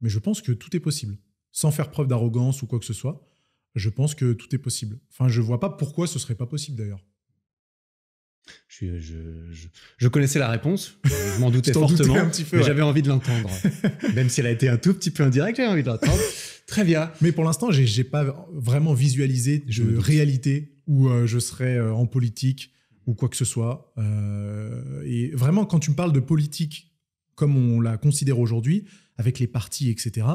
Mais je pense que tout est possible. Sans faire preuve d'arrogance ou quoi que ce soit, je pense que tout est possible. Enfin, je vois pas pourquoi ce serait pas possible d'ailleurs. je, suis- je- je- je connaissais la réponse, je m'en doutais fortement, un petit peu, mais ouais. j'avais envie de l'entendre. Même si elle a été un tout petit peu indirecte, j'avais envie de l'entendre. Très bien. Mais pour l'instant, j'ai j'ai pas vraiment visualisé de réalité où euh, je serais euh, en politique ou quoi que ce soit. Euh, et vraiment, quand tu me parles de politique comme on la considère aujourd'hui, avec les partis, etc.,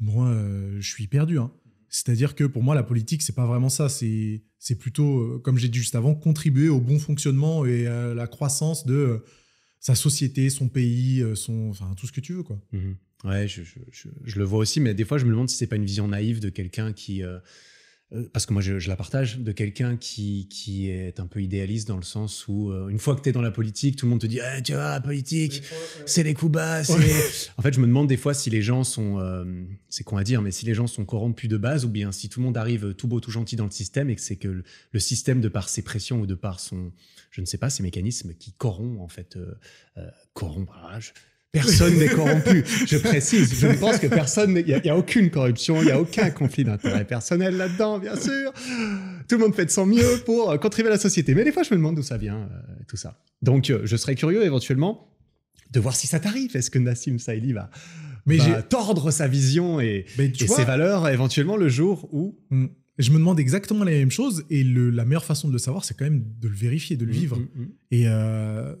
moi, euh, je suis perdu. hein. C'est-à-dire que pour moi, la politique, c'est pas vraiment ça. C'est c'est plutôt, euh, comme j'ai dit juste avant, contribuer au bon fonctionnement et à la croissance de euh, sa société, son pays, son, enfin, tout ce que tu veux, quoi. Mhm. Ouais, je, je- je- le vois aussi, mais des fois, je me demande si c'est pas une vision naïve de quelqu'un qui. Parce que moi, je, je la partage, de quelqu'un qui, qui est un peu idéaliste dans le sens où, euh, une fois que tu es dans la politique, tout le monde te dit Eh, Tu vois, la politique, c'est les coups bas. En fait, je me demande des fois si les gens sont. euh, c'est con à dire, mais si les gens sont corrompus de base ou bien si tout le monde arrive tout beau, tout gentil dans le système et que c'est que le, le système, de par ses pressions ou de par son. Je ne sais pas, ses mécanismes qui corrompent, en fait. euh, euh, voilà, je- Personne n'est corrompu. Je précise, je ne pense que personne. n'est- Il n'y a, il y a aucune corruption, il n'y a aucun conflit d'intérêt personnel là-dedans, bien sûr. Tout le monde fait de son mieux pour euh, contribuer à la société. Mais des fois, je me demande d'où ça vient, euh, tout ça. Donc, euh, je serais curieux éventuellement de voir si ça t'arrive. Est-ce que Nassim Saïli va, Mais va tordre sa vision et, Mais et vois- ses valeurs éventuellement le jour où. Mm. Je me demande exactement la même chose et le- la meilleure façon de le savoir, c'est quand même de le vérifier, de le vivre. Mm, mm, mm. Et euh,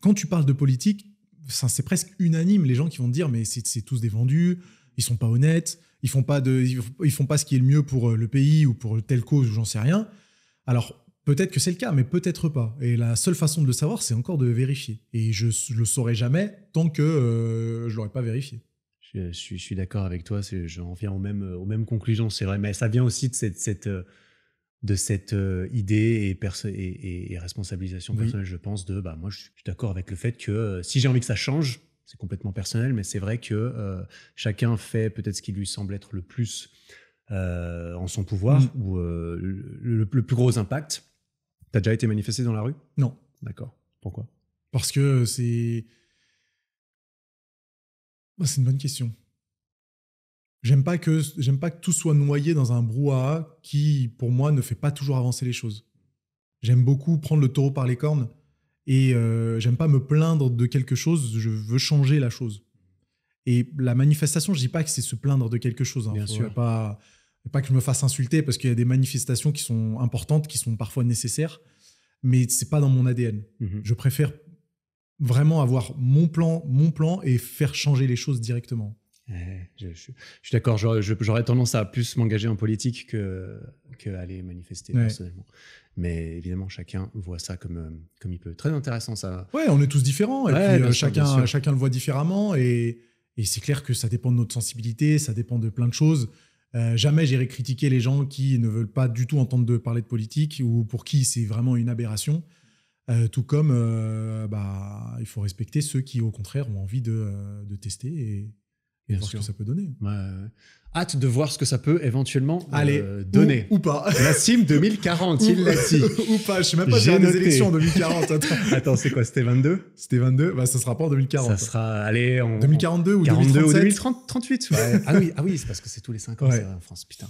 quand tu parles de politique, c'est presque unanime les gens qui vont dire mais c'est tous des vendus, ils sont pas honnêtes, ils font pas ils, font pas ce qui est le mieux pour euh, le pays ou pour telle cause ou j'en sais rien. Alors peut-être que c'est le cas, mais peut-être pas. Et la seule façon de le savoir, c'est encore de vérifier. Et je, je le saurai jamais tant que euh, je l'aurai pas vérifié. Je, suis, d'accord avec toi, j'en viens aux mêmes, aux mêmes conclusions, c'est vrai, mais ça vient aussi de cette, cette, euh, de cette euh, idée et, perso- et, et- et responsabilisation Oui. personnelle, je pense, de bah, moi je suis d'accord avec le fait que euh, si j'ai envie que ça change, c'est complètement personnel, mais c'est vrai que euh, chacun fait peut-être ce qui lui semble être le plus en son pouvoir Mm. ou le, le- le plus gros impact. T'as déjà été manifesté dans la rue? Non. D'accord. Pourquoi? Parce que c'est. Bah, c'est une bonne question. J'aime pas que j'aime pas que tout soit noyé dans un brouhaha qui, pour moi, ne fait pas toujours avancer les choses. J'aime beaucoup prendre le taureau par les cornes et euh, j'aime pas me plaindre de quelque chose. Je veux changer la chose. Et la manifestation, je dis pas que c'est se plaindre de quelque chose. Hein. Bien sûr. Pas, pas que je me fasse insulter parce qu'il y a des manifestations qui sont importantes, qui sont parfois nécessaires, mais c'est pas dans mon ADN. Mhm. Je préfère vraiment avoir mon plan, mon plan et faire changer les choses directement. Ouais, je, je- je suis d'accord, j'aurais tendance à plus m'engager en politique que, que aller manifester Ouais. personnellement. Mais évidemment, chacun voit ça comme, euh, comme il peut. Très intéressant ça. Ouais, on est tous différents et Ouais, puis bien euh, chacun, chacun le voit différemment et, et c'est clair que ça dépend de notre sensibilité, ça dépend de plein de choses. Euh, jamais j'irai critiquer les gens qui ne veulent pas du tout entendre de parler de politique ou pour qui c'est vraiment une aberration. Euh, tout comme euh, bah, il faut respecter ceux qui au contraire ont envie de, de tester et Bien voir sûr. ce que ça peut donner. Ouais, ouais. Hâte de voir ce que ça peut éventuellement Allez, euh, donner. ou, ou pas. La CIM 2040, il l'a dit. ou pas, je sais même pas a des élections en 2040. Attends. Attends, c'est quoi C'était 22 C'était 22, bah, ça sera pas en 2040. Ça sera, allez, en 2042 ou 42 ou 2037 2038. ouais. ah oui, ah oui c'est parce que c'est tous les 5 ans Ouais. c'est vrai, en France. Putain.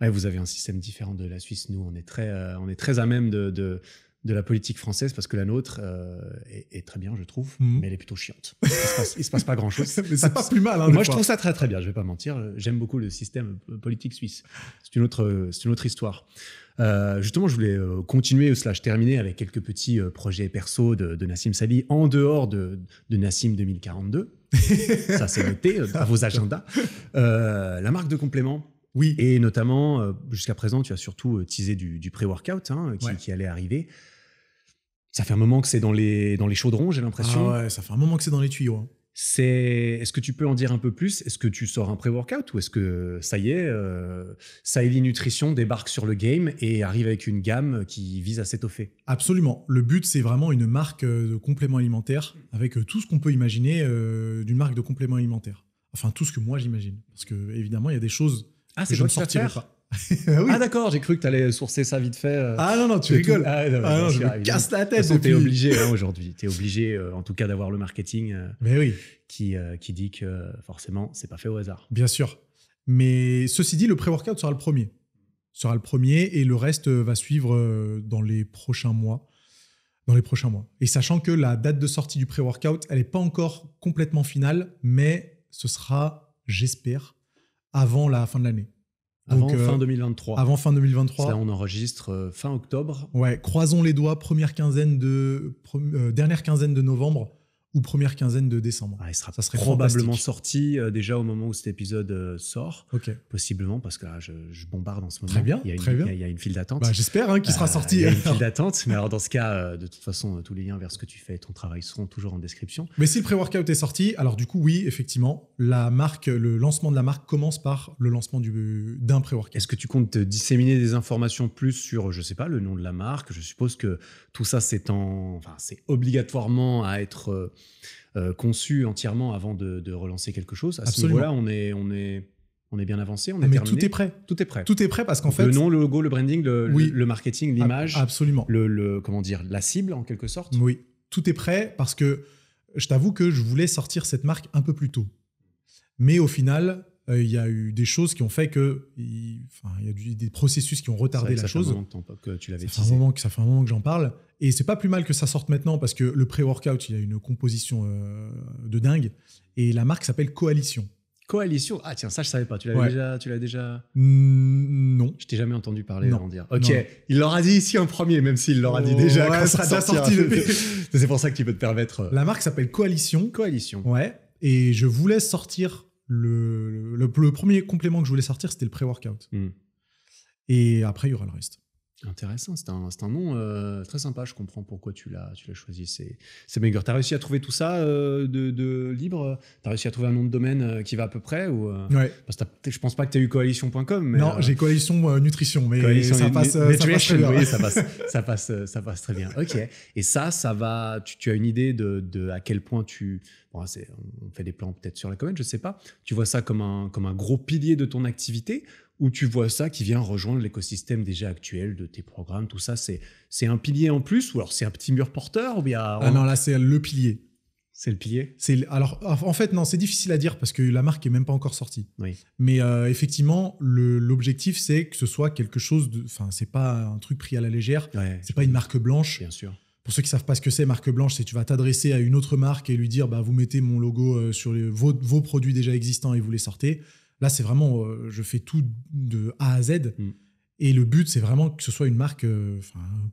Vous avez un système différent de la Suisse. Nous, on est très, euh, on est très à même de, de, de la politique française parce que la nôtre euh, est, est très bien, je trouve, Mhm. mais elle est plutôt chiante. Il se passe, il se passe pas grand chose. Mais c'est pas plus mal. Hein, Moi, je trouve ça très très bien. Je vais pas mentir. J'aime beaucoup le système euh, politique suisse. C'est une autre, euh, c'est une autre histoire. Euh, justement, je voulais euh, continuer slash terminer avec quelques petits projets perso de, de Nassim Sali en dehors de, de Nassim 2042. ça, c'est noté dans vos agendas. La marque de compléments. Oui. Et notamment, euh, jusqu'à présent, tu as surtout euh, teasé du, du pré-workout hein, qui, Ouais. qui allait arriver. Ça fait un moment que c'est dans les, dans les chaudrons, j'ai l'impression. Ah ouais, ça fait un moment que c'est dans les tuyaux. hein. C'est, est-ce que tu peux en dire un peu plus? Est-ce que tu sors un pré-workout ou est-ce que ça y est, euh, Saeli Nutrition débarque sur le game et arrive avec une gamme qui vise à s'étoffer? Absolument. Le but, c'est vraiment une marque euh, de compléments alimentaires avec euh, tout ce qu'on peut imaginer euh, d'une marque de compléments alimentaires. Enfin, tout ce que moi j'imagine. Parce que, évidemment, il y a des choses Ah, que je ne sortirai pas. Ah oui. Ah d'accord, j'ai cru que tu allais sourcer ça vite fait. euh. Ah non, non, tu C'est rigoles. tout. Ah, non, Ah non, je me casse la tête. façon, t'es depuis- obligé hein, aujourd'hui. T'es obligé, euh, en tout cas, d'avoir le marketing euh, Mais oui, qui, qui dit que forcément, c'est pas fait au hasard. bien sûr. Mais ceci dit, le pré-workout sera le premier. Sera le premier et le reste va suivre dans les prochains mois. Dans les prochains mois. Et sachant que la date de sortie du pré-workout, elle n'est pas encore complètement finale, mais ce sera, j'espère, avant la fin de l'année. Avant euh, fin 2023. Avant fin Là, 2023. on enregistre euh, fin octobre. Ouais, croisons les doigts, première quinzaine de, pre- euh, dernière quinzaine de novembre ou première quinzaine de décembre. Ah, il sera Ça serait probablement sorti euh, déjà au moment où cet épisode euh, sort. Ok. Possiblement, parce que là, je, je bombarde en ce moment. Très bien, Il y a une, il y a- une file d'attente. Bah, J'espère hein, qu'il sera Euh, sorti. Il y a une file d'attente. Mais alors, dans ce cas, de toute façon, tous les liens vers ce que tu fais et ton travail seront toujours en description. Mais si le pré-workout est sorti, alors du coup, oui, effectivement, la marque, le lancement de la marque commence par le lancement du- d'un pré-workout. Est-ce que tu comptes te disséminer des informations plus sur, je sais pas, le nom de la marque? Je suppose que tout ça, c'est en, enfin, c'est obligatoirement à être euh, conçu entièrement avant de, de relancer quelque chose. À ce Absolument. niveau-là, on est, on est, on est bien avancé. On Ah, est mais terminé. tout est prêt. Tout est prêt. Tout est prêt parce qu'en fait, le nom, le logo, le branding, le, Oui. le, le marketing, l'image, Ab- absolument. le, le- comment dire, la cible en quelque sorte. Oui, tout est prêt parce que je t'avoue que je voulais sortir cette marque un peu plus tôt. Mais au final, il y a eu des choses qui ont fait que, il enfin, il y a du- des processus qui ont retardé la ça fait un chose. moment que tu l'avais Ça fait, un moment que, ça fait un moment que j'en parle. Et c'est pas plus mal que ça sorte maintenant parce que le pré-workout, il a une composition euh, de dingue. Et la marque s'appelle Coalition. Coalition. Ah tiens, ça je savais pas. Tu l'avais Ouais. déjà, tu l'as déjà. Non. Je t'ai jamais entendu parler Non. avant de dire. Ok, Non. il l'aura dit ici en premier, même s'il l'aura dit déjà. ouais, ça sera sorti depuis. C'est pour ça que tu peux te permettre. euh, La marque s'appelle Coalition. Coalition. Ouais. Et je voulais sortir le, le, le premier complément que je voulais sortir, c'était le pré-workout. Hmm. Et après, il y aura le reste. Intéressant, c'est un, un nom euh, très sympa. Je comprends pourquoi tu l'as, tu choisi. C'est, c'est meilleur. T'as réussi à trouver tout ça euh, de, de libre? T'as réussi à trouver un nom de domaine euh, qui va à peu près ou euh, Ouais. parce que t'as- je pense pas que tu as eu coalition.com. Non, j'ai Coalition Nutrition, mais Coalition ça passe, ça très bien. oui, ça passe, ça passe, ça passe très bien. Ok. Et ça, ça va. Tu, tu as une idée de, de à quel point tu. Bon, on fait des plans peut-être sur la commune, je sais pas. Tu vois ça comme un comme un gros pilier de ton activité? Ou tu vois ça qui vient rejoindre l'écosystème déjà actuel de tes programmes, tout ça, c'est c'est un pilier en plus ou alors c'est un petit mur porteur ou bien Ah non, là, c'est le pilier. c'est le pilier? C'est alors en fait non, c'est difficile à dire parce que la marque est même pas encore sortie. Oui. Mais euh, effectivement, le- l'objectif c'est que ce soit quelque chose de, enfin c'est pas un truc pris à la légère. Ouais, C'est pas une marque blanche. bien sûr. Pour ceux qui savent pas ce que c'est, marque blanche, c'est tu vas t'adresser à une autre marque et lui dire bah vous mettez mon logo euh, sur les- vos, vos produits déjà existants et vous les sortez. Là, c'est vraiment euh, je fais tout de A à Z. Mm. Et le but, c'est vraiment que ce soit une marque euh,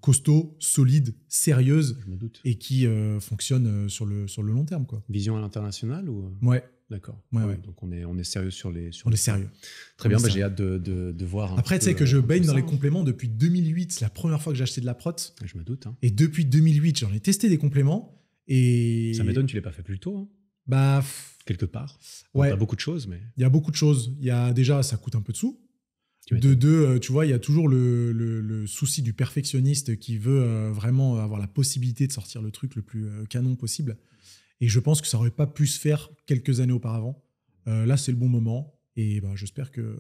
costaud, solide, sérieuse Je me doute. et qui euh, fonctionne sur le, sur le long terme. Quoi. Vision à l'international ou Ouais, D'accord. Ouais, ouais. Donc on est on est sérieux sur les sur on les- est sérieux. Très bien. on bah, j'ai hâte de, de, de voir. Après, tu sais que je baigne dans ça, les compléments depuis 2008. C'est la première fois que j'ai acheté de la prot. Je me doute. hein. Et depuis 2008, j'en ai testé des compléments. Et Ça m'étonne, tu l'aies pas fait plus tôt, hein, Bah, quelque part. Bon, ouais, T'as beaucoup de choses, mais il y a beaucoup de choses. Il y a déjà, ça coûte un peu de sous. De deux, euh, tu vois, il y a toujours le, le- le souci du perfectionniste qui veut euh, vraiment avoir la possibilité de sortir le truc le plus euh, canon possible. Et je pense que ça aurait pas pu se faire quelques années auparavant. Euh, là, c'est le bon moment. Et bah, j'espère que,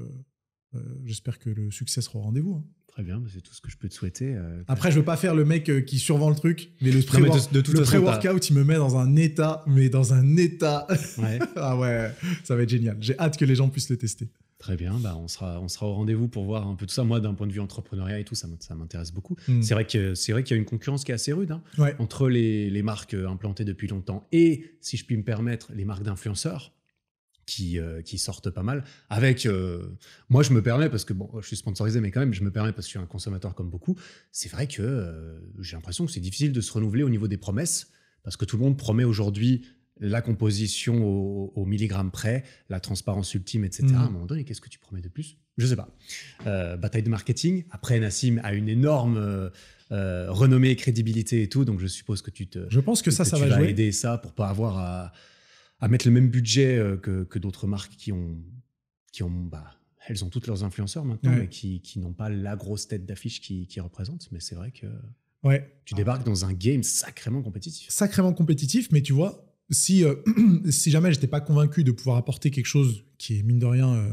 j'espère que le succès sera au rendez-vous. hein. très bien. c'est tout ce que je peux te souhaiter. euh, Après, je veux pas faire le mec euh, qui survend le truc, mais le de- de pré-workout, il me met dans un état, mais dans un état. ouais. ah ouais, ça va être génial. J'ai hâte que les gens puissent le tester. Très bien. Bah, on sera on sera au rendez-vous pour voir un peu tout ça. Moi, d'un point de vue entrepreneuriat et tout, ça m'int- ça m'intéresse beaucoup. Hmm. C'est vrai que c'est vrai qu'il y a une concurrence qui est assez rude hein, Ouais. entre les, les marques euh, implantées depuis longtemps et, si je puis me permettre, les marques d'influenceurs qui, euh, qui sortent pas mal. Avec, euh, moi, je me permets parce que bon, je suis sponsorisé, mais quand même, je me permets parce que je suis un consommateur comme beaucoup. C'est vrai que euh, j'ai l'impression que c'est difficile de se renouveler au niveau des promesses parce que tout le monde promet aujourd'hui la composition au, au milligramme près, la transparence ultime, etc. Mhm. À un moment donné, qu'est-ce que tu promets de plus? Je sais pas. Euh, bataille de marketing. Après, Nassim a une énorme euh, renommée et crédibilité et tout, donc je suppose que tu te Je pense que ça, que ça tu va vas jouer. aider ça pour pas avoir à, à mettre le même budget euh, que, que d'autres marques qui ont qui ont bah, elles ont toutes leurs influenceurs maintenant Ouais. mais qui, qui n'ont pas la grosse tête d'affiche qui, qui représentent mais c'est vrai que Ouais. tu débarques dans un game sacrément compétitif Sacrément compétitif, mais tu vois, si, euh, si jamais j'étais pas convaincu de pouvoir apporter quelque chose qui est, mine de rien, euh,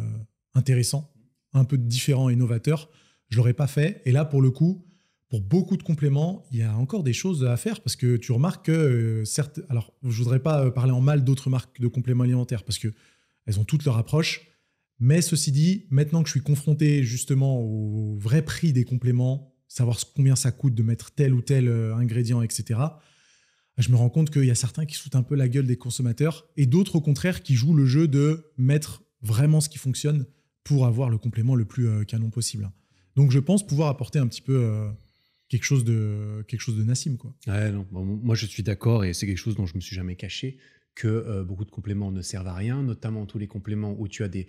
intéressant, un peu différent et novateur, je l'aurais pas fait. Et là, pour le coup, pour beaucoup de compléments, il y a encore des choses à faire parce que tu remarques que, euh, certes, alors je voudrais pas euh, parler en mal d'autres marques de compléments alimentaires parce que elles ont toutes leur approche. Mais ceci dit, maintenant que je suis confronté justement au vrai prix des compléments, savoir combien ça coûte de mettre tel ou tel euh, ingrédient, etc., je me rends compte qu'il y a certains qui foutent un peu la gueule des consommateurs et d'autres au contraire qui jouent le jeu de mettre vraiment ce qui fonctionne pour avoir le complément le plus canon possible. Donc je pense pouvoir apporter un petit peu quelque chose de quelque chose de Nassim quoi. Ouais, non. Bon, moi, je suis d'accord et c'est quelque chose dont je me suis jamais caché que euh, beaucoup de compléments ne servent à rien, notamment tous les compléments où tu as des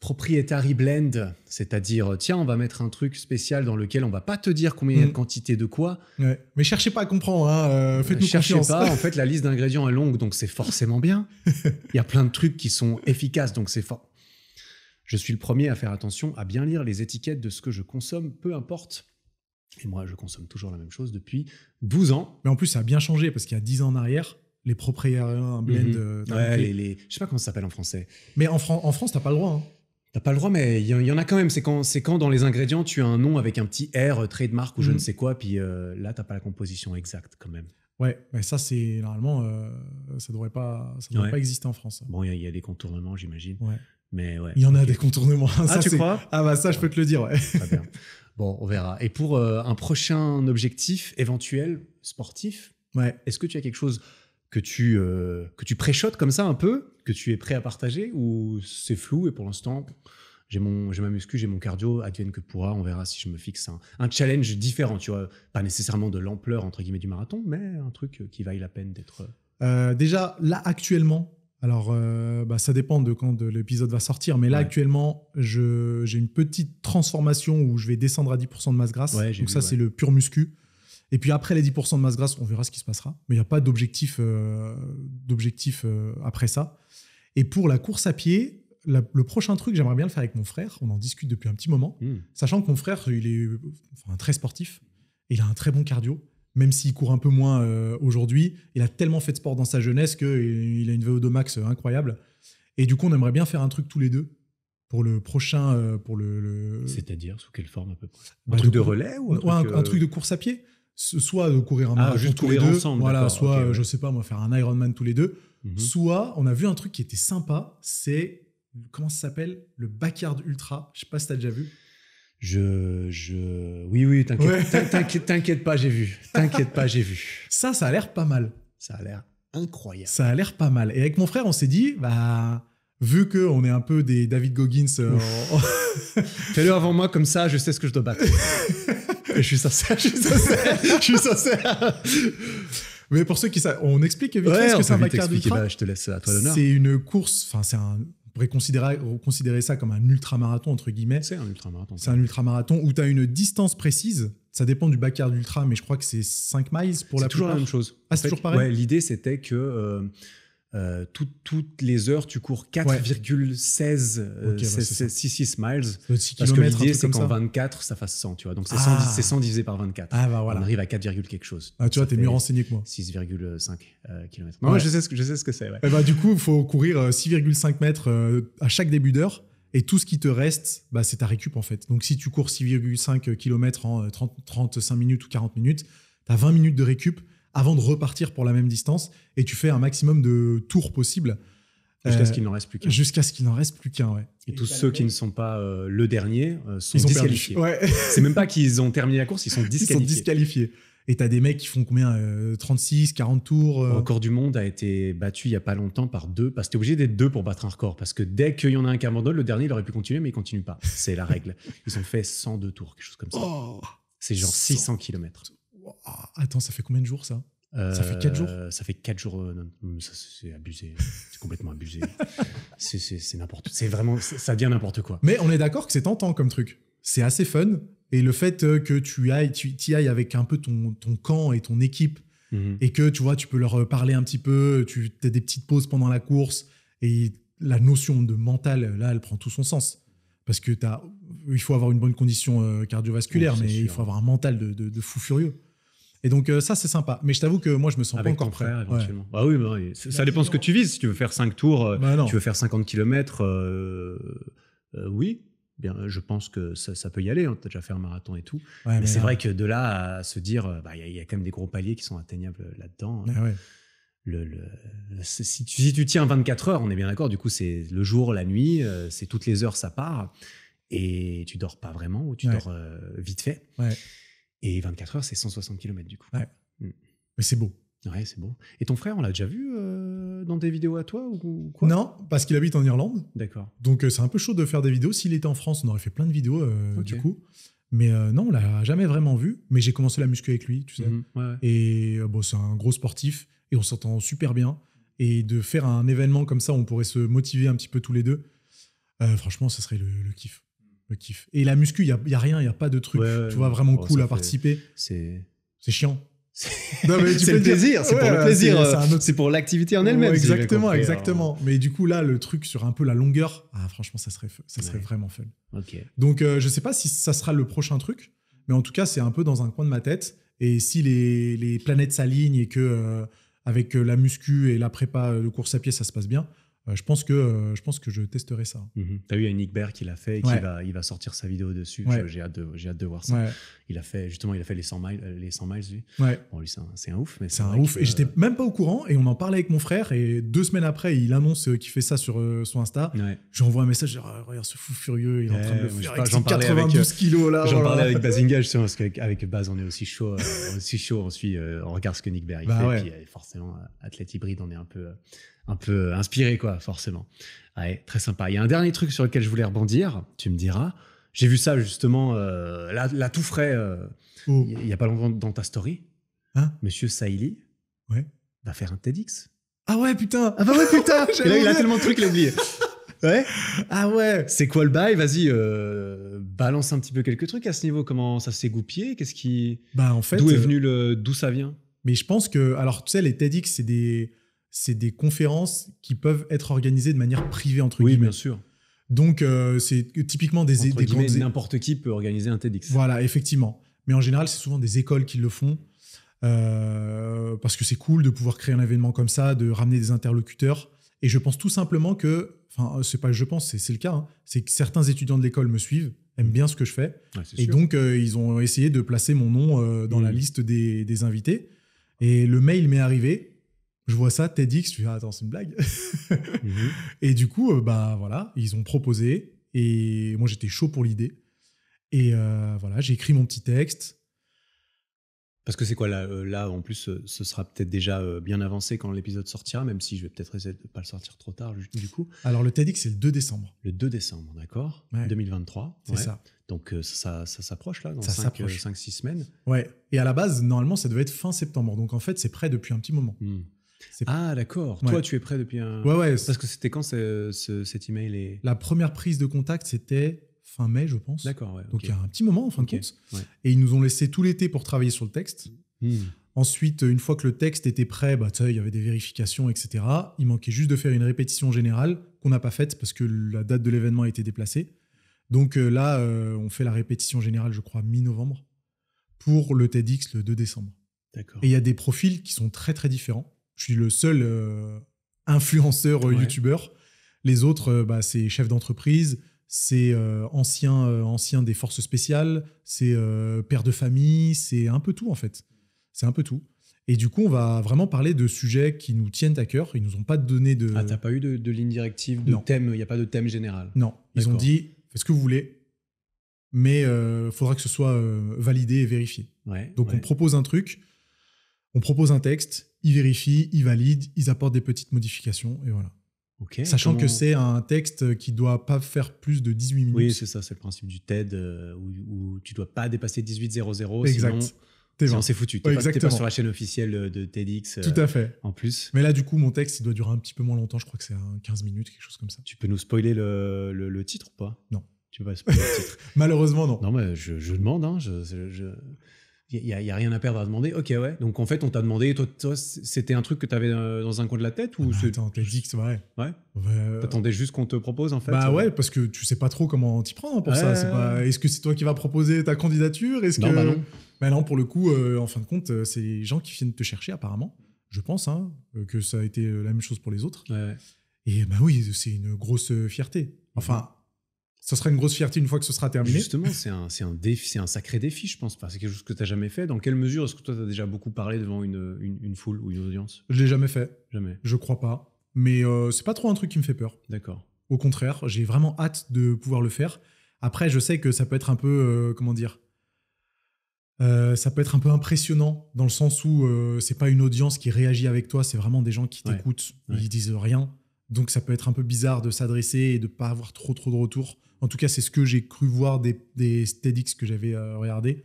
proprietary blend, c'est-à-dire tiens, on va mettre un truc spécial dans lequel on va pas te dire combien il y a de Mm. quantité de quoi. Ouais. Mais cherchez pas à comprendre, hein, euh, faites-nous Cherchez confiance. pas, en fait, la liste d'ingrédients est longue, donc c'est forcément bien. Il y a plein de trucs qui sont efficaces, donc c'est fort. Je suis le premier à faire attention à bien lire les étiquettes de ce que je consomme, peu importe. Et moi, je consomme toujours la même chose depuis 12 ans. Mais en plus ça a bien changé parce qu'il y a 10 ans en arrière, les propriétaires blend. Euh, Ouais, les, les- je sais pas comment ça s'appelle en français. Mais en, Fran- en France t'as pas le droit. hein. T'as pas le droit, mais il y, en- il y en a quand même. C'est quand, quand dans les ingrédients, tu as un nom avec un petit R, euh, trademark ou je Mhm. ne sais quoi, puis euh, là, t'as pas la composition exacte quand même. Ouais, mais ça c'est normalement euh, ça devrait pas ça devrait Ouais. pas exister en France. Bon, il y a- il y, a des contournements, j'imagine. Ouais. Mais ouais. Il y en a des contournements. Ah, Ça, tu crois? Ah bah ça je peux te le dire. Ouais. Très bien. Bon, on verra. Et pour euh, un prochain objectif éventuel sportif, Ouais. est-ce que tu as quelque chose que tu, euh, que tu préchotes comme ça un peu, que tu es prêt à partager, ou c'est flou et pour l'instant, j'ai mon, j'ai ma muscu, j'ai mon cardio, advienne que pourra, on verra si je me fixe un, un challenge différent, tu vois, pas nécessairement de l'ampleur entre guillemets du marathon, mais un truc qui vaille la peine d'être. Euh, déjà, là, actuellement, alors euh, bah, ça dépend de quand de l'épisode va sortir, mais là, Ouais. actuellement, j'ai une petite transformation où je vais descendre à 10% de masse grasse. Ouais, Donc vu, ça, c'est le pur muscu. Et puis après les 10% de masse grasse, on verra ce qui se passera. Mais il n'y a pas d'objectif euh, euh, après ça. Et pour la course à pied, la- le prochain truc, j'aimerais bien le faire avec mon frère. On en discute depuis un petit moment. Hmm. Sachant que mon frère, il est enfin, très sportif, il a un très bon cardio, même s'il court un peu moins euh, aujourd'hui. Il a tellement fait de sport dans sa jeunesse qu'il a une VO2 max incroyable. Et du coup, on aimerait bien faire un truc tous les deux pour le prochain, euh, pour le, le- C'est-à-dire, sous quelle forme à peu près? Un Bah, truc de relais ou un Ouais, un, truc, un euh, truc de course à pied, Ce- soit de courir un Ah, marathon juste tous les courir deux, ensemble, voilà, d'accord, soit ok, euh, ouais. je sais pas moi faire un Ironman tous les deux, mhm. soit on a vu un truc qui était sympa, c'est comment ça s'appelle? Le backyard ultra. Je sais pas si t'as déjà vu. Je, je... Oui, oui, t'inquiète, Ouais. pas, j'ai vu. T'inquiète pas, j'ai vu. Ça, ça a l'air pas mal. Ça a l'air incroyable. Ça a l'air pas mal. Et avec mon frère, on s'est dit, bah vu que on est un peu des David Goggins, euh, Fais-le avant moi, comme ça, je sais ce que je dois battre. Et je suis sincère, je suis sincère, je suis sincère. mais pour ceux qui savent, on explique vite Ouais, ce que c'est un backyard ultra. bah, je te laisse à toi l'honneur. C'est une course, enfin c'est un, pourrait considérer, considérer ça comme un ultramarathon entre guillemets. C'est un ultramarathon. C'est un ultramarathon où tu as une distance précise. Ça dépend du backyard ultra, mais je crois que c'est 5 miles pour la C'est toujours la plupart. même chose. Ah, c'est toujours pareil Ouais, l'idée c'était que euh, euh, tout- toutes les heures tu cours 4,16 euh, Ok, bah, c'est ça. 66 miles. Ça doit être 6 Parce que l'idée c'est qu'en ça. 24 ça fasse 100, tu vois. Donc c'est Ah. 100, c'est 100 divisé par 24. Ah bah On voilà. arrive à 4, quelque chose. Ah, tu vois, t'es mieux renseigné que moi. 6,5 km. Ouais. Je sais ce que je sais ce que c'est. ouais. Bah, du coup, il faut courir euh, 6,5 mètres euh, à chaque début d'heure. Et tout ce qui te reste, bah, c'est ta récup en fait. Donc si tu cours 6,5 km en euh, 30, 35 minutes ou 40 minutes, tu as 20 minutes de récup avant de repartir pour la même distance. Et tu fais un maximum de tours possible. Jusqu'à Euh, ce qu'il n'en reste plus qu'un. Jusqu'à ce qu'il n'en reste plus qu'un, ouais. Et tous ceux qui ne sont pas euh, le dernier euh, sont Ils disqualifiés. Ouais. C'est même pas qu'ils ont terminé la course, ils sont Ils sont disqualifiés. disqualifiés. Et t'as des mecs qui font combien euh, 36, 40 tours Le euh, record du monde a été battu il y a pas longtemps par deux, parce que t'es obligé d'être deux pour battre un record. Parce que dès qu'il y en a un qui abandonne, le dernier il aurait pu continuer, mais il continue pas. C'est la règle. Ils ont fait 102 tours, quelque chose comme ça. Oh C'est genre 100. 600 km. Wow. Attends, ça fait combien de jours ça? Ça fait quatre jours? Ça fait 4 jours. euh, c'est abusé. C'est complètement abusé. C'est- n'importe C'est vraiment. Ça devient n'importe quoi. Mais on est d'accord que c'est tentant comme truc. C'est assez fun. Et le fait euh, que tu ailles, tu y ailles avec un peu ton, ton camp et ton équipe, Mhm. et que tu vois, tu peux leur parler un petit peu, tu as des petites pauses pendant la course, et la notion de mental, là, elle prend tout son sens. Parce que as, il faut avoir une bonne condition euh, cardiovasculaire, Oui, mais il faut avoir un mental de, de- de fou furieux. Et donc, euh, ça, c'est sympa. Mais je t'avoue que moi, je me sens Avec pas ton encore prêt. frère, Ouais. Bah oui, bah. Ça ça dépend ce que tu vises. Si tu veux faire 5 tours, euh, Bah non. tu veux faire 50 km, oui. Bien, je pense que ça, ça peut y aller. On a déjà fait un marathon et tout. Ouais, mais c'est vrai que de là à se dire, euh, bah, il y, a- il y a quand même des gros paliers qui sont atteignables là-dedans. Ouais, ouais. Le, le- c'est- si, tu, si tu tiens 24 heures, on est bien d'accord, du coup, c'est le jour, la nuit, euh, c'est toutes les heures, ça part. Et tu dors pas vraiment, ou tu Ouais. dors euh, vite fait. Et 24 heures, c'est 160 km du coup. Ouais. Mais c'est beau. Ouais, c'est beau. Et ton frère, on l'a déjà vu euh, dans des vidéos à toi ou quoi? Non, parce qu'il habite en Irlande. D'accord. Donc euh, c'est un peu chaud de faire des vidéos. S'il était en France, on aurait fait plein de vidéos euh, du coup. Mais non, on l'a jamais vraiment vu. Mais j'ai commencé la muscu avec lui, tu sais. Mhm, ouais, ouais. Et bon, c'est un gros sportif et on s'entend super bien. Et de faire un événement comme ça, on pourrait se motiver un petit peu tous les deux. franchement, ça serait le, le kiff. Le kiff. Et la muscu, il y a, y a rien, il y a pas de truc. Ouais, tu vois, vraiment Oh, cool à fait- participer. C'est. Chiant. C'est le plaisir, c'est pour le plaisir, c'est- euh, autre- c'est pour l'activité en elle-même. Ouais, exactement, exactement. Mais du coup, là, le truc sur un peu la longueur, ah, franchement, ça serait, ça serait Ouais. vraiment fun. Donc, euh, je sais pas si ça sera le prochain truc, mais en tout cas, c'est un peu dans un coin de ma tête. Et si les, les planètes s'alignent et que euh, avec euh, la muscu et la prépa euh, de course à pied, ça se passe bien, euh, je pense que euh, je pense que je testerai ça. Mhm. T'as vu, il y a Nick Baer qui l'a fait et qui Ouais. va, il va sortir sa vidéo dessus. Ouais. J'ai hâte, de, j'ai hâte de voir ça. Ouais, Il a fait, justement, il a fait les 100 miles, euh, les 100 miles lui. Bon, lui, c'est un, c'est un ouf. mais C'est un ouf. Et j'étais euh, même pas au courant. Et on en parlait avec mon frère. Et deux semaines après, il annonce euh, qu'il fait ça sur euh, son Insta. ouais. Je lui envoie un message. Dis, Ah, regarde ce fou furieux. Il est en train de le faire avec j'en ses parlais avec, 92 kilos là. J'en oh là parlais avec Bazinga justement parce qu'avec avec Baz on est aussi chaud, euh, aussi chaud, on suit, euh, on regarde ce que Nick Berry Bah fait, puis euh, forcément euh, athlète hybride, on est un peu, euh, un peu inspiré quoi, forcément. Ouais, très sympa. Il y a un dernier truc sur lequel je voulais rebondir, tu me diras. J'ai vu ça justement, euh, là, là, tout frais, euh, Oh. il y a pas longtemps dans ta story. Hein? Monsieur Saïli Ouais. va faire un TEDx. Ah ouais, putain. Ah bah ouais putain, là, il a tellement de trucs, il a oublié. Ouais. Ah ouais. C'est quoi le bail? Vas-y, euh, balance un petit peu quelques trucs à ce niveau. Comment ça s'est goupillé? Qu'est-ce qui Bah en fait. D'où est euh, venu le d'où ça vient? Mais je pense que, alors tu sais, les TEDx, c'est des, c'est des conférences qui peuvent être organisées de manière privée entre guillemets. sûr. Donc euh, c'est typiquement des, Entre des grandes- n'importe qui peut organiser un TEDx. Voilà, effectivement. Mais en général, c'est souvent des écoles qui le font euh, parce que c'est cool de pouvoir créer un événement comme ça, de ramener des interlocuteurs Et je pense tout simplement que, enfin, c'est pas je pense, c'est le cas, hein, c'est que certains étudiants de l'école me suivent, aiment bien ce que je fais, Ouais, et sûr. donc euh, ils ont essayé de placer mon nom euh, dans la Mhm. liste des, des invités. Et le mail m'est arrivé, je vois ça, TEDx, je fais ah, attends, c'est une blague. Mhm. Et du coup, euh, bah voilà, ils ont proposé et moi j'étais chaud pour l'idée. Et euh, voilà, j'ai écrit mon petit texte. Parce que c'est quoi là, euh, là en plus, ce sera peut-être déjà bien avancé quand l'épisode sortira, même si je vais peut-être essayer de ne pas le sortir trop tard du- coup. Alors le TEDx c'est le 2 décembre, Le 2 décembre, d'accord Ouais. 2023. c'est ouais. ça. Donc ça, ça, s'approche là, dans Ça 5-6 s'approche. semaines. Ouais. Et à la base, normalement, ça devait être fin septembre. Donc en fait, c'est prêt depuis un petit moment. Hmm. Ah d'accord, Ouais. toi tu es prêt depuis un... Ouais, ouais. Parce que c'était quand ce- ce- cet email est... La première prise de contact, c'était fin mai, je pense. D'accord, ouais. Donc il y a un petit moment en fin de compte. ouais. Et ils nous ont laissé tout l'été pour travailler sur le texte. Hmm. Ensuite, une fois que le texte était prêt, bah, il y avait des vérifications, etc. Il manquait juste de faire une répétition générale qu'on n'a pas faite parce que la date de l'événement a été déplacée. Donc euh, là, euh, on fait la répétition générale, je crois, mi-novembre pour le TEDx le 2 décembre. D'accord. Et il y a des profils qui sont très très différents. Je suis le seul euh, influenceur euh, Ouais. youtubeur. Les autres, euh, bah, c'est chef d'entreprise, c'est ancien, ancien des forces spéciales, c'est père de famille, c'est un peu tout en fait. C'est un peu tout. Et du coup, on va vraiment parler de sujets qui nous tiennent à cœur. Ils nous ont pas donné de. Ah, t'as pas eu de, de ligne directive, de Non. thème, il n'y a pas de thème général non, ils ont dit faites ce que vous voulez, mais il faudra que ce soit euh, validé et vérifié. Ouais. Donc ouais. on propose un truc, on propose un texte, ils vérifient, ils valident, ils apportent des petites modifications et voilà. Sachant comment- que c'est un texte qui doit pas faire plus de 18 minutes. Oui, c'est ça, c'est le principe du TED euh, où, où tu dois pas dépasser 1800, exact. sinon, T'es sinon bon. c'est foutu. T'es Ouais, pas, sur la chaîne officielle de TEDx. euh, Tout à fait. En plus, Mais là, du coup, mon texte, il doit durer un petit peu moins longtemps. Je crois que c'est un 15 minutes, quelque chose comme ça. tu peux nous spoiler le, le- le titre ou pas? Non. Tu peux pas spoiler le titre? Malheureusement, non. Non, mais je, je demande. Hein, je- Il n'y a, rien à perdre à demander. Ok, ouais. Donc en fait, on t'a demandé, toi, toi, c'était un truc que tu avais dans un coin de la tête ou Ah, c'est- Attends, TEDx, c'est vrai. Ouais. Ouais. T'attendais juste qu'on te propose en fait Bah euh, ouais, parce que tu sais pas trop comment t'y prendre pour ça. C'est pas- Est-ce que c'est toi qui vas proposer ta candidature? Est-ce Non, que... bah non. Bah non, pour le coup, euh, en fin de compte, euh, c'est les gens qui viennent te chercher apparemment. Je pense hein, euh, que ça a été euh, la même chose pour les autres. Ouais. Et bah oui, c'est une grosse euh, fierté. Enfin, ce sera une grosse fierté une fois que ce sera terminé. Justement, c'est un, c'est un défi, c'est un sacré défi, je pense. Enfin, c'est quelque chose que tu n'as jamais fait. Dans quelle mesure est-ce que toi, tu as déjà beaucoup parlé devant une, une, une foule ou une audience? Je l'ai jamais fait, Jamais. je crois pas. Mais euh, c'est pas trop un truc qui me fait peur. D'accord. Au contraire, j'ai vraiment hâte de pouvoir le faire. Après, je sais que ça peut être un peu, euh, comment dire, euh, ça peut être un peu impressionnant dans le sens où euh, c'est pas une audience qui réagit avec toi, c'est vraiment des gens qui Ouais. t'écoutent, Ouais. ils disent rien. Donc ça peut être un peu bizarre de s'adresser et de pas avoir trop trop de retours. En tout cas, c'est ce que j'ai cru voir des, des TEDx que j'avais euh, regardé.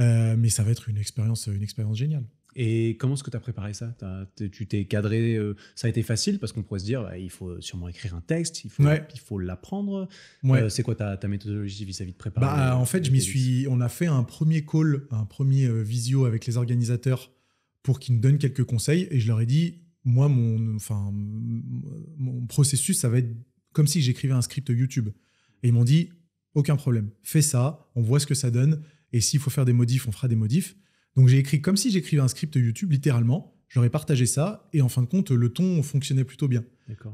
Euh, mais ça va être une expérience, une expérience géniale. Et comment est-ce que tu as préparé ça? Tu t'es cadré euh, Ça a été facile parce qu'on pourrait se dire, bah, il faut sûrement écrire un texte, il faut, Ouais. il faut l'apprendre. Ouais. Euh, c'est quoi ta, ta méthodologie vis-à-vis de préparer Bah, en fait, je m'y suis. On a fait un premier call, un premier visio avec les organisateurs pour qu'ils nous donnent quelques conseils. Et je leur ai dit, moi, mon, enfin, mon processus, ça va être comme si j'écrivais un script YouTube. Et ils m'ont dit, aucun problème, fais ça, on voit ce que ça donne. Et s'il faut faire des modifs, on fera des modifs. Donc j'ai écrit comme si j'écrivais un script YouTube, littéralement. Ai partagé ça. Et en fin de compte, le ton fonctionnait plutôt bien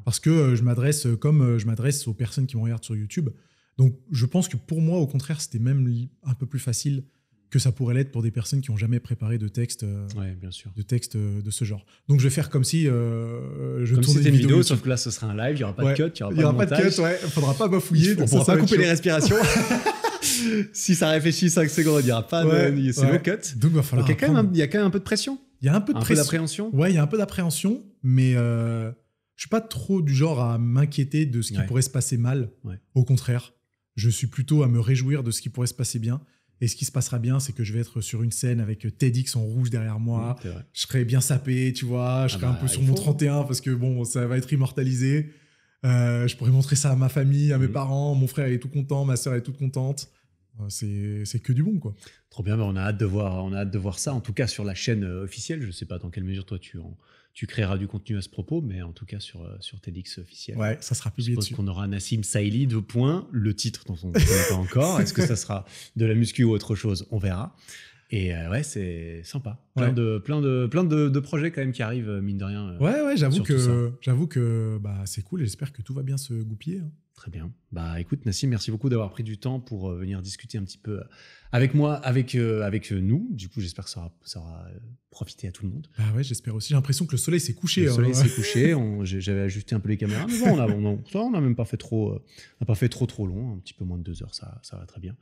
parce que euh, je m'adresse euh, comme euh, je m'adresse aux personnes qui me regardent sur YouTube. Donc je pense que pour moi, au contraire, c'était même un peu plus facile que ça pourrait l'être pour des personnes qui n'ont jamais préparé de texte, euh, Ouais, bien sûr. de texte euh, de ce genre. Donc je vais faire comme si euh, je Comme si tournais c'était une vidéo, sauf que là, ce sera un live, il n'y aura pas Ouais. de cut, il n'y aura pas aura de pas de montage. cut, ouais. Faudra pas bafouiller. On ça, pourra pas couper les respirations. si ça réfléchit 5 secondes, il n'y aura pas Ouais, de. C'est ouais. no cut. Donc il va falloir. Il y, a quand même un, il y a quand même un peu de pression. Il y a un peu de Un pression. d'appréhension. Ouais, il y a un peu d'appréhension, mais euh, je suis pas trop du genre à m'inquiéter de ce qui pourrait se passer mal. Au contraire, je suis plutôt à me réjouir de ce qui pourrait se passer bien. Et ce qui se passera bien, c'est que je vais être sur une scène avec TEDx en rouge derrière moi. Je serai bien sapé, tu vois. Je Ah serai un bah, peu sur mon faut. 31 parce que bon, ça va être immortalisé. Euh, je pourrais montrer ça à ma famille, à mes Mhm. parents. Mon frère est tout content, ma sœur est toute contente. Euh, C'est que du bon, quoi. Trop bien, bah, on a hâte de voir, on a hâte de voir ça. En tout cas sur la chaîne euh, officielle. Je ne sais pas dans quelle mesure toi tu, en- tu créeras du contenu à ce propos, mais en tout cas sur, euh, sur TEDx officiel. Ouais, ça sera publié dessus. qu'on aura Nassim Saïli, deux points, le titre dont on ne connaît pas encore. Est-ce que ça sera de la muscu ou autre chose On verra. Et euh, ouais, c'est sympa. Plein, Ouais. de, plein, de, plein de, de projets quand même qui arrivent, euh, mine de rien. Ouais, ouais, j'avoue que, j'avoue que bah, c'est cool et j'espère que tout va bien se goupiller. hein. Très bien. Bah écoute, Nassim, merci beaucoup d'avoir pris du temps pour venir discuter un petit peu avec moi, avec, euh, avec euh, nous. Du coup, j'espère que ça aura, ça aura euh, profité à tout le monde. Bah ouais, j'espère aussi. J'ai l'impression que le soleil s'est couché. Le hein. soleil s'est couché, j'avais ajusté un peu les caméras, mais bon, on a, on on a même pas fait trop, euh, on n'a pas fait trop trop long, un petit peu moins de deux heures, ça, ça va très bien.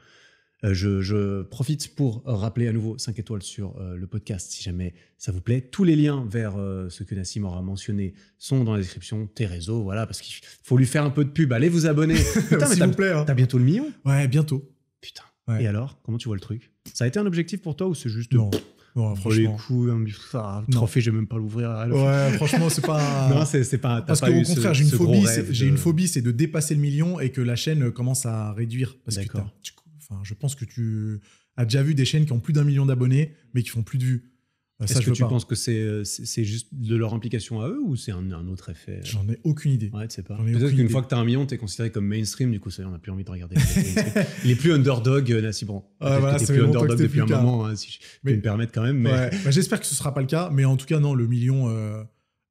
Euh, je, je profite pour rappeler à nouveau 5 étoiles sur euh, le podcast si jamais ça vous plaît. Tous les liens vers euh, ce que Nassim aura mentionné sont dans la description, tes réseaux, voilà, parce qu'il faut lui faire un peu de pub. Allez vous abonner. Putain, mais vous plaît. hein. t'as bientôt le million Ouais, bientôt. Ouais. Et alors, comment tu vois le truc? Ça a été un objectif pour toi ou c'est juste Non, non, Oh, franchement. un ah, le trophée, je vais même pas l'ouvrir. fin. Ouais, franchement, c'est pas. Non, c'est c'est pas. Parce qu'au contraire, j'ai une phobie. J'ai de- une phobie, c'est de dépasser le million et que la chaîne commence à réduire. Parce que tu- enfin, je pense que tu as déjà vu des chaînes qui ont plus d'un million d'abonnés, mais qui font plus de vues. Euh, Est-ce que tu pas. penses que c'est euh, c'est juste de leur implication à eux ou c'est un, un autre effet J'en ai aucune idée. Ouais, tu sais pas. Peut-être qu'une fois que tu as un million, tu es considéré comme mainstream, du coup, ça, y est, on n'a plus envie de regarder. Il est plus underdog, euh, Nassim. Bon, Ah, voilà, ça plus underdog depuis un moment, hein, si je Mais- peux me permettre quand même. Mais Ouais, bah, J'espère que ce sera pas le cas, mais en tout cas, non, le million. euh,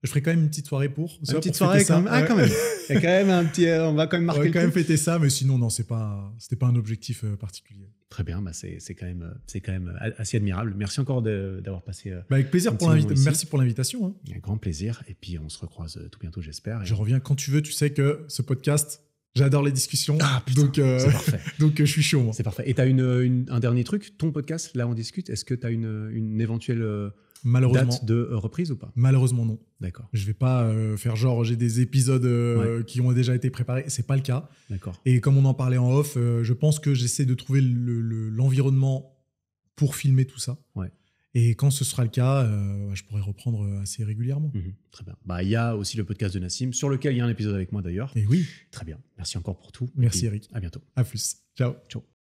Je ferai quand même une petite soirée pour. une petite pour soirée quand même. Ah, quand même. Il y a quand même un petit. euh, on va quand même On marquer va le quand même fêter ça, mais sinon, non, c'est pas, c'était pas un objectif euh, particulier. Très bien, bah, c'est c'est quand même, c'est quand même euh, assez admirable. Merci encore de- d'avoir passé Bah, avec plaisir pour petit l'invita- moment ici. Merci pour l'invitation. hein. un grand plaisir. Et puis, on se recroise tout bientôt, j'espère. Et- Je reviens quand tu veux. Tu sais que ce podcast, j'adore les discussions. Ah, putain, donc, euh, C'est parfait. donc euh, je suis chaud. moi. C'est parfait. Et tu as une, une- un dernier truc, ton podcast, là on discute, est-ce que tu as une, une éventuelle euh, Malheureusement, date de euh, reprise ou pas? Malheureusement non. D'accord, Je vais pas euh, faire genre j'ai des épisodes euh, qui ont déjà été préparés. C'est pas le cas. d'accord. Et comme on en parlait en off, euh, je pense que j'essaie de trouver le- le- l'environnement pour filmer tout ça. Ouais. Et quand ce sera le cas, euh, je pourrai reprendre assez régulièrement. Mhm, très bien. Bah, Il y a aussi le podcast de Nassim, sur lequel il y a un épisode avec moi d'ailleurs. Et oui, Très bien. Merci encore pour tout. Merci, Eric. À bientôt. à plus. Ciao. Ciao.